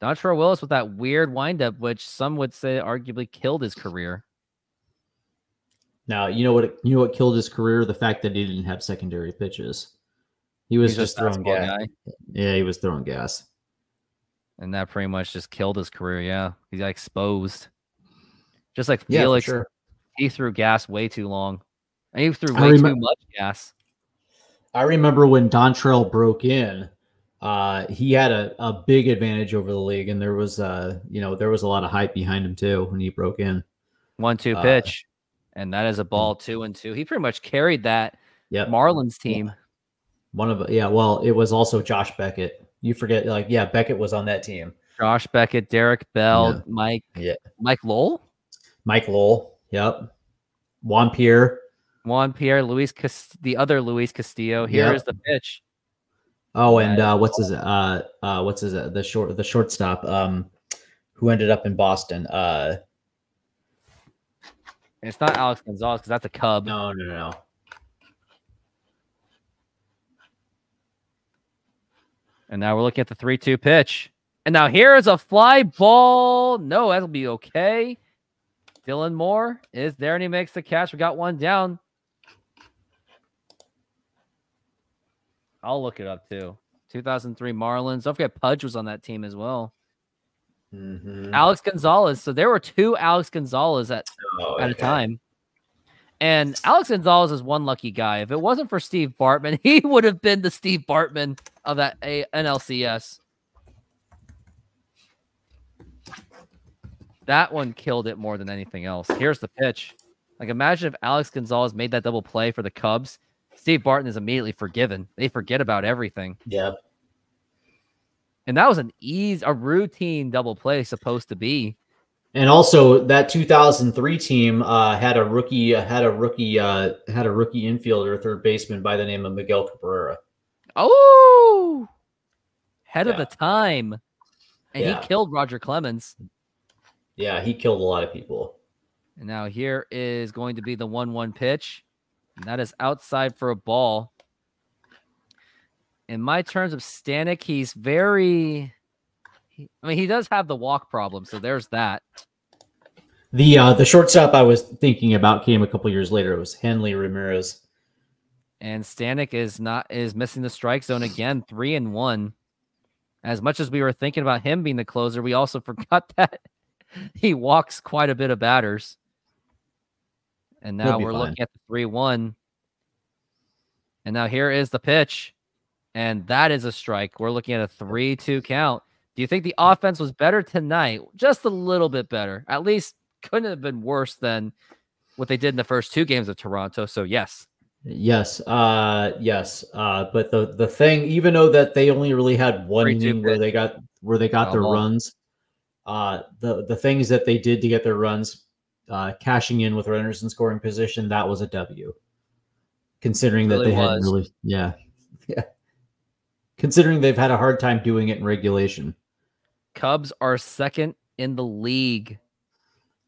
[SPEAKER 1] Dontre Willis with that weird windup, which some would say arguably killed his career.
[SPEAKER 12] Now you know what you know what killed his career? The fact that he didn't have secondary pitches. He was
[SPEAKER 1] He's
[SPEAKER 12] just throwing gas.
[SPEAKER 1] guy,
[SPEAKER 12] Yeah, he was throwing gas.
[SPEAKER 1] and that pretty much just killed his career. Yeah, he got exposed. Just like
[SPEAKER 3] Yeah,
[SPEAKER 1] Felix,
[SPEAKER 3] sure.
[SPEAKER 1] he threw gas way too long, and he threw
[SPEAKER 12] I
[SPEAKER 1] way too much gas.
[SPEAKER 12] I remember when Dontrelle broke in, uh, he had a, a big advantage over the league, and there was uh, you know, there was a lot of hype behind him too when he broke in.
[SPEAKER 1] One two
[SPEAKER 12] Uh,
[SPEAKER 1] pitch, and that is a ball two and two. He pretty much carried that
[SPEAKER 12] Yeah,
[SPEAKER 1] Marlins team.
[SPEAKER 12] one of
[SPEAKER 3] Yeah, well, it was also Josh Beckett. You forget, like, yeah, Beckett was on that team.
[SPEAKER 1] Josh Beckett, Derek Bell,
[SPEAKER 12] Yeah.
[SPEAKER 1] Mike,
[SPEAKER 3] Yeah.
[SPEAKER 1] Mike Lowell,
[SPEAKER 3] Mike Lowell. Yep. Juan Pierre.
[SPEAKER 1] Juan Pierre, Luis, Cas- the other Luis Castillo. Here
[SPEAKER 12] Yep.
[SPEAKER 1] is the pitch.
[SPEAKER 12] Oh, and uh, what's his uh, uh, what's his uh, the short the shortstop um,
[SPEAKER 3] who ended up in Boston. Uh,
[SPEAKER 1] It's not Alex Gonzalez because that's a Cub.
[SPEAKER 12] no no no no
[SPEAKER 1] And now we're looking at the 3 2 pitch. And now here is a fly ball. No, that'll be okay. Dylan Moore is there and he makes the catch. We got one down. I'll look it up too. 2003 Marlins. Don't forget Pudge was on that team as well.
[SPEAKER 3] mhm.
[SPEAKER 1] Alex Gonzalez. So there were two Alex Gonzalez at,
[SPEAKER 3] Oh,
[SPEAKER 1] at a time. And Alex Gonzalez is one lucky guy. If it wasn't for Steve Bartman, he would have been the Steve Bartman of that A- NLCS. that one killed it more than anything else. Here's the pitch. Like imagine if Alex Gonzalez made that double play for the Cubs. Steve Bartman is immediately forgiven. They forget about everything.
[SPEAKER 3] Yeah.
[SPEAKER 1] And that was an easy, a routine double play supposed to be.
[SPEAKER 3] And also that 2003 team uh, had a rookie had a rookie uh, had a rookie infielder third baseman by the name of Miguel Cabrera.
[SPEAKER 1] Oh, head of the time, and
[SPEAKER 3] Yeah.
[SPEAKER 1] he killed Roger Clemens.
[SPEAKER 3] Yeah, he killed a lot of people.
[SPEAKER 1] And now here is going to be the one-one pitch, and that is outside for a ball. In my terms of Stanek, he's very. he- I mean, he does have the walk problem, so there's that.
[SPEAKER 3] The uh, the shortstop I was thinking about came a couple years later. It was Hanley Ramirez.
[SPEAKER 1] and Stanek is not is missing the strike zone again, three and one. As much as we were thinking about him being the closer, we also forgot that he walks quite a bit of batters. And now we're
[SPEAKER 3] fine.
[SPEAKER 1] looking at the three one. And now here is the pitch, and that is a strike. We're looking at a three two count. Do you think the offense was better tonight? Just a little bit better. At least couldn't have been worse than what they did in the first two games of Toronto. So yes.
[SPEAKER 3] Yes, uh, yes. Uh, but the the thing, even though that they only really had one
[SPEAKER 1] 3-2
[SPEAKER 3] where they got where they got their runs, uh, the the things that they did to get their runs, uh, cashing in with runners in scoring position, that was a W. Considering that
[SPEAKER 1] Really
[SPEAKER 3] they had really, yeah, yeah. Considering they've had a hard time doing it in regulation.
[SPEAKER 1] Cubs are second in the league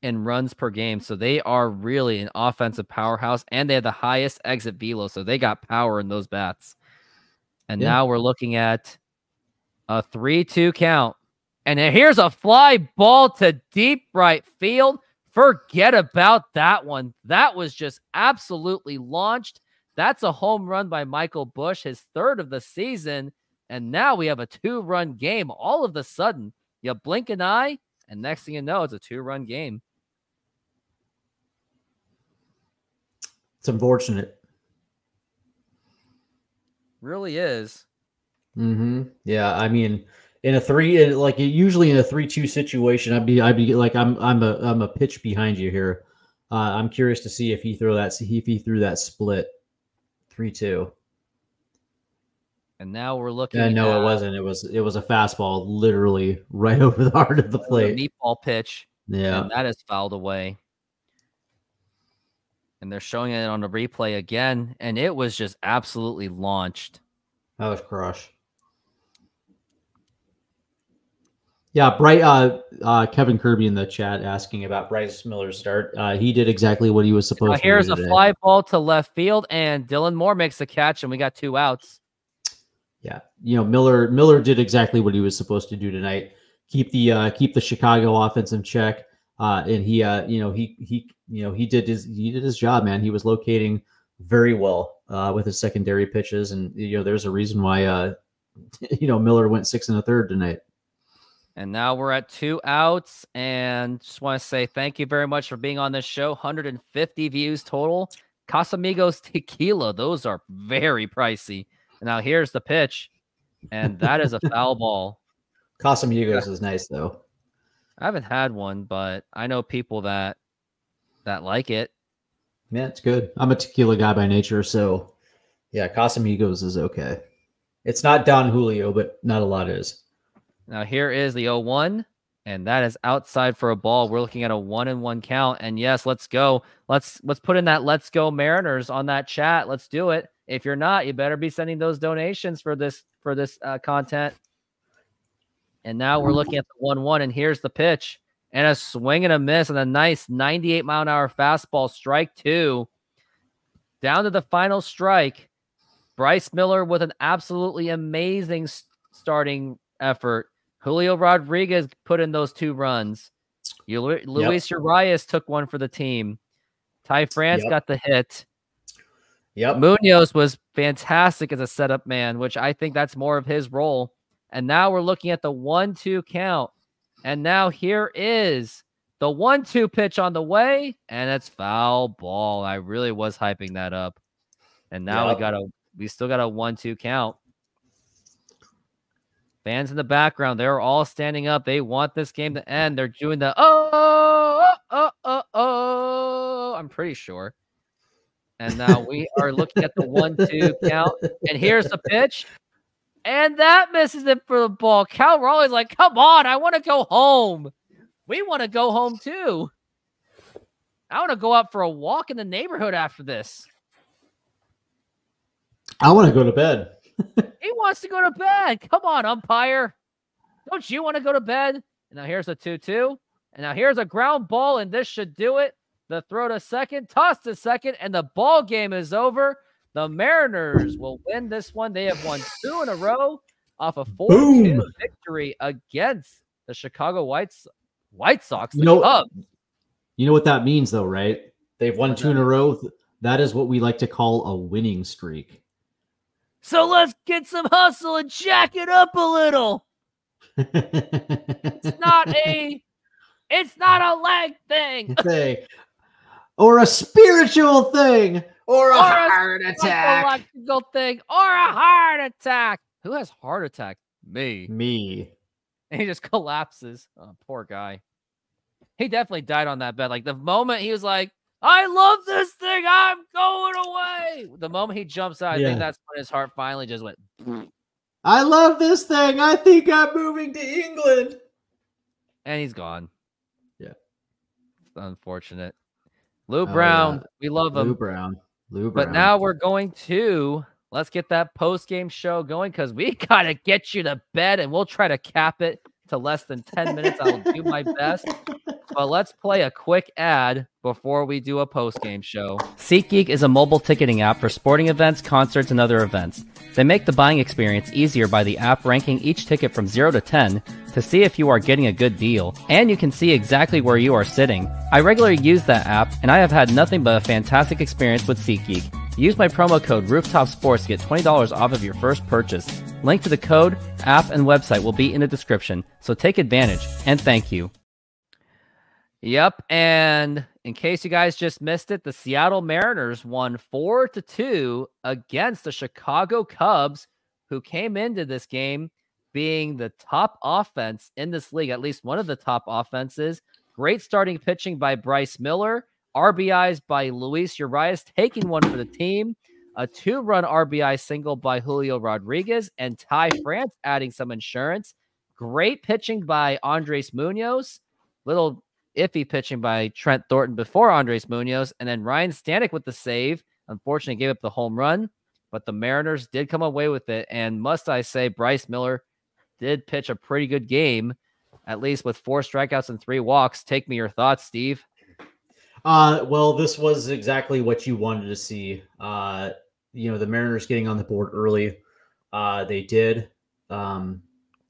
[SPEAKER 1] in runs per game. So they are really an offensive powerhouse and they have the highest exit velo. So they got power in those bats. And
[SPEAKER 3] Yeah.
[SPEAKER 1] now we're looking at a 3 2 count. And here's a fly ball to deep right field. Forget about that one. That was just absolutely launched. That's a home run by Michael Busch, his third of the season. And now we have a two run game. All of a sudden, you blink an eye, and next thing you know, it's a two run game.
[SPEAKER 3] It's unfortunate.
[SPEAKER 1] Really is.
[SPEAKER 3] hmm Yeah, I mean, in a three, like usually in a three-two situation, I'd be, I'd be like, I'm, I'm a, I'm a pitch behind you here. Uh, I'm curious to see if he throw that, see if he threw that split, three-two.
[SPEAKER 1] And now we're looking
[SPEAKER 3] Yeah, no,
[SPEAKER 1] at
[SPEAKER 3] it wasn't. It was, it was a fastball, literally right over the heart of the
[SPEAKER 1] a
[SPEAKER 3] plate.
[SPEAKER 1] meatball pitch,
[SPEAKER 3] Yeah,
[SPEAKER 1] and that is fouled away. And they're showing it on the replay again, and it was just absolutely launched.
[SPEAKER 3] that was crush. Yeah, Bright. Uh, uh, Kevin Kirby in the chat asking about Bryce Miller's start. Uh, he did exactly what he was supposed
[SPEAKER 1] Now
[SPEAKER 3] to.
[SPEAKER 1] here's a
[SPEAKER 3] today.
[SPEAKER 1] fly ball to left field, and Dylan Moore makes the catch, and we got two outs.
[SPEAKER 3] Yeah, you know Miller. Miller did exactly what he was supposed to do tonight. Keep the uh, keep the Chicago offense in check. Uh, and he, uh, you know, he he, you know, he did his he did his job, man. He was locating very well uh, with his secondary pitches, and you know, there's a reason why, uh, you know, Miller went six and a third tonight.
[SPEAKER 1] And now we're at two outs. And just want to say thank you very much for being on this show. 150 views total. Casamigos tequila. Those are very pricey. Now here's the pitch. And that is a foul ball.
[SPEAKER 3] Casamigos is nice though.
[SPEAKER 1] I haven't had one, but I know people that that like it.
[SPEAKER 3] Yeah, it's good. I'm a tequila guy by nature, so yeah, Casamigos is okay. It's not Don Julio, but not a lot is.
[SPEAKER 1] Now here is the 0-1, and that is outside for a ball. We're looking at a one and one count. And yes, let's go. Let's let's put in that let's go Mariners on that chat. Let's do it. If you're not, you better be sending those donations for this for this uh, content. And now we're looking at the one-one, and here's the pitch. And a swing and a miss, and a nice 98 mile an hour fastball, strike two. Down to the final strike. Bryce Miller with an absolutely amazing starting effort. Julio Rodriguez put in those two runs. You, Luis Urias took one for the team. Ty France
[SPEAKER 3] Yep.
[SPEAKER 1] got the hit.
[SPEAKER 3] Yep.
[SPEAKER 1] Munoz was fantastic as a setup man, which I think that's more of his role. And now we're looking at the one two count. And now here is the one two pitch on the way, and it's foul ball. I really was hyping that up. And now
[SPEAKER 3] Yep.
[SPEAKER 1] we got a we still got a one two count. Fans in the background, they're all standing up. They want this game to end. They're doing the oh, oh, oh, oh, oh. I'm pretty sure. And now we are looking at the one, two count. And here's the pitch. And that misses it for the ball. Cal Raleigh's like, come on, I want to go home. We want to go home too. I want to go out for a walk in the neighborhood after this.
[SPEAKER 3] I want to go to bed.
[SPEAKER 1] He wants to go to bed. Come on, umpire. Don't you want to go to bed? And now here's a 2 2. And now here's a ground ball, and this should do it. The throw to second, toss to second, and the ball game is over. The Mariners will win this one. They have won two in a row off a 4 2 victory against the Chicago White, White Sox.
[SPEAKER 3] You know, Cubs. you know what that means, though, right? They've won two in a row. That is what we like to call a winning streak.
[SPEAKER 1] So let's get some hustle and jack it up a little. it's not a it's not a leg thing.
[SPEAKER 3] thing. Or a spiritual thing.
[SPEAKER 1] Or a or heart a attack. thing. Or a heart attack. Who has heart attack? Me.
[SPEAKER 3] Me.
[SPEAKER 1] And he just collapses. Oh, poor guy. He definitely died on that bed. Like the moment he was like, I love this thing. I'm going away. The moment he jumps out, I yeah. think that's when his heart finally just went.
[SPEAKER 3] I love this thing. I think I'm moving to England.
[SPEAKER 1] And he's gone.
[SPEAKER 3] Yeah.
[SPEAKER 1] It's unfortunate. Lou oh, Brown, yeah. we love him.
[SPEAKER 3] Lou Brown. Lou Brown.
[SPEAKER 1] But now we're going to let's get that post game show going because we gotta get you to bed and we'll try to cap it to less than 10 minutes. I'll do my best. But let's play a quick ad before we do a post game show. SeatGeek is a mobile ticketing app for sporting events, concerts, and other events. They make the buying experience easier by the app ranking each ticket from 0 to 10 to see if you are getting a good deal, and you can see exactly where you are sitting. I regularly use that app, and I have had nothing but a fantastic experience with SeatGeek. Use my promo code Rooftop Sports to get $20 off of your first purchase. Link to the code, app, and website will be in the description, so take advantage, and thank you. Yep, and in case you guys just missed it, the Seattle Mariners won 4 to 2 against the Chicago Cubs who came into this game being the top offense in this league, at least one of the top offenses. Great starting pitching by Bryce Miller, RBIs by Luis Urias, taking one for the team, a two run RBI single by Julio Rodriguez, and Ty France adding some insurance. Great pitching by Andres Munoz. Little iffy pitching by Trent Thornton before Andres Munoz, and then Ryan Stanek with the save. Unfortunately, gave up the home run, but the Mariners did come away with it. And must I say, Bryce Miller did pitch a pretty good game, at least with four strikeouts and three walks. Take me your thoughts, Steve.
[SPEAKER 3] Uh, well, this was exactly what you wanted to see. Uh, you know, the Mariners getting on the board early. Uh, they did. Um,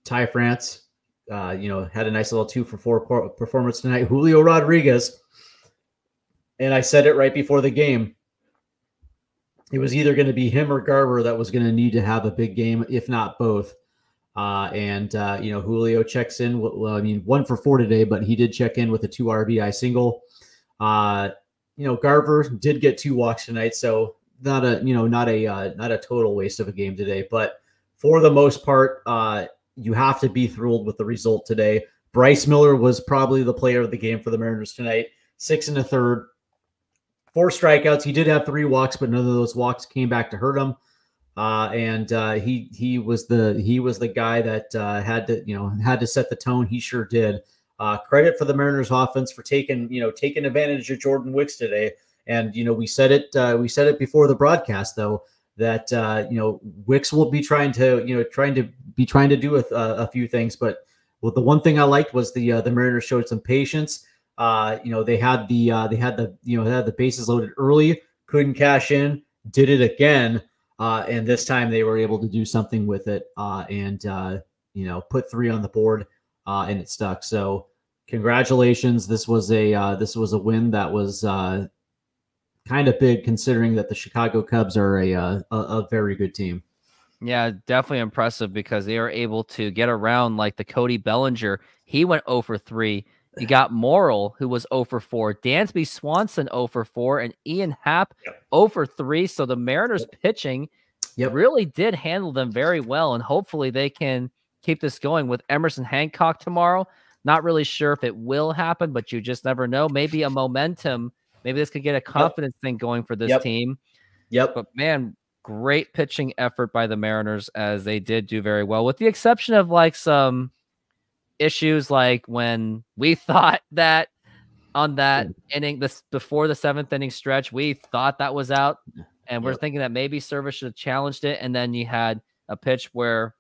[SPEAKER 3] Ty France, uh, you know, had a nice little two for four performance tonight. Julio Rodriguez, and I said it right before the game. It was either going to be him or Garver that was going to need to have a big game, if not both. Uh, and uh, you know, Julio checks in. Well, I mean, one for four today, but he did check in with a two RBI single. Uh, you know, Garver did get two walks tonight, so not a you know not a uh, not a total waste of a game today. But for the most part, uh, you have to be thrilled with the result today. Bryce Miller was probably the player of the game for the Mariners tonight. Six and a third, four strikeouts. He did have three walks, but none of those walks came back to hurt him. Uh, and uh, he he was the he was the guy that uh, had to you know had to set the tone. He sure did. Uh, credit for the Mariners offense for taking you know taking advantage of Jordan Wicks today. And you know we said it uh, we said it before the broadcast though that uh, you know Wicks will be trying to you know trying to be trying to do with a few things. But well, the one thing I liked was the the Mariners showed some patience. you know they had the they had the you know had the bases loaded early, couldn't cash in, did it again uh, and this time they were able to do something with it uh, and, uh, you know, put three on the board uh, and it stuck. So congratulations. This was a, uh, this was a win that was uh, kind of big considering that the Chicago Cubs are a, a, a very good team.
[SPEAKER 1] Yeah, definitely impressive because they are able to get around like the Cody Bellinger. He went 0 for 3. You got Morel, who was 0 for 4, Dansby Swanson 0 for 4, and Ian Happ yep. 0 for 3. So the Mariners pitching yep. really did handle them very well, and hopefully they can keep this going with Emerson Hancock tomorrow. Not really sure if it will happen, but you just never know. Maybe a momentum. Maybe this could get a confidence yep. thing going for this
[SPEAKER 3] yep.
[SPEAKER 1] team.
[SPEAKER 3] Yep.
[SPEAKER 1] But man, great pitching effort by the Mariners as they did do very well, with the exception of like some issues like when we thought that on that mm. inning this before the seventh inning stretch, we thought that was out. And we're thinking that maybe Servais should have challenged it. And then you had a pitch where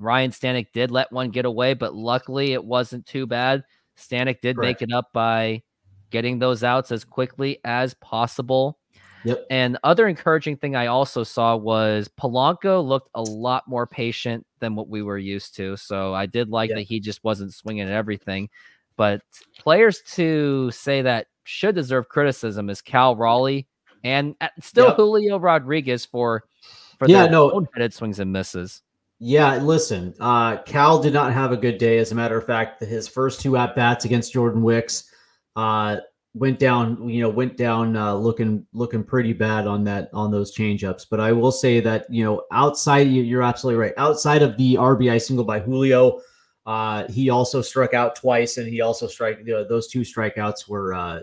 [SPEAKER 1] Ryan Stanek did let one get away, but luckily it wasn't too bad. Stanek did Correct. make it up by getting those outs as quickly as possible.
[SPEAKER 3] Yep.
[SPEAKER 1] And other encouraging thing I also saw was Polanco looked a lot more patient than what we were used to. So I did like yep. that he just wasn't swinging at everything. But players to say that should deserve criticism is Cal Raleigh and still yep. Julio Rodriguez for for
[SPEAKER 3] yeah, no
[SPEAKER 1] headed swings and misses.
[SPEAKER 3] Yeah, listen, uh, Cal did not have a good day. As a matter of fact, his first two at bats against Jordan Wicks uh, went down. You know, went down uh, looking looking pretty bad on that on those changeups. But I will say that you know, outside you're absolutely right. Outside of the RBI single by Julio, uh, he also struck out twice, and he also strike. You know, those two strikeouts were uh,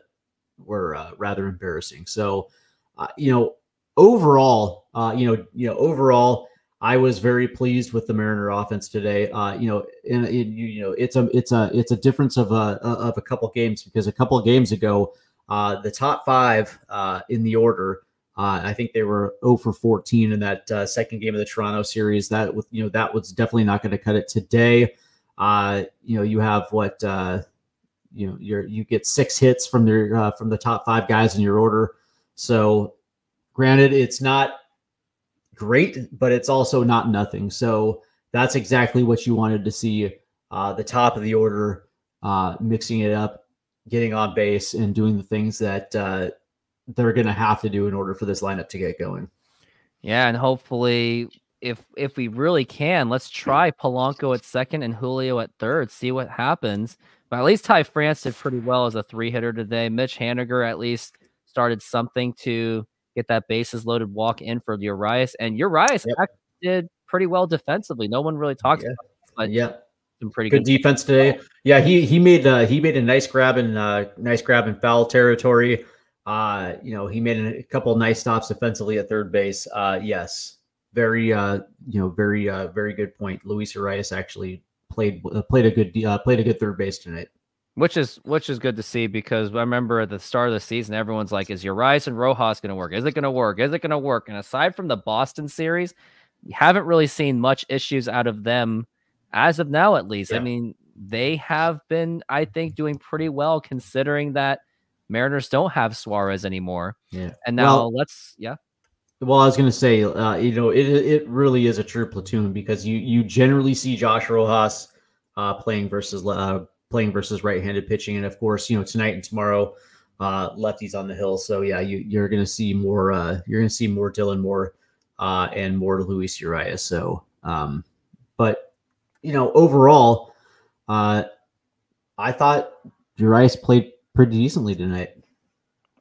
[SPEAKER 3] were uh, rather embarrassing. So, uh, you know, overall, uh, you know, you know, overall I was very pleased with the Mariner offense today. Uh, you know, and you, you know, it's a it's a it's a difference of a of a couple games because a couple games ago, uh, the top five uh, in the order, uh, I think they were 0 for 14 in that uh, second game of the Toronto series. That with you know that was definitely not going to cut it today. Uh, you know, you have what you know, you're you get six hits from their from the top five guys in your order. So, granted, it's not great, but it's also not nothing. So that's exactly what you wanted to see. Uh, the top of the order, uh, mixing it up, getting on base, and doing the things that uh, they're going to have to do in order for this lineup to get going.
[SPEAKER 1] Yeah, and hopefully, if if we really can, let's try Polanco at second and Julio at third. See what happens. But at least Ty France did pretty well as a three hitter today. Mitch Haniger at least started something to get that bases loaded walk in for Urias. And Urias yep. did pretty well defensively. No one really talks
[SPEAKER 3] yeah.
[SPEAKER 1] about it, but
[SPEAKER 3] yeah.
[SPEAKER 1] Some pretty
[SPEAKER 3] good, good defense today. Yeah, he he made uh, he made a nice grab in uh, nice grab in foul territory. Uh, you know, he made a couple nice stops defensively at third base. Uh, yes, very uh, you know, very uh, very good point. Luis Urias actually played uh, played a good uh, played a good third base tonight
[SPEAKER 1] which is which is good to see because I remember at the start of the season, everyone's like, "Is Urias and Rojas going to work? Is it going to work? Is it going to work?" And aside from the Boston series, you haven't really seen much issues out of them as of now, at least. Yeah. I mean, they have been, I think, doing pretty well considering that Mariners don't have Suarez anymore.
[SPEAKER 3] Yeah,
[SPEAKER 1] and now well, let's, yeah.
[SPEAKER 3] Well, I was going to say, uh, you know, it it really is a true platoon because you you generally see Josh Rojas uh, playing versus uh, playing versus right-handed pitching, and of course, you know tonight and tomorrow, uh, lefties on the hill. So yeah, you you're going to see more. Uh, you're going to see more Dylan Moore uh, and more Luis Urias. So, um, but you know, overall, uh, I thought Urias played pretty decently tonight.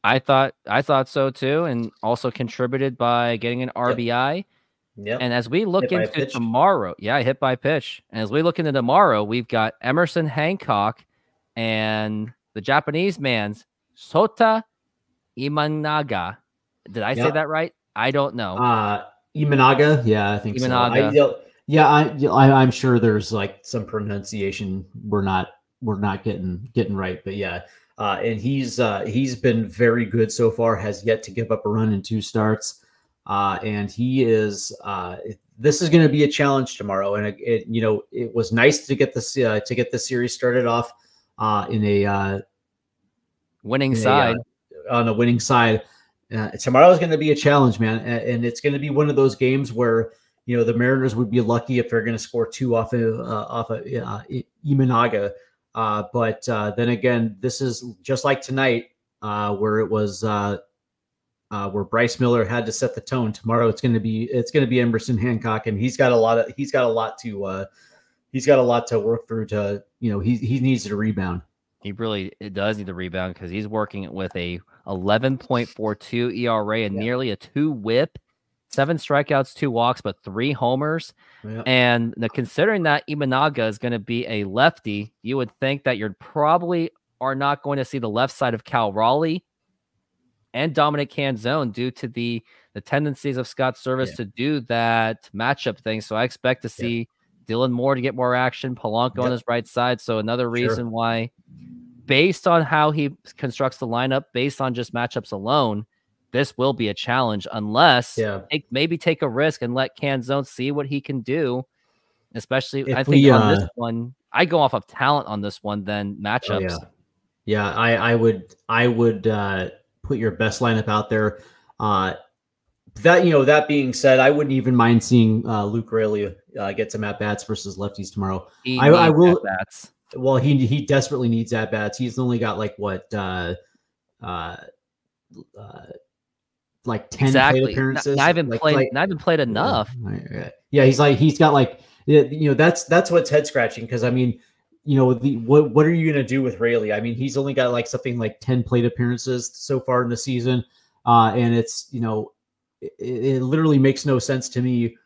[SPEAKER 1] I thought I thought so too, and also contributed by getting an RBI. Yep.
[SPEAKER 3] Yep.
[SPEAKER 1] And as we look into tomorrow, yeah, hit by pitch. And as we look into tomorrow, we've got Emerson Hancock and the Japanese man's Sota Imanaga. Did I say that right? I don't know.
[SPEAKER 3] Uh Imanaga, yeah, I think Imanaga. so. I, yeah, I, I I'm sure there's like some pronunciation we're not we're not getting getting right, but yeah. Uh, and he's uh, he's been very good so far. Has yet to give up a run in two starts. Uh, and he is uh, this is going to be a challenge tomorrow. And it, it, you know it was nice to get this uh, to get the series started off uh, in a uh,
[SPEAKER 1] winning in side
[SPEAKER 3] a, uh, on a winning side. tomorrow is going to be a challenge, man, and, and it's going to be one of those games where you know the Mariners would be lucky if they're going to score two off of off of uh, Imanaga. but then again, this is just like tonight, where it was uh, where Bryce Miller had to set the tone. Tomorrow it's going to be it's going to be Emerson Hancock, and he's got a lot of he's got a lot to uh, he's got a lot to work through. To you know he he needs to rebound.
[SPEAKER 1] He really does need to rebound because he's working with a 11.42 ERA and yeah. nearly a two WHIP. seven strikeouts, two walks, but three homers.
[SPEAKER 3] Yeah.
[SPEAKER 1] And the, considering that Imanaga is going to be a lefty, you would think that you're probably are not going to see the left side of Cal Raleigh and Dominic Canzone due to the the tendencies of Scott Servais
[SPEAKER 3] Yeah.
[SPEAKER 1] to do that matchup thing. So I expect to
[SPEAKER 3] Yeah.
[SPEAKER 1] see Dylan Moore to get more action, Polanco on his right side. So another
[SPEAKER 3] Sure.
[SPEAKER 1] reason why, based on how he constructs the lineup, based on just matchups alone, this will be a challenge unless
[SPEAKER 3] Yeah.
[SPEAKER 1] take, maybe take a risk and let Canzone see what he can do. Especially,
[SPEAKER 3] If
[SPEAKER 1] I think
[SPEAKER 3] we,
[SPEAKER 1] on this
[SPEAKER 3] uh,
[SPEAKER 1] one, I go off of talent on this one than
[SPEAKER 3] Oh,
[SPEAKER 1] matchups.
[SPEAKER 3] yeah. Yeah, I, I would I would uh, put your best lineup out there. Uh, that you know, that being said, I wouldn't even mind seeing uh, Luke Raley uh, get some at bats versus lefties tomorrow.
[SPEAKER 1] He
[SPEAKER 3] I- I will-
[SPEAKER 1] at-bats.
[SPEAKER 3] Well, he he desperately needs at bats. He's only got like what uh, uh, uh, like ten
[SPEAKER 1] exactly.
[SPEAKER 3] plate
[SPEAKER 1] Not,
[SPEAKER 3] appearances.
[SPEAKER 1] not even
[SPEAKER 3] like,
[SPEAKER 1] played.
[SPEAKER 3] like-
[SPEAKER 1] not even played enough.
[SPEAKER 3] Yeah, Yeah, he's like he's got like you know that's that's what's head scratching because I mean you know the what what are you gonna do with Raley? I mean he's only got like something like ten plate appearances so far in the season, uh, and it's you know it, it literally makes no sense to me.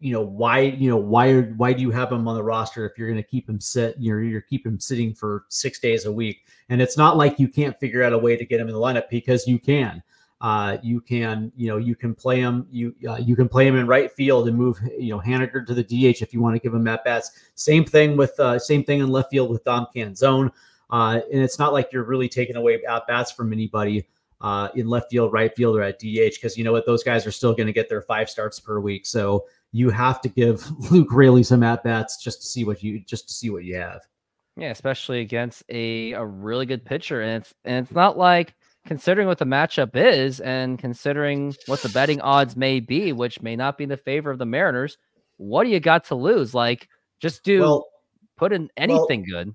[SPEAKER 3] You know why you know why why do you have him on the roster if you're going to keep him sit you're you're keep him sitting for six days a week and it's not like you can't figure out a way to get him in the lineup because you can uh, you can, you know, you can play him. You uh, you can play him in right field and move, you know, Haniger to the DH if you want to give him at bats. Same thing with uh, same thing in left field with Dom Canzone. Uh, and it's not like you're really taking away at bats from anybody uh, in left field, right field, or at DH because you know what, those guys are still going to get their five starts per week. So you have to give Luke Raley some at bats just to see what you just to see what you have.
[SPEAKER 1] Yeah, especially against a, a really good pitcher. And it's and it's not like considering what the matchup is and considering what the betting odds may be, which may not be in the favor of the Mariners, what do you got to lose? Like just do
[SPEAKER 3] Well,
[SPEAKER 1] put in anything good.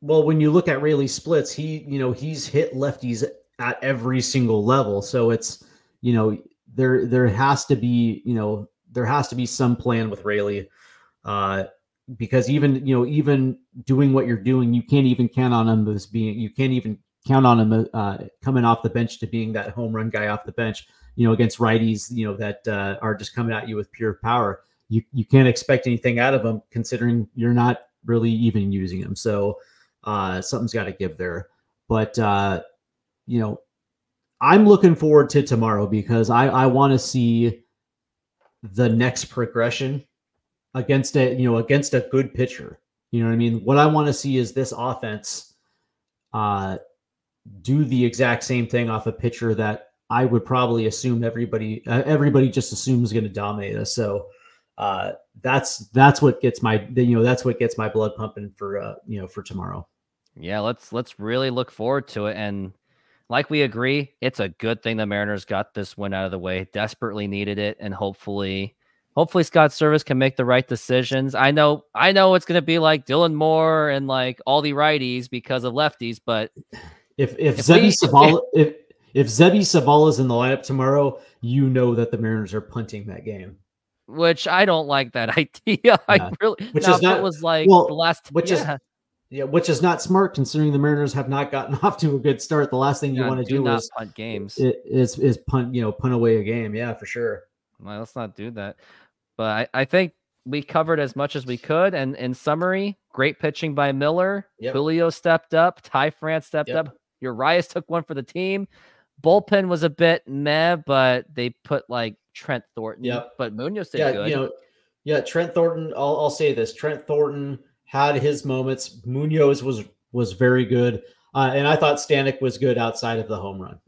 [SPEAKER 3] Well, when you look at Raley splits, he, you know, he's hit lefties at every single level. So it's, you know, there there has to be, you know, there has to be some plan with Raley. Uh because even, you know, even doing what you're doing, you can't even count on him as being you can't even count on him uh coming off the bench to being that home run guy off the bench, you know, against righties, you know, that uh, are just coming at you with pure power. You you can't expect anything out of him considering you're not really even using him. So uh, something's got to give there. But uh, you know, I'm looking forward to tomorrow because I I want to see the next progression against a you know against a good pitcher. You know what I mean? What I want to see is this offense uh, do the exact same thing off a pitcher that I would probably assume everybody uh, everybody just assumes going to dominate us. So uh, that's that's what gets my you know that's what gets my blood pumping for uh, you know for tomorrow.
[SPEAKER 1] Yeah, let's let's really look forward to it. And like we agree, it's a good thing the Mariners got this win out of the way. Desperately needed it, and hopefully, hopefully Scott Servais can make the right decisions. I know, I know it's gonna be like Dylan Moore and like all the righties because of lefties, but
[SPEAKER 3] If if,
[SPEAKER 1] If Seby
[SPEAKER 3] Zavala if if Seby Zavala's in the lineup tomorrow, you know that the Mariners are punting that game.
[SPEAKER 1] which I don't like that idea. I really,
[SPEAKER 3] Which is not-
[SPEAKER 1] was like
[SPEAKER 3] well,
[SPEAKER 1] the last,
[SPEAKER 3] which is
[SPEAKER 1] yeah,
[SPEAKER 3] Yeah, which is not smart considering the Mariners have not gotten off to a good start. The last thing you
[SPEAKER 1] yeah,
[SPEAKER 3] want to
[SPEAKER 1] do
[SPEAKER 3] do is,
[SPEAKER 1] punt games.
[SPEAKER 3] is is punt you know punt away a game. Yeah, for sure.
[SPEAKER 1] Well, let's not do that. But I, I think we covered as much as we could. And in summary, great pitching by Miller.
[SPEAKER 3] Yep.
[SPEAKER 1] Julio stepped up. Ty France stepped
[SPEAKER 3] Yep.
[SPEAKER 1] up. Urias took one for the team. Bullpen was a bit meh, but they put like Trent Thornton.
[SPEAKER 3] Yep.
[SPEAKER 1] But Munoz did
[SPEAKER 3] yeah,
[SPEAKER 1] good.
[SPEAKER 3] you know, yeah. Trent Thornton. I'll, I'll say this: Trent Thornton had his moments. Munoz was was very good, uh, and I thought Stanek was good outside of the home run.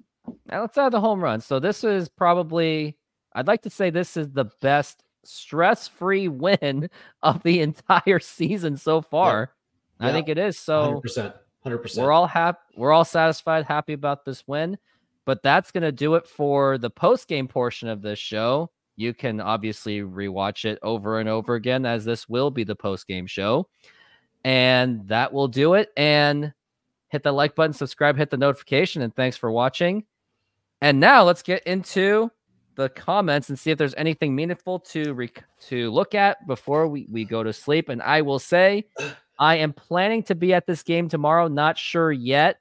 [SPEAKER 1] outside of the home run. So this is probably, I'd like to say this is the best stress-free win of the entire season so far. I
[SPEAKER 3] Yeah.
[SPEAKER 1] think it is. So
[SPEAKER 3] percent, hundred percent.
[SPEAKER 1] we're all happy. We're all satisfied, happy about this win. But that's gonna do it for the post-game portion of this show. You can obviously rewatch it over and over again, as this will be the post-game show. And that will do it. And hit the like button, subscribe, hit the notification, and thanks for watching. And now let's get into the comments and see if there's anything meaningful to to look at before we, we go to sleep. And I will say, I am planning to be at this game tomorrow. Not sure yet.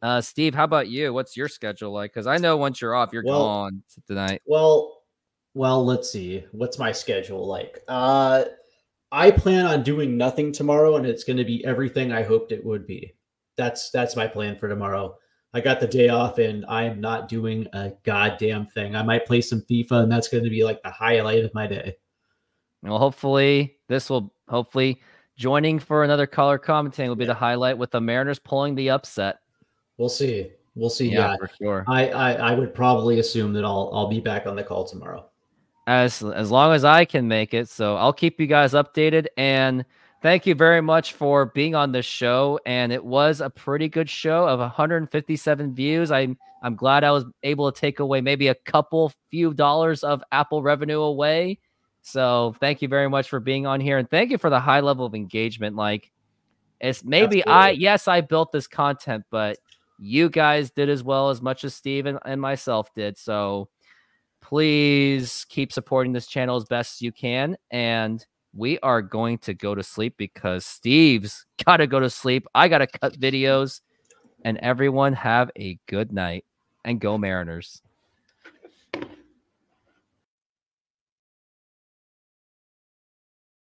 [SPEAKER 1] Uh, Steve, how about you? What's your schedule like? Because I know once you're off, you're
[SPEAKER 3] Well,
[SPEAKER 1] gone tonight.
[SPEAKER 3] Well, Well, let's see. What's my schedule like? Uh I plan on doing nothing tomorrow and it's going to be everything I hoped it would be. That's that's my plan for tomorrow. I got the day off and I am not doing a goddamn thing. I might play some FIFA and that's going to be like the highlight of my day.
[SPEAKER 1] Well, hopefully this will hopefully joining for another color commentating will be the highlight with the Mariners pulling the upset.
[SPEAKER 3] We'll see. We'll see. Yeah,
[SPEAKER 1] for sure.
[SPEAKER 3] I, I I would probably assume that I'll I'll be back on the call tomorrow.
[SPEAKER 1] As as long as I can make it. So I'll keep you guys updated and thank you very much for being on the show. And it was a pretty good show of 157 views. I'm I'm glad I was able to take away maybe a couple few dollars of Apple revenue away. So thank you very much for being on here and thank you for the high level of engagement. Like it's maybe I yes, I built this content, but you guys did as well as much as Steve and, and myself did. So please keep supporting this channel as best you can. And we are going to go to sleep because Steve's got to go to sleep. I got to cut videos. And everyone have a good night and go Mariners.